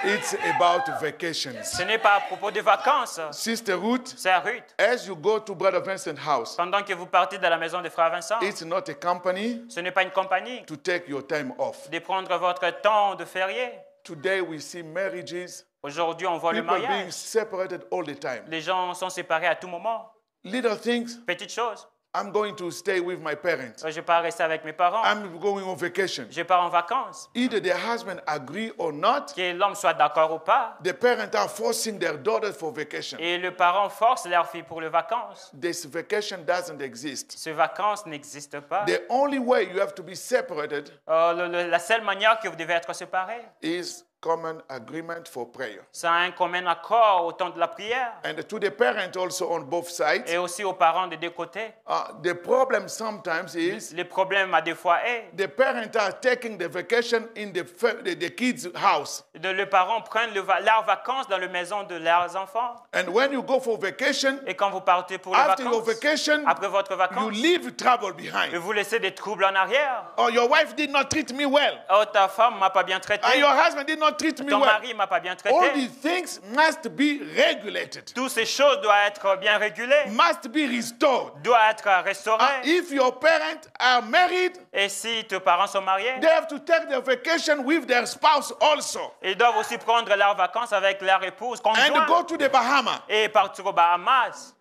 It's about vacations. Ce n'est pas à propos de vacances. Sister Ruth, C'est Ruth. as you go to Brother Vincent's house, Pendant que vous partez de la maison de frère Vincent, it's not a company ce n'est pas une compagnie to take your time off. de prendre votre temps de férié. Today we see marriages, Aujourd'hui, on voit le being mariage. separated all the time. Les gens sont séparés à tout moment. Little things, Petite chose. I'm going to stay with my parents. Je pars rester avec mes parents. I'm going on vacation. Je pars en vacances. Either the husband agree or not, Que l'homme soit d'accord ou pas. the parents are forcing their daughters for vacation. Et le parent force leur fille pour les vacances. This vacation doesn't exist. Ces vacances n'existent pas. The only way you have to be separated Euh, le- le- la seule manière que vous devez être séparés, is common agreement for prayer. c'est un commun accord au temps de la prière. And to the parent also on both sides, Et aussi aux parents des deux côtés. uh, the problem sometimes is Le problème à des fois est the parents are taking the vacation in the, fa- the, the kids' house. que les parents prennent le leurs vacances dans la maison de leurs enfants. And when you go for vacation, Et quand vous partez pour les after your vacances, vacation, après votre you vacances, leave trouble et behind. vous laissez des troubles en arrière. Or your wife did not treat me well. Oh, ta femme m'a pas bien traité. And your husband did not treat me Ton well. mari m'a pas bien All traité. these things must be regulated, Toutes ces choses doivent être bien régulées, must be restored. doivent être restaurées. if your parents are married, Et si tes parents sont mariés, they have to take their vacation with their spouse also ils doivent aussi prendre leurs vacances avec leur épouse and conjointe go to the Bahamas. et partir aux Bahamas.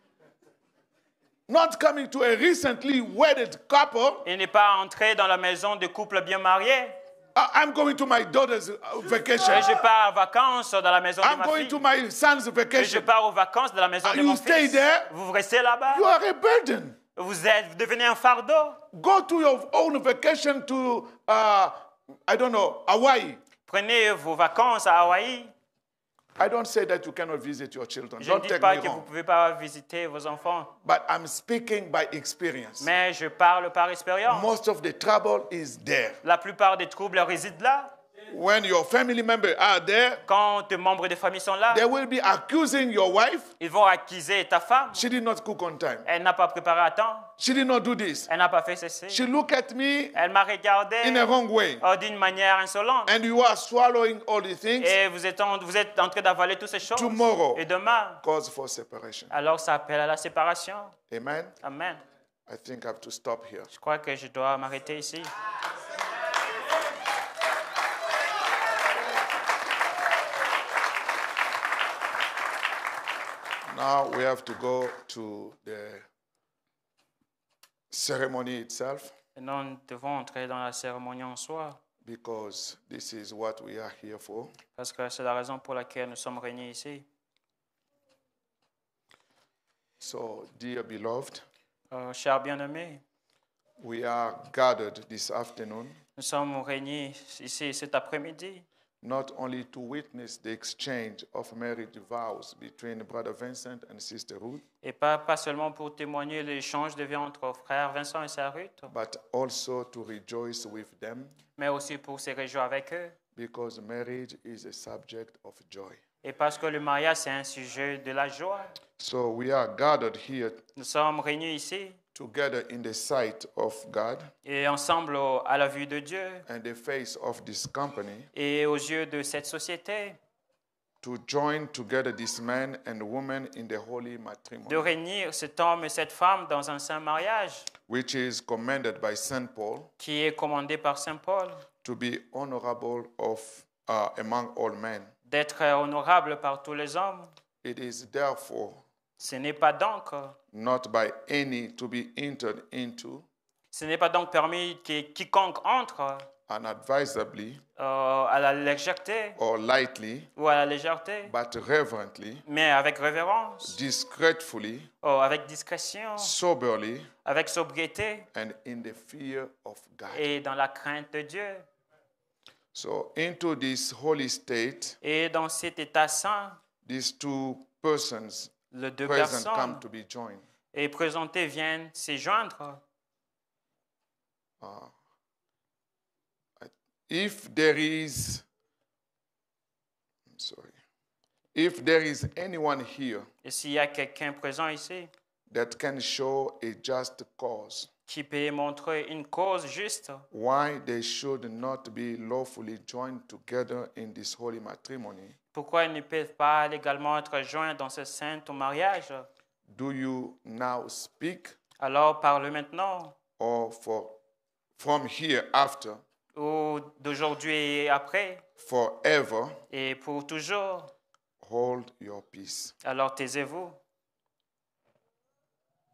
Not coming to a recently wedded couple. Et n'est pas entrer dans la maison de couples bien mariés. "Uh, I'm going to my daughter's uh, vacation. Et je pars en vacances dans la maison de I'm ma going fille. to my son's Et je vacation. pars aux vacances dans la maison de you mon stay fils. there? Vous restez là-bas. You are a burden. Vous, êtes, vous devenez un fardeau. Go to your own vacation to, uh, I don't know, Hawaii. Prenez vos vacances à Hawaï. I don't say that you cannot visit your children. Je ne Don't dis take pas me que vous ne pouvez pas visiter vos enfants, But I'm speaking by experience. mais je parle par expérience. Most of the trouble is there. La plupart des troubles résident là. When your family members are there, Quand tes membres de famille sont là, they will be accusing your wife. ils vont accuser ta femme. She did not cook on time. Elle n'a pas préparé à temps. She did not do this. Elle n'a pas fait ceci. She looked at me Elle m'a regardé in a wrong way. oh, d'une manière insolente. And you are swallowing all the things. Et vous êtes en, vous êtes en train d'avaler toutes ces choses. Tomorrow. Et demain, Cause for separation. alors ça appelle à la séparation. Amen? Amen. I think I have to stop here. Je crois que je dois m'arrêter ici. Now we have to go to the ceremony itself Maintenant, nous devons entrer dans la cérémonie en soi, because this is what we are here for. parce que c'est la raison pour laquelle nous sommes réunis ici. So, dear beloved, Euh, chers bien-aimés, we are gathered this afternoon nous sommes réunis ici cet après-midi, not only to witness the exchange of marriage vows between Brother Vincent and Sister Ruth, et pas, pas seulement pour témoigner l'échange de vie entre frères Vincent et Sœur Ruth, but also to rejoice with them mais aussi pour se réjouir avec eux. because marriage is a subject of joy. Et parce que le mariage, c'est un sujet de la joie. So we are gathered here Nous sommes réunis ici together in the sight of God et ensemble à la vue de Dieu and the face of this company et aux yeux de cette société, to join together this man and woman in the holy de matrimony, réunir cet homme et cette femme dans un saint mariage which is commanded by St. Paul qui est commandé par Saint Paul, to be honorable of uh, among all men. d'être honorable par tous les hommes. It is therefore Ce n'est pas donc, not by any to be entered into ce n'est pas donc permis que quiconque entre unadvisedly euh, à la légèreté or lightly, ou à la légèreté, but reverently, mais avec révérence, discreetly, euh, avec discrétion, soberly, avec sobriété and in the fear of God. et dans la crainte de Dieu. So, into this holy state, Et dans cet état saint, these two persons les deux present come personnes to be joined. et présentées viennent se joindre. If there is, I'm sorry, if there is anyone here Et s'il y a quelqu'un présent ici that can show a just cause qui peut montrer une cause juste why they should not be lawfully joined together in this holy matrimony, pourquoi ils ne peuvent pas légalement être joints dans ce saint au mariage, do you now speak alors parle maintenant, or for from here after? Ou d'aujourd'hui et après, forever. Et pour toujours? hold your peace? Alors taisez-vous.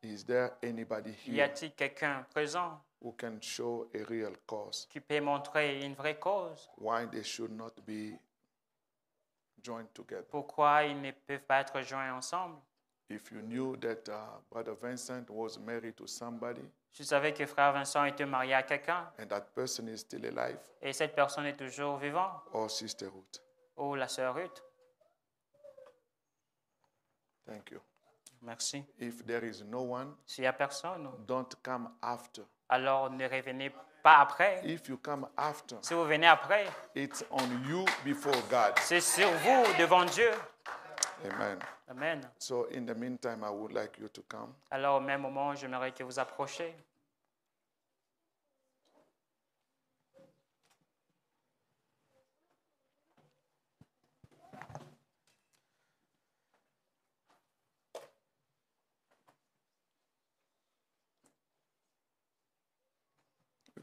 Is there anybody Y here a-t-il quelqu'un présent who can show a real cause? qui peut montrer une vraie cause? Why they should not be joined together? Pourquoi ils ne peuvent pas être joints ensemble? If you knew that uh, Brother Vincent was married to somebody Je savais que frère Vincent était marié à quelqu'un and that person is still alive, et cette personne est toujours vivante, or Sister Ruth. ou la sœur Ruth. Thank you. Merci. If there is no one, S'il n'y a personne, don't come after. alors ne revenez pas après. If you come after, Si vous venez après, it's on you before God. c'est sur vous devant Dieu. Amen. Amen. So, in the meantime, I would like you to come. Alors au même moment, j'aimerais que vous approchiez.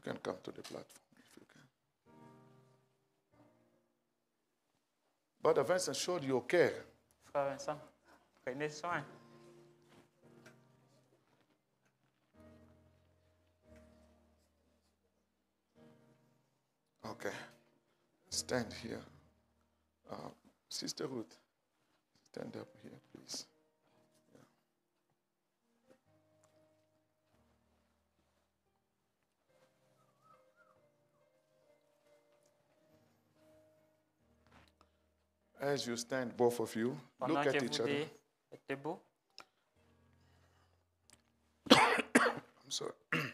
Can come to the platform if you can. Brother Vincent showed you care. Frère Vincent, prenez soin. Okay. Stand here. Uh, Sister Ruth, stand up here, please. As you stand, both of you, Pendant look at each other. êtes debout, I'm sorry.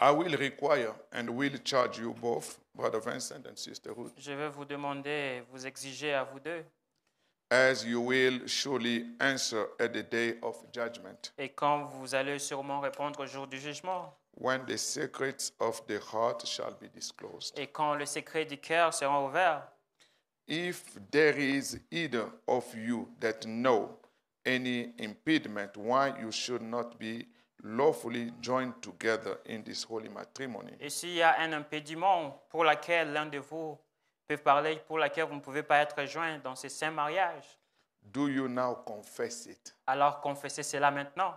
I will require and will charge you both, Brother Vincent and Sister Ruth, je vais vous demander, vous exiger à vous deux, as you will surely answer at the day of judgment, et quand vous allez sûrement répondre au jour du jugement, when the secrets of the heart shall be disclosed. et quand le secret du cœur sera ouvert, If there is either of you that know any impediment why you should not be lawfully joined together in this holy matrimony, et s'il y a un impédiment pour lequel l'un de vous peut parler, pour lequel vous ne pouvez pas être joint dans ce saint mariage, do you now confess it? Alors confessez cela maintenant.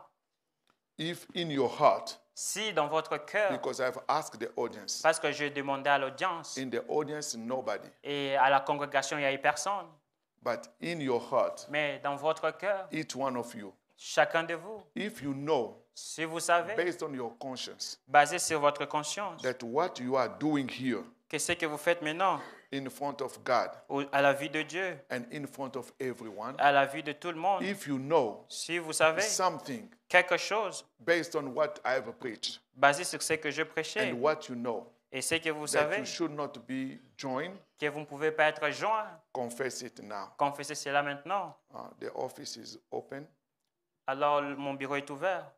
If in your heart, Si dans votre cœur, because I've asked the audience, parce que je demandais à l'audience in the audience, nobody, et à la congrégation, il n'y a eu personne, but in your heart, mais dans votre cœur, each one of you, chacun de vous, if you know, si vous savez, based on your conscience, basé sur votre conscience, that what you are doing here que ce que vous faites maintenant in front of God au- à la vue de Dieu, and in front of everyone, à la vue de tout le monde, if you know si vous savez something quelque chose based on what I've preached basé sur ce que je prêchais and what you know, et ce que vous that savez, you should not be joined, que vous ne pouvez pas être joint, confess it now. confessez cela maintenant. Uh, the office is open. Alors mon bureau est ouvert,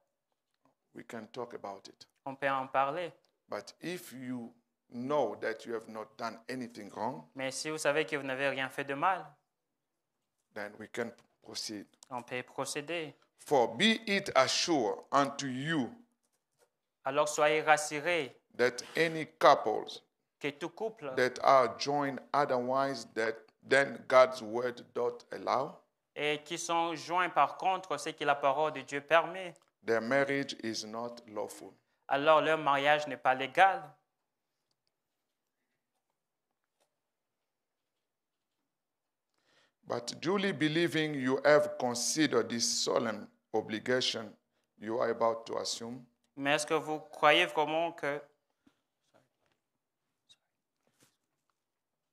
We can talk about it. on peut en parler. But if you know that you have not done anything wrong, Mais si vous savez que vous n'avez rien fait de mal, then we can proceed. on peut procéder. For be it assured unto you Alors soyez rassurés that any couples que tout couple that are joined otherwise that then God's word doth allow, et qui sont joints par contre ce que la parole de Dieu permet, their marriage is not lawful. alors leur mariage n'est pas légal. But duly believing you have considered this solemn obligation you are about to assume, Mais est-ce que vous croyez vraiment que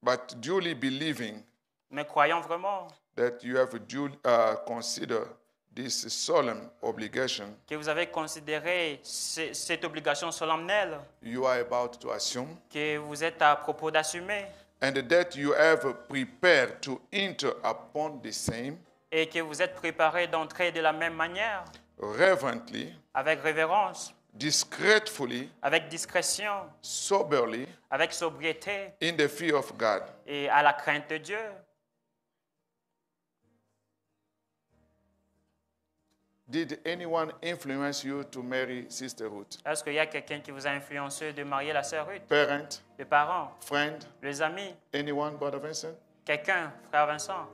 but duly believing mais croyons vraiment that you have duly uh, considered this solemn obligation que vous avez considéré ce- cette obligation solennelle you are about to assume, que vous êtes à propos d'assumer and that you have prepared to enter upon the same et que vous êtes préparé d'entrer de la même manière, reverently, avec révérence, discreetly, avec discrétion, soberly, avec sobriété in the fear of God. et à la crainte de Dieu. Did anyone influence you to marry Sister Ruth? Est-ce qu'il y a quelqu'un qui vous a influencé de marier la sœur Ruth? Parent, Les parents, friend, les amis, anyone, Brother Vincent? quelqu'un, frère Vincent,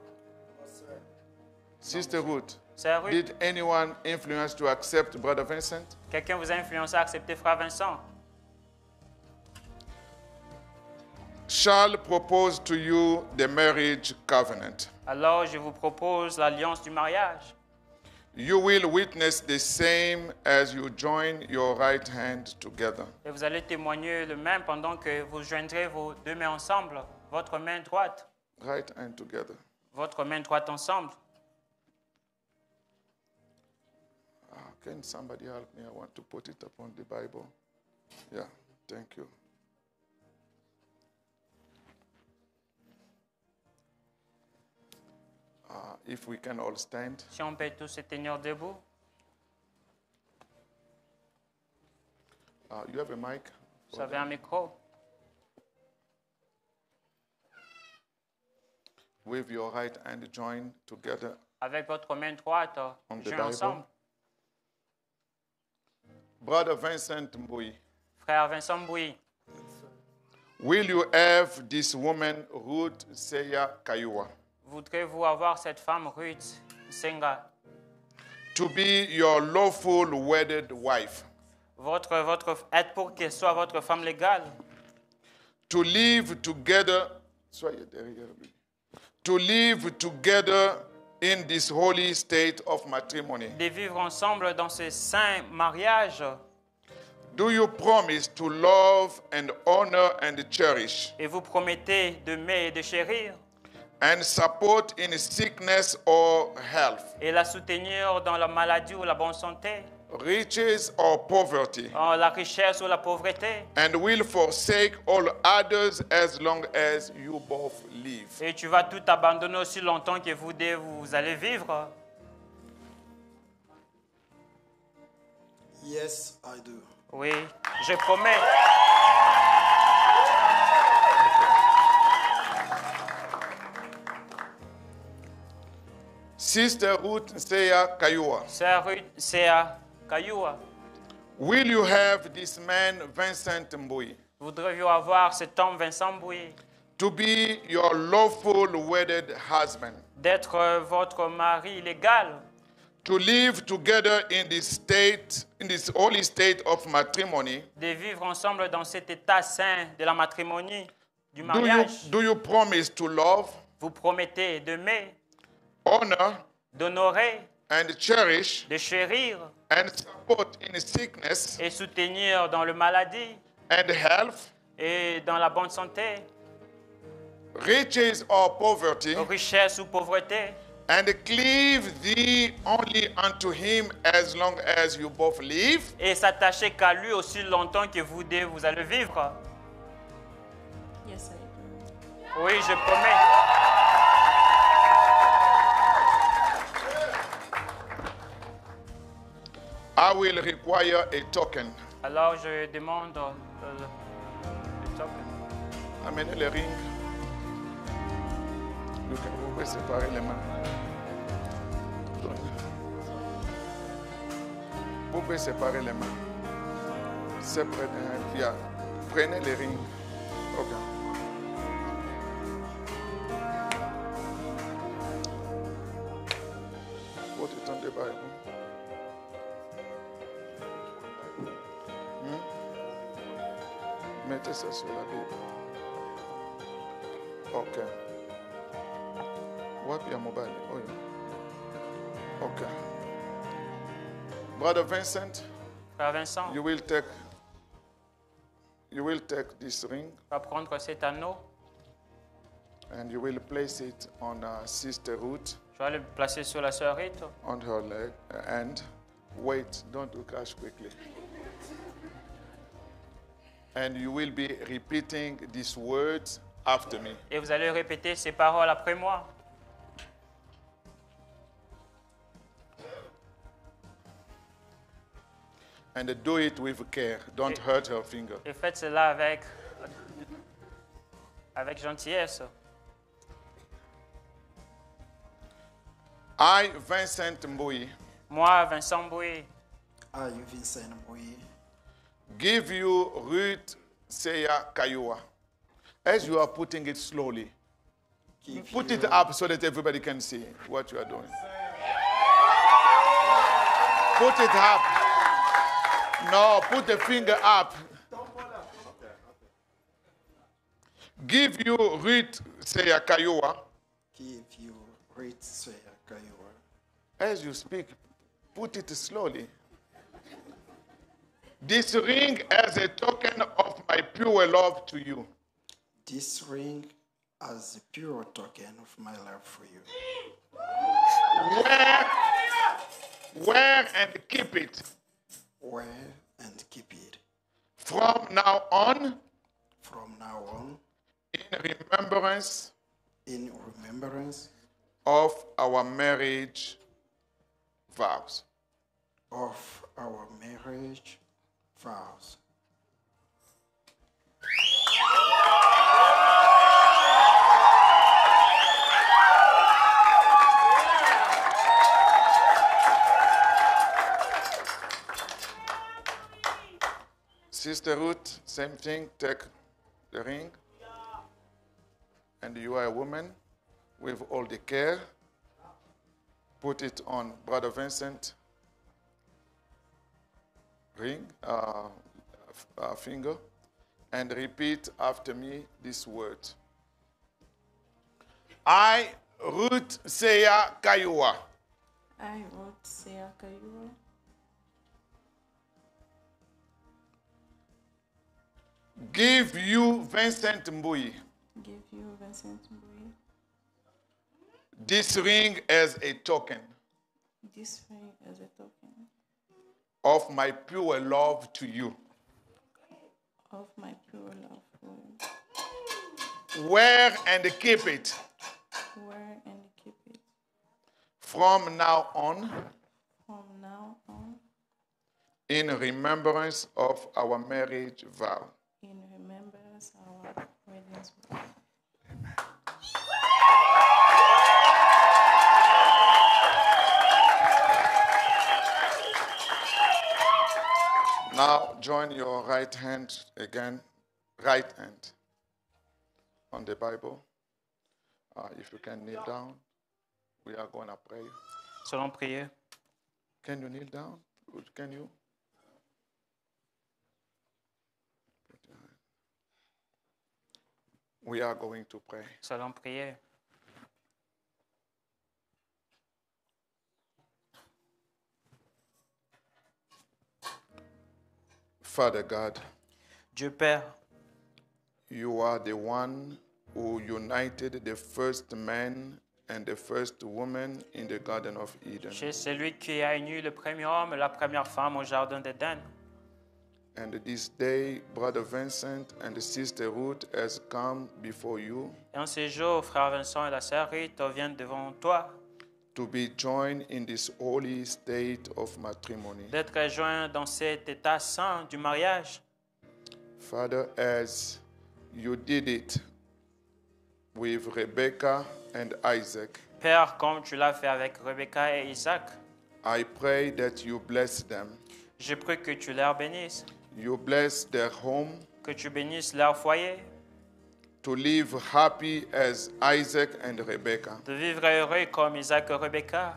Sister Ruth, sœur Ruth, did anyone influence to accept Brother Vincent? quelqu'un vous a influencé à accepter frère Vincent? Shall propose to you the marriage covenant. Alors je vous propose l'alliance du mariage. You will witness the same as you join your right hand together. Et vous allez témoigner le même pendant que vous joindrez vos deux mains ensemble, votre main droite, Right hand together. votre main droite ensemble. Ah, can somebody help me? I want to put it upon the Bible. Yeah, thank you. Uh, if we can all stand. Si on peut tous se tenir debout. Uh, you have a mic? Vous avez un micro. With your right hand joined together. Avec votre main droite, On the joint Bible. ensemble. Brother Vincent Mbui, Frère Vincent Bouy, will you have this woman, Ruth Seya Kayua, voudrez-vous avoir cette femme Ruth Senga, to be your lawful wedded wife, votre, votre, être pour qu'elle soit votre femme légale, to live together, soyez derrière lui. to live together in this holy state of matrimony? de vivre ensemble dans ce saint mariage Do you promise to love and honor and cherish? Et vous promettez d'aimer et de chérir? And support in sickness or health, et la soutenir dans la maladie ou la bonne santé, riches or poverty, dans la richesse ou la pauvreté, and will forsake all others as long as you both live? et tu vas tout abandonner aussi longtemps que vous deux vous allez vivre. Yes, I do. Oui, je promets. Sister Ruth Seya Kayua, Sœur Ruth, à Kayua. will you have this man, Vincent Mbui, Voudriez-vous avoir cet homme Vincent Bouy to be your lawful wedded husband, d'être euh, votre mari légal, to live together in this state, in this holy state of matrimony, de vivre ensemble dans cet état saint de la matrimonie, du do you, mariage. do you promise to love, Vous promettez d'aimer, honor, d'honorer, and cherish de chérir and support in sickness et soutenir dans le maladie and health, et dans la bonne santé, riches or poverty, richesse ou pauvreté, and cleave thee only unto him as long as you both live? et s'attacher qu'à lui aussi longtemps que vous deux vous allez vivre. Yes, I do. Oui, je promets. I will require a token. Alors je demande euh, le token. Amenez le ring. Vous pouvez séparer les mains. Vous pouvez séparer les mains. Les mains. Via. Prenez les rings. Mettez ça sur la Ok. Wapi your mobile? Oyo. Ok. Brother Vincent, Frère Vincent you will take you will take this ring va prendre cet anneau. and you will place it on uh, Sister Ruth Je vais le placer sur la sœur Rite. on her leg and wait, don't do cash quickly. And you will be repeating these words after me. Et vous allez répéter ces paroles après moi. And do it with care. Don't hurt her finger. Et faites cela avec, avec gentillesse. I, Vincent Mbui, Moi, Vincent Bouy, I, Vincent Boye, give you Ruth Seya Kayua. As you are putting it slowly, give put it up so that everybody can see what you are doing. Put it up. No, put the finger up. Give you Ruth Seya Kayua. give you great Swear Kayua. As you speak, put it slowly. This ring as a token of my pure love to you. This ring as a pure token of my love for you. Wear, wear and keep it. Wear and keep it. From now on, From now on, in remembrance in remembrance of our marriage vows. of our marriage vows. Sister Ruth, same thing. Take the ring. And you are a woman with all the care. Put it on Brother Vincent ring, uh, uh, finger, and repeat after me this word. I, Ruth Seya Kayua, I wrote Seya Kayua. give you Vincent Mbui. Give you Vincent Mbui. This ring as a token. This ring as a token of my pure love to you. of my pure love for you. Wear and keep it Wear and keep it from now on from now on in remembrance of our marriage vow. in remembrance of our wedding vow. Now join your right hand again, right hand on the Bible. Uh, if you can kneel down. We are going to pray. Allons prier. Can you kneel down? Can you? We are going to pray. Allons prier. Father God, Dieu Père, you are the one who united the first man and the first woman in the Garden of Eden. tu es celui qui a uni le premier homme et la première femme au jardin d'Éden. And this day, Brother Vincent and Sister Ruth has come before you Et en ce jour, frère Vincent et la sœur Rite viennent devant toi to be joined in this holy state of matrimony. d'être rejoints dans cet état saint du mariage. Father, as you did it with Rebecca and Isaac, Père, comme tu l'as fait avec Rebecca et Isaac, I pray that you bless them. je prie que tu leur bénisses, You bless their home que tu bénisses leur foyer, to live happy as Isaac and Rebecca, de vivre heureux comme Isaac et Rebecca,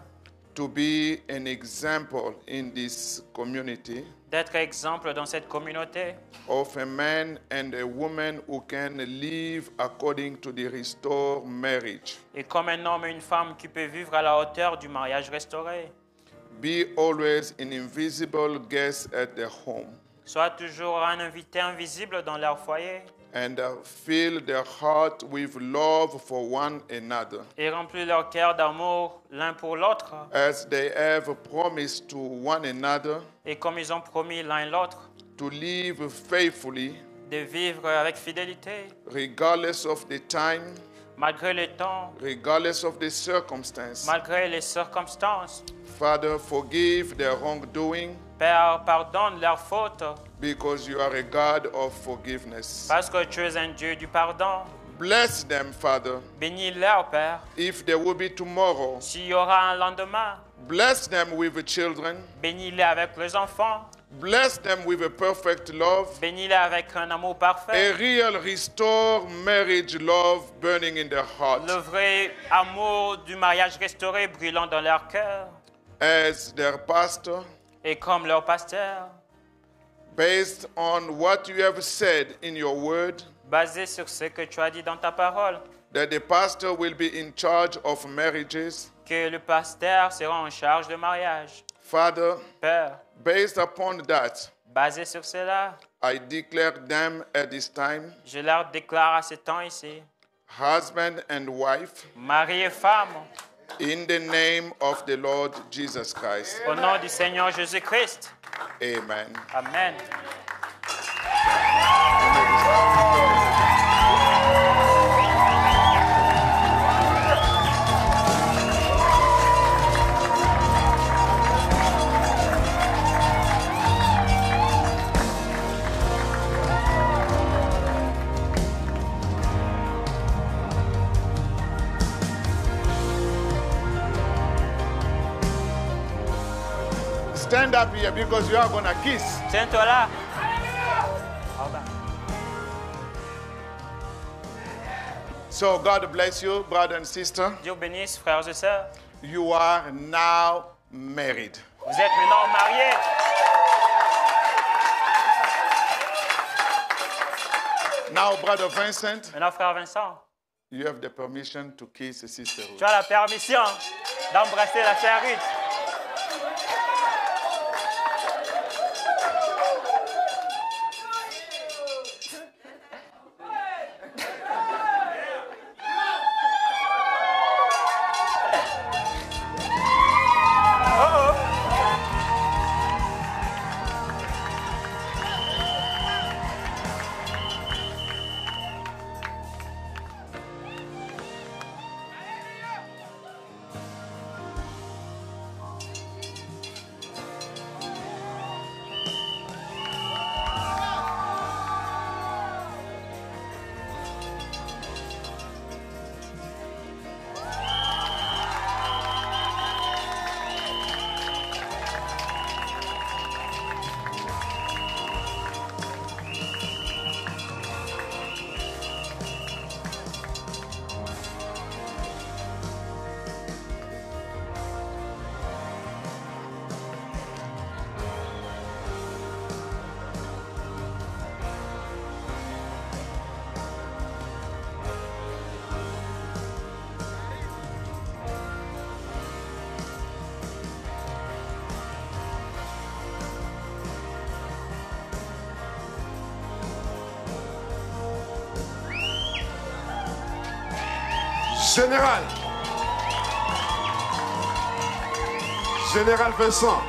to be an example in this community d'être exemple dans cette communauté, of a man and a woman who can live according to the restored marriage. et comme un homme et une femme qui peut vivre à la hauteur du mariage restauré. Be always an invisible guest at their home. Sois toujours un invité invisible dans leur foyer and uh, fill their heart with love for one another et remplis leur cœur d'amour l'un pour l'autre. as they have promised to one another Et comme ils ont promis l'un l'autre to live faithfully de vivre avec fidélité, regardless of the time, malgré le temps, regardless of the circumstance. malgré les circonstances. Father, forgive their wrongdoing Père, pardonne leurs fautes, because you are a God of forgiveness. parce que tu es un Dieu du pardon. Bless them, Father, Bénis-leur, Père, if there will be tomorrow. s'il y aura un lendemain. Bless them with the children. Bénis-les avec les enfants. Bless them with a perfect love, Bénis-les avec un amour a parfait. real restore marriage love burning in their heart Le vrai amour du mariage restauré brûlant dans leur cœur. as their pastor, Et comme leur pasteur, based on what you have said in your word, basé sur ce que tu as dit dans ta parole, that the pastor will be in charge of marriages. que le pasteur sera en charge de mariage. Father, Père, based upon that, basé sur cela, I declare them at this time je leur déclare à ce temps ici, husband and wife mari et femme, in the name of the Lord Jesus Christ. au nom du Seigneur Jésus-Christ. Amen. Amen. Stand up here because you are going to kiss. Tiens-toi là. So God bless you, brother and sister. Dieu bénisse, frères et sœurs. You are now married. Vous êtes maintenant mariés. Now, brother Vincent, Maintenant, frère Vincent, you have the permission to kiss sister Ruth. tu as la permission d'embrasser la sœur Ruth. Général. Général Vincent.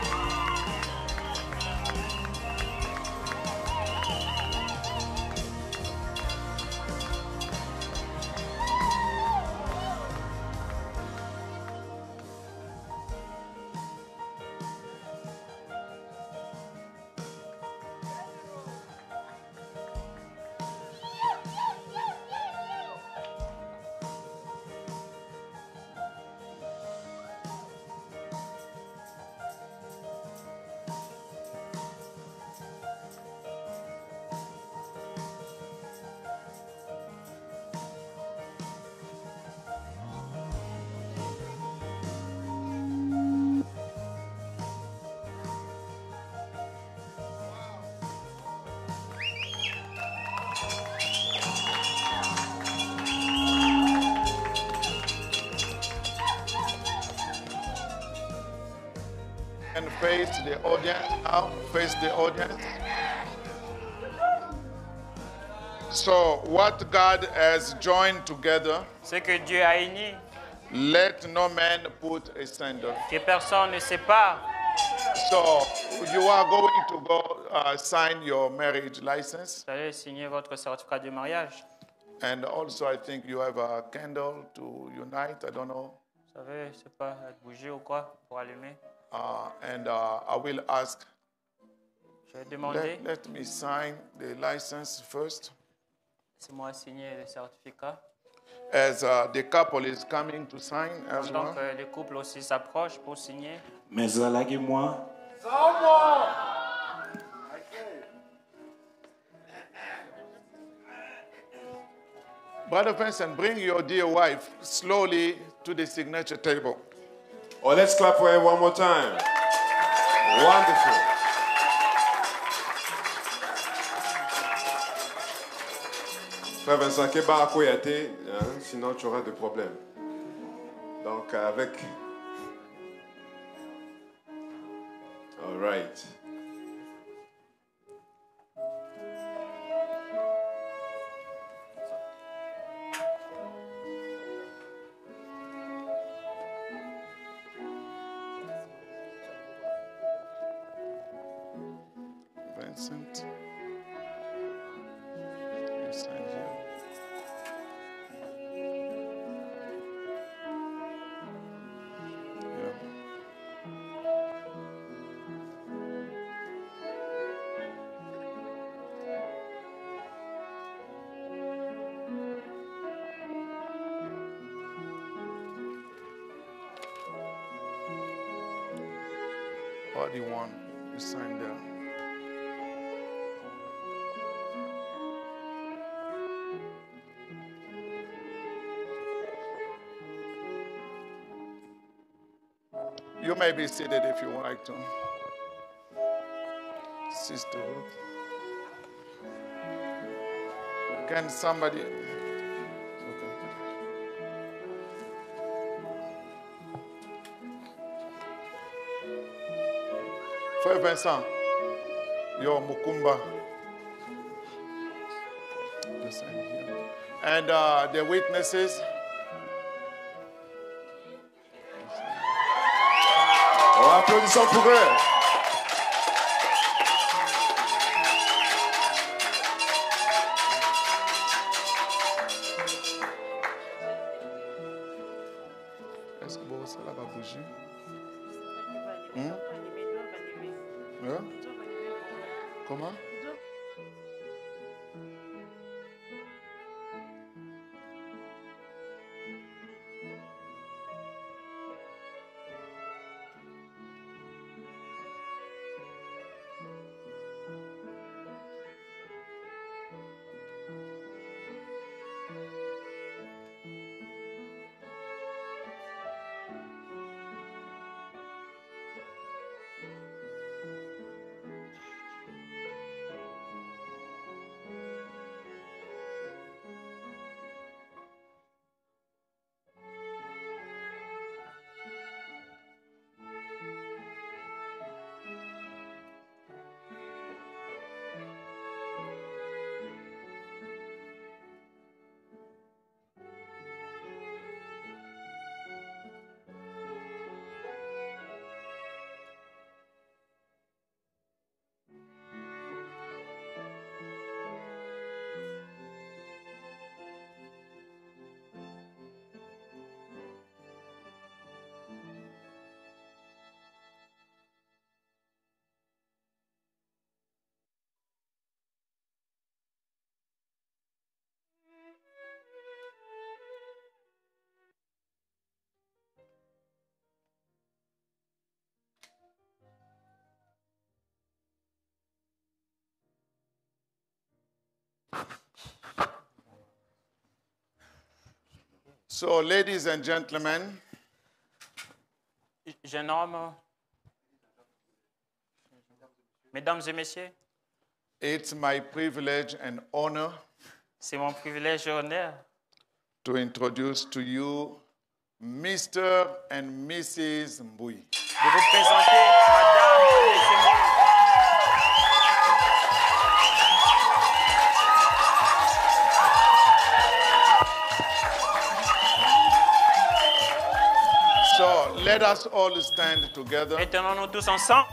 The audience. So, what God has joined together, Ce que Dieu a uni, let no man put asunder. que personne ne sépare. So, you are going to go uh, sign your marriage license. Vous allez signer votre certificat de mariage. And also, I think you have a candle to unite. I don't know. Vous savez, sais pas, bougie ou quoi pour allumer. Uh, and uh, I will ask, demander, let, let me sign the license first. laissez-moi signer le certificat. As uh, the couple is coming to sign as Pendant well. que les couples aussi s'approchent pour signer. Mais moi Brother Vincent, bring your dear wife slowly to the signature table. Oh, let's clap for him one more time. Wonderful. Frère Vincent, Keba Koyate, hein, sinon tu auras des problèmes. Donc, avec. All right. May be seated if you like to. Sisterhood. Can somebody. Frère Vincent, yo Mukumba. The same here. And uh, the witnesses. On applaudissons pour eux. So, ladies and gentlemen, Jeune homme, mesdames et messieurs, it's my privilege and honor c'est mon privilège et honneur to introduce to you Mr. and Mrs. Mbui. de vous présenter Madame et Monsieur. Let us all stand together. Et tenons-nous tous ensemble.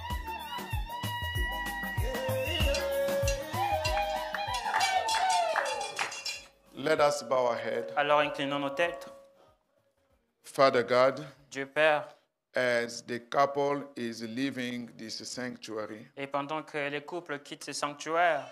Let us bow our head. Alors inclinons nos têtes. Father God, Dieu Père, as the couple is leaving this sanctuary, et pendant que les couples quittent ce sanctuaire,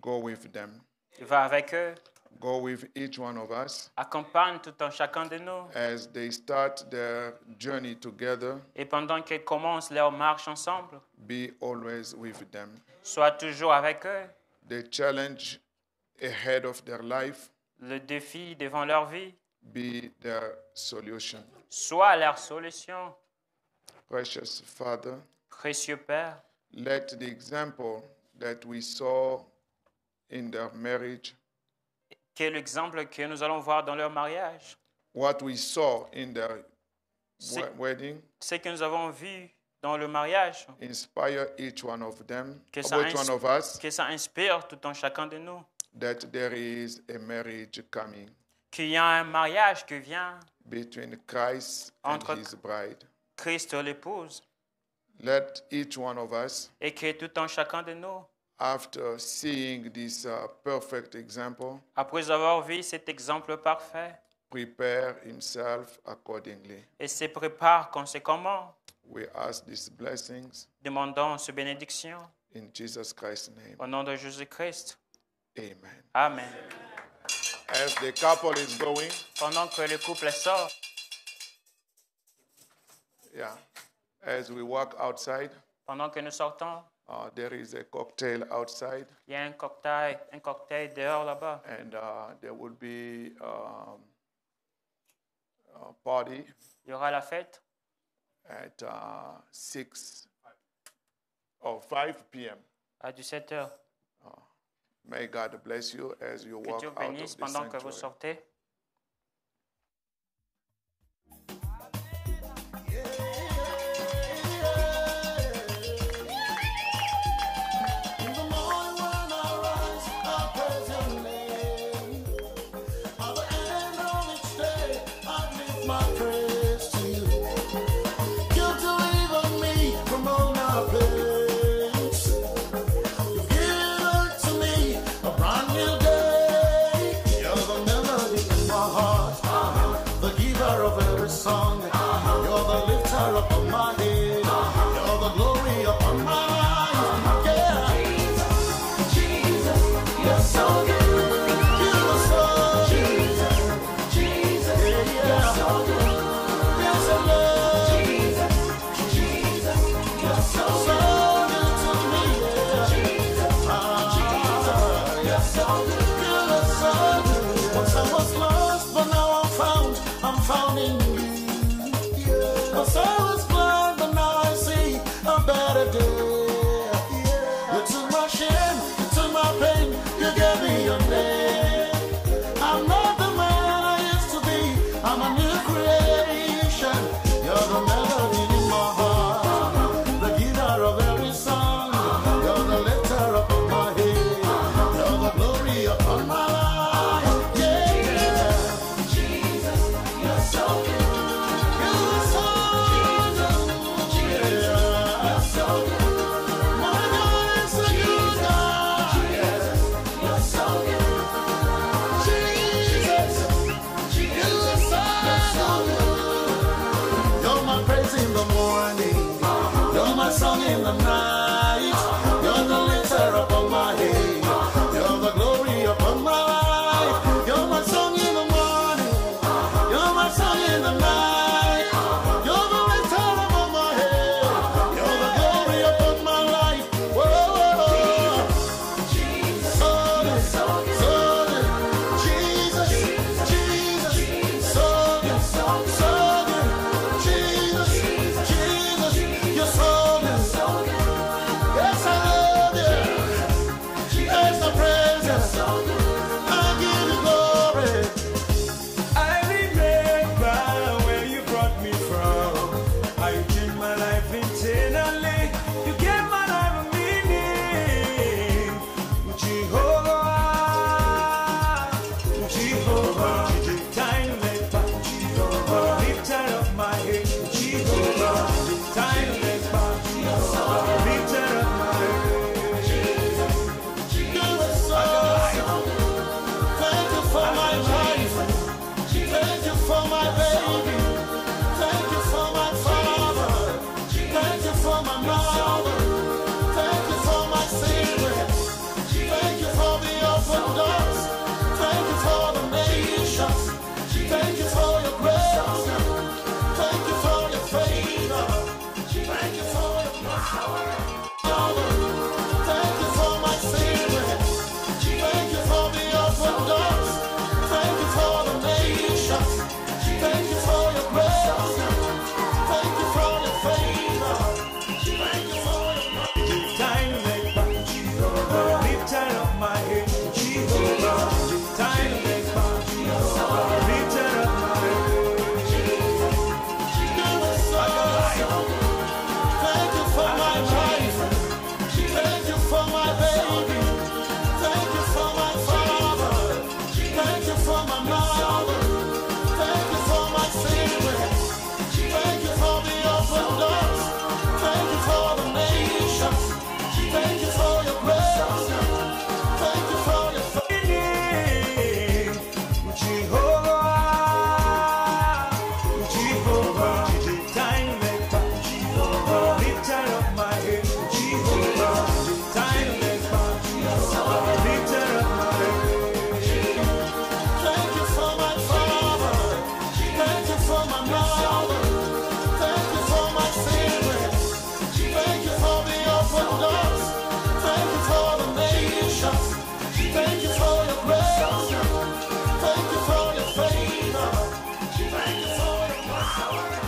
go with them. va avec eux, Go with each one of us accompagne tout un chacun de nous. as they start their journey together. Et pendant qu'ils commencent leur marche ensemble, Be always with them. sois toujours avec eux. The challenge ahead of their life Le défi devant leur vie, be their solution. soit leur solution. Precious Father, Précieux Père, let the example that we saw in their marriage, quel exemple que nous allons voir dans leur mariage. what we saw in their wedding, Ce que nous avons vu dans le mariage, inspire each one of them, Que ça each one of us, que ça inspire tout un chacun de nous. that there is a marriage coming Qu'il y a un mariage qui vient, between Christ and Entre- his bride. Christ l'épouse, Let each one of us, et que tout un chacun de nous, after seeing this uh, perfect example, après avoir vu cet exemple parfait, prepare himself accordingly. et se prépare conséquemment, We ask these blessings demandons ces bénédictions in Jesus Christ's name. au nom de Jésus-Christ. Amen. Amen. As the couple is going, Pendant que le couple sort, yeah, as we walk outside, pendant que nous sortons, uh, there is a cocktail outside, il y a un cocktail, un cocktail dehors là-bas. and uh, there will be um, a party Il y aura la fête at uh, 6 or 5 p.m. à 17h. May God bless you as you Que walk Dieu out of bénisse pendant que vous sortez. walk power.